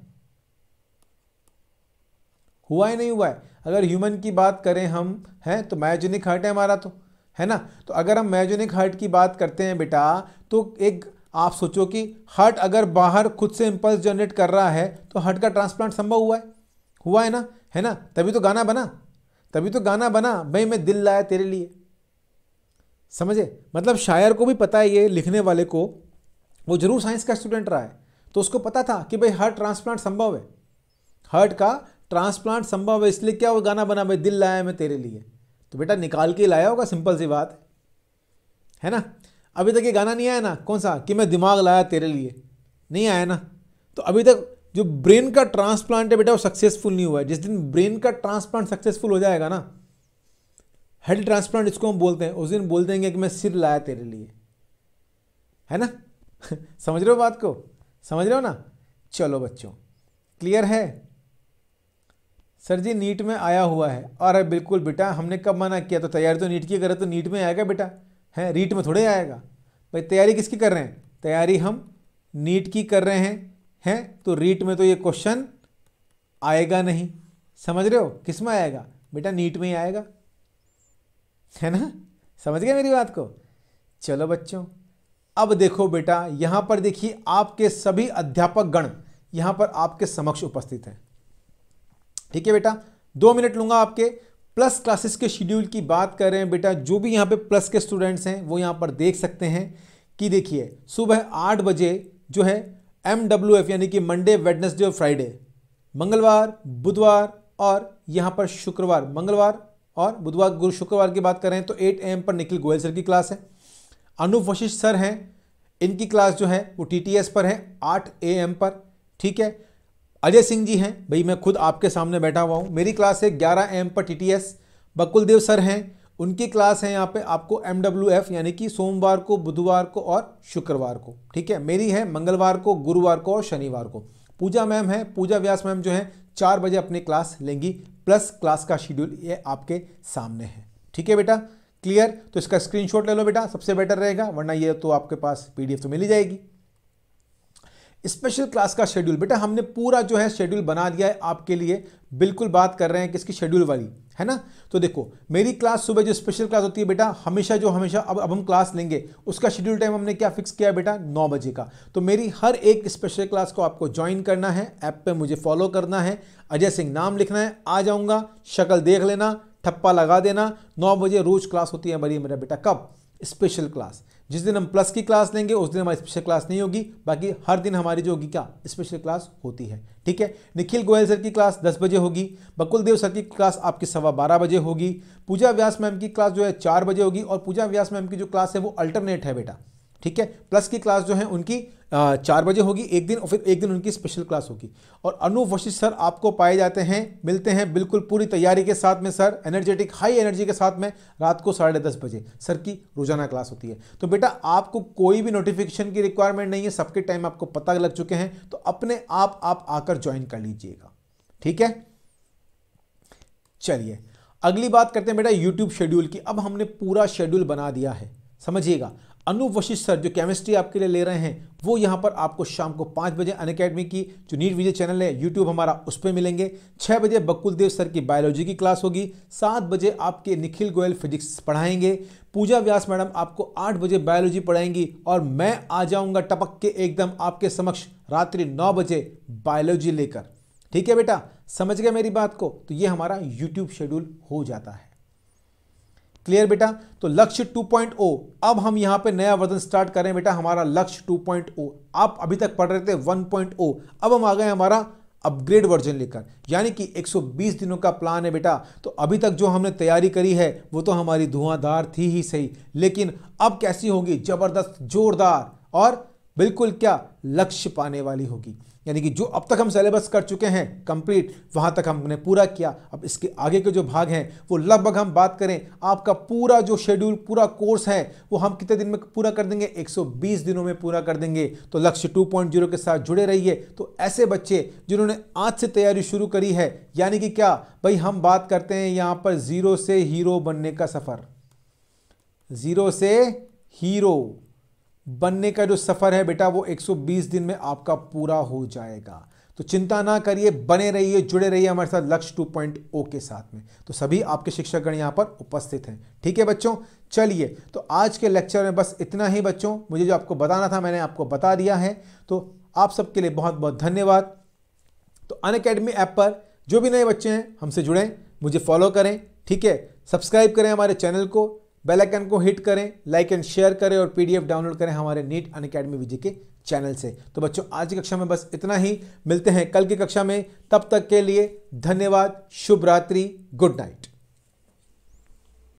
हुआ ही नहीं हुआ है। अगर ह्यूमन की बात करें हम, हैं? तो मायोजेनिक हार्ट है हमारा तो है ना? तो अगर हम मायोजेनिक हार्ट की बात करते हैं बेटा तो एक, आप सोचो कि हार्ट अगर बाहर खुद से इम्पल्स जनरेट कर रहा है तो हार्ट का ट्रांसप्लांट संभव हुआ है। हुआ है ना? है ना? तभी तो गाना बना। तभी तो गाना बना। भाई, मैं दिल लाया तेरे लिए। समझे? मतलब शायर को भी पता है ये लिखने वाले को। वो ज़रूर साइंस का स्टूडेंट रहा है। तो उसको पता था कि भाई हार्ट ट्रांसप्लांट संभव है। हार्ट का ट्रांसप्लांट संभव है, इसलिए क्या वो गाना बना? भाई, दिल लाया मैं तेरे लिए। तो बेटा, निकाल के लाया होगा, सिंपल सी बात। है ना? अभी तक ये गाना नहीं आया ना? कौन सा? कि मैं दिमाग लाया तेरे लिए। नहीं आया ना? तो अभी तक जो ब्रेन का ट्रांसप्लांट है बेटा, वो सक्सेसफुल नहीं हुआ है। जिस दिन ब्रेन का ट्रांसप्लांट सक्सेसफुल हो जाएगा ना हेड ट्रांसप्लांट इसको हम बोलते हैं। उस दिन बोल देंगे कि मैं सिर लाया तेरे लिए। है ना? समझ रहे हो बात को? समझ रहे हो ना? चलो बच्चों क्लियर है? सर जी, नीट में आया हुआ है। अरे बिल्कुल बेटा, हमने कब मना किया? तो तैयारी तो नीट की करे तो नीट में आएगा बेटा। है? रीट में थोड़े आएगा। भाई, तैयारी किसकी कर रहे हैं? तैयारी हम नीट की कर रहे हैं। हैं? तो रीट में तो ये क्वेश्चन आएगा नहीं। समझ रहे हो? किसमें आएगा? बेटा, नीट में ही आएगा। है ना? समझ गए मेरी बात को? चलो बच्चों, अब देखो बेटा, यहाँ पर देखिए आपके सभी अध्यापक गण यहाँ पर आपके समक्ष उपस्थित हैं। ठीक है बेटा? दो मिनट लूँगा आपके। प्लस क्लासेस के शेड्यूल की बात कर रहे हैं बेटा, जो भी यहाँ पे प्लस के स्टूडेंट्स हैं, वो यहाँ पर देख सकते हैं कि देखिए, सुबह आठ बजे जो है एम डब्ल्यू एफ़ यानी कि मंडे वेडनेसडे और फ्राइडे मंगलवार, बुधवार और यहाँ पर शुक्रवार। मंगलवार और बुधवार, गुरु शुक्रवार की बात करें तो 8 एम पर निखिल गोयल सर की क्लास है। अनूप वशिष्ठ सर हैं, इनकी क्लास जो है वो टीटीएस पर है 8 एम पर। ठीक है? अजय सिंह जी हैं। भाई, मैं खुद आपके सामने बैठा हुआ हूँ। मेरी क्लास है 11 एम पर T T Bakul Dev sir हैं उनकी क्लास है यहाँ पे आपको एम डब्ल्यू एफ़ यानी कि सोमवार को, बुधवार को और शुक्रवार को। ठीक है? मेरी है मंगलवार को, गुरुवार को और शनिवार को। पूजा मैम है, पूजा व्यास मैम जो है, चार बजे अपनी क्लास लेंगी, प्लस क्लास का शेड्यूल ये आपके सामने है। ठीक है बेटा? क्लियर तो इसका स्क्रीनशॉट ले लो बेटा, सबसे बेटर रहेगा, वरना ये तो आपके पास पीडीएफ तो मिल ही जाएगी। स्पेशल क्लास का शेड्यूल बेटा, हमने पूरा जो है शेड्यूल बना दिया है आपके लिए। बिल्कुल बात कर रहे हैं किसकी शेड्यूल वाली? है ना? तो देखो, मेरी क्लास सुबह जो स्पेशल क्लास होती है बेटा, हमेशा जो हमेशा अब अब हम क्लास लेंगे, उसका शेड्यूल टाइम हमने क्या फिक्स किया बेटा? नौ बजे का। तो मेरी हर एक स्पेशल क्लास को आपको ज्वाइन करना है ऐप पे मुझे फॉलो करना है, अजय सिंह नाम लिखना है, आ जाऊँगा, शक्ल देख लेना, ठप्पा लगा देना, नौ बजे रोज क्लास होती है मेरी मेरा बेटा, कब? स्पेशल क्लास जिस दिन हम प्लस की क्लास लेंगे, उस दिन हमारी स्पेशल क्लास नहीं होगी। बाकी हर दिन हमारी जो होगी क्या? स्पेशल क्लास होती है। ठीक है? निखिल गोयल सर की क्लास दस बजे होगी। बकुल देव सर की क्लास आपकी सवा बारह बजे होगी। पूजा व्यास मैम की क्लास जो है चार बजे होगी और पूजा व्यास मैम की जो क्लास है वो अल्टरनेट है बेटा। ठीक है? प्लस की क्लास जो है, उनकी चार बजे होगी, एक दिन, और फिर एक दिन उनकी स्पेशल क्लास होगी। और अनूप वशिष्ठ सर आपको पाए जाते हैं, मिलते हैं बिल्कुल पूरी तैयारी के साथ में सर एनर्जेटिक हाई एनर्जी के साथ में रात को साढ़े दस बजे सर की रोज़ाना क्लास होती है। तो बेटा, आपको कोई भी नोटिफिकेशन की रिक्वायरमेंट नहीं है, सबके टाइम आपको पता लग चुके हैं तो अपने आप आप आकर ज्वाइन कर लीजिएगा। ठीक है? चलिए, अगली बात करते हैं बेटा यूट्यूब शेड्यूल की। अब हमने पूरा शेड्यूल बना दिया है, समझिएगा। अनु वशिष्ठ सर, जो केमिस्ट्री आपके लिए ले रहे हैं, वो यहाँ पर आपको शाम को पाँच बजे अन अकेडमी की जो नीट विजय चैनल है यूट्यूब हमारा, उस पर मिलेंगे। छः बजे बकुल देव सर की बायोलॉजी की क्लास होगी। सात बजे आपके निखिल गोयल फिजिक्स पढ़ाएँगे। पूजा व्यास मैडम आपको आठ बजे बायोलॉजी पढ़ाएँगी और मैं आ जाऊँगा टपक के एकदम आपके समक्ष रात्रि नौ बजे बायोलॉजी लेकर। ठीक है बेटा? समझ गए मेरी बात को? तो ये हमारा यूट्यूब शेड्यूल हो जाता है। क्लियर बेटा? तो लक्ष्य 2.0 अब हम यहाँ पे नया वर्जन स्टार्ट करें बेटा, हमारा लक्ष्य 2.0 आप अभी तक पढ़ रहे थे 1.0 अब हम आ गए हमारा अपग्रेड वर्जन लेकर। यानी कि 120 दिनों का प्लान है, बेटा। तो अभी तक जो हमने तैयारी करी है, वो तो हमारी धुआंधार थी ही सही। लेकिन अब कैसी होगी? ज़बरदस्त, जोरदार और बिल्कुल क्या? लक्ष्य पाने वाली होगी। यानी कि जो अब तक हम सिलेबस कर चुके हैं कंप्लीट वहाँ तक हमने पूरा किया। अब इसके आगे के जो भाग हैं, वो लगभग हम बात करें, आपका पूरा जो शेड्यूल पूरा कोर्स है, वो हम कितने दिन में पूरा कर देंगे? 120 दिनों में पूरा कर देंगे। तो लक्ष्य 2.0 के साथ जुड़े रहिए। तो ऐसे बच्चे जिन्होंने आज से तैयारी शुरू करी है, यानी कि क्या? भाई हम बात करते हैं यहाँ पर ज़ीरो से हीरो बनने का सफ़र। ज़ीरो से हीरो बनने का जो सफ़र है बेटा, वो 120 दिन में आपका पूरा हो जाएगा। तो चिंता ना करिए, बने रहिए, जुड़े रहिए हमारे साथ लक्ष्य 2.0 के साथ में। तो सभी आपके शिक्षकगण यहाँ पर उपस्थित हैं। ठीक है बच्चों, चलिए तो आज के लेक्चर में बस इतना ही बच्चों। मुझे जो आपको बताना था, मैंने आपको बता दिया है। तो आप सबके लिए बहुत बहुत धन्यवाद। तो अन अकेडमी ऐप पर जो भी नए बच्चे हैं, हमसे जुड़ें, मुझे फॉलो करें। ठीक है, सब्सक्राइब करें हमारे चैनल को। बेल आइकन को हिट करें, लाइक एंड शेयर करें और पीडीएफ डाउनलोड करें हमारे नीट अन अकेडमी विजय के चैनल से। तो बच्चों, आज की कक्षा में बस इतना ही। मिलते हैं कल की कक्षा में। तब तक के लिए धन्यवाद, शुभ रात्रि, गुड नाइट।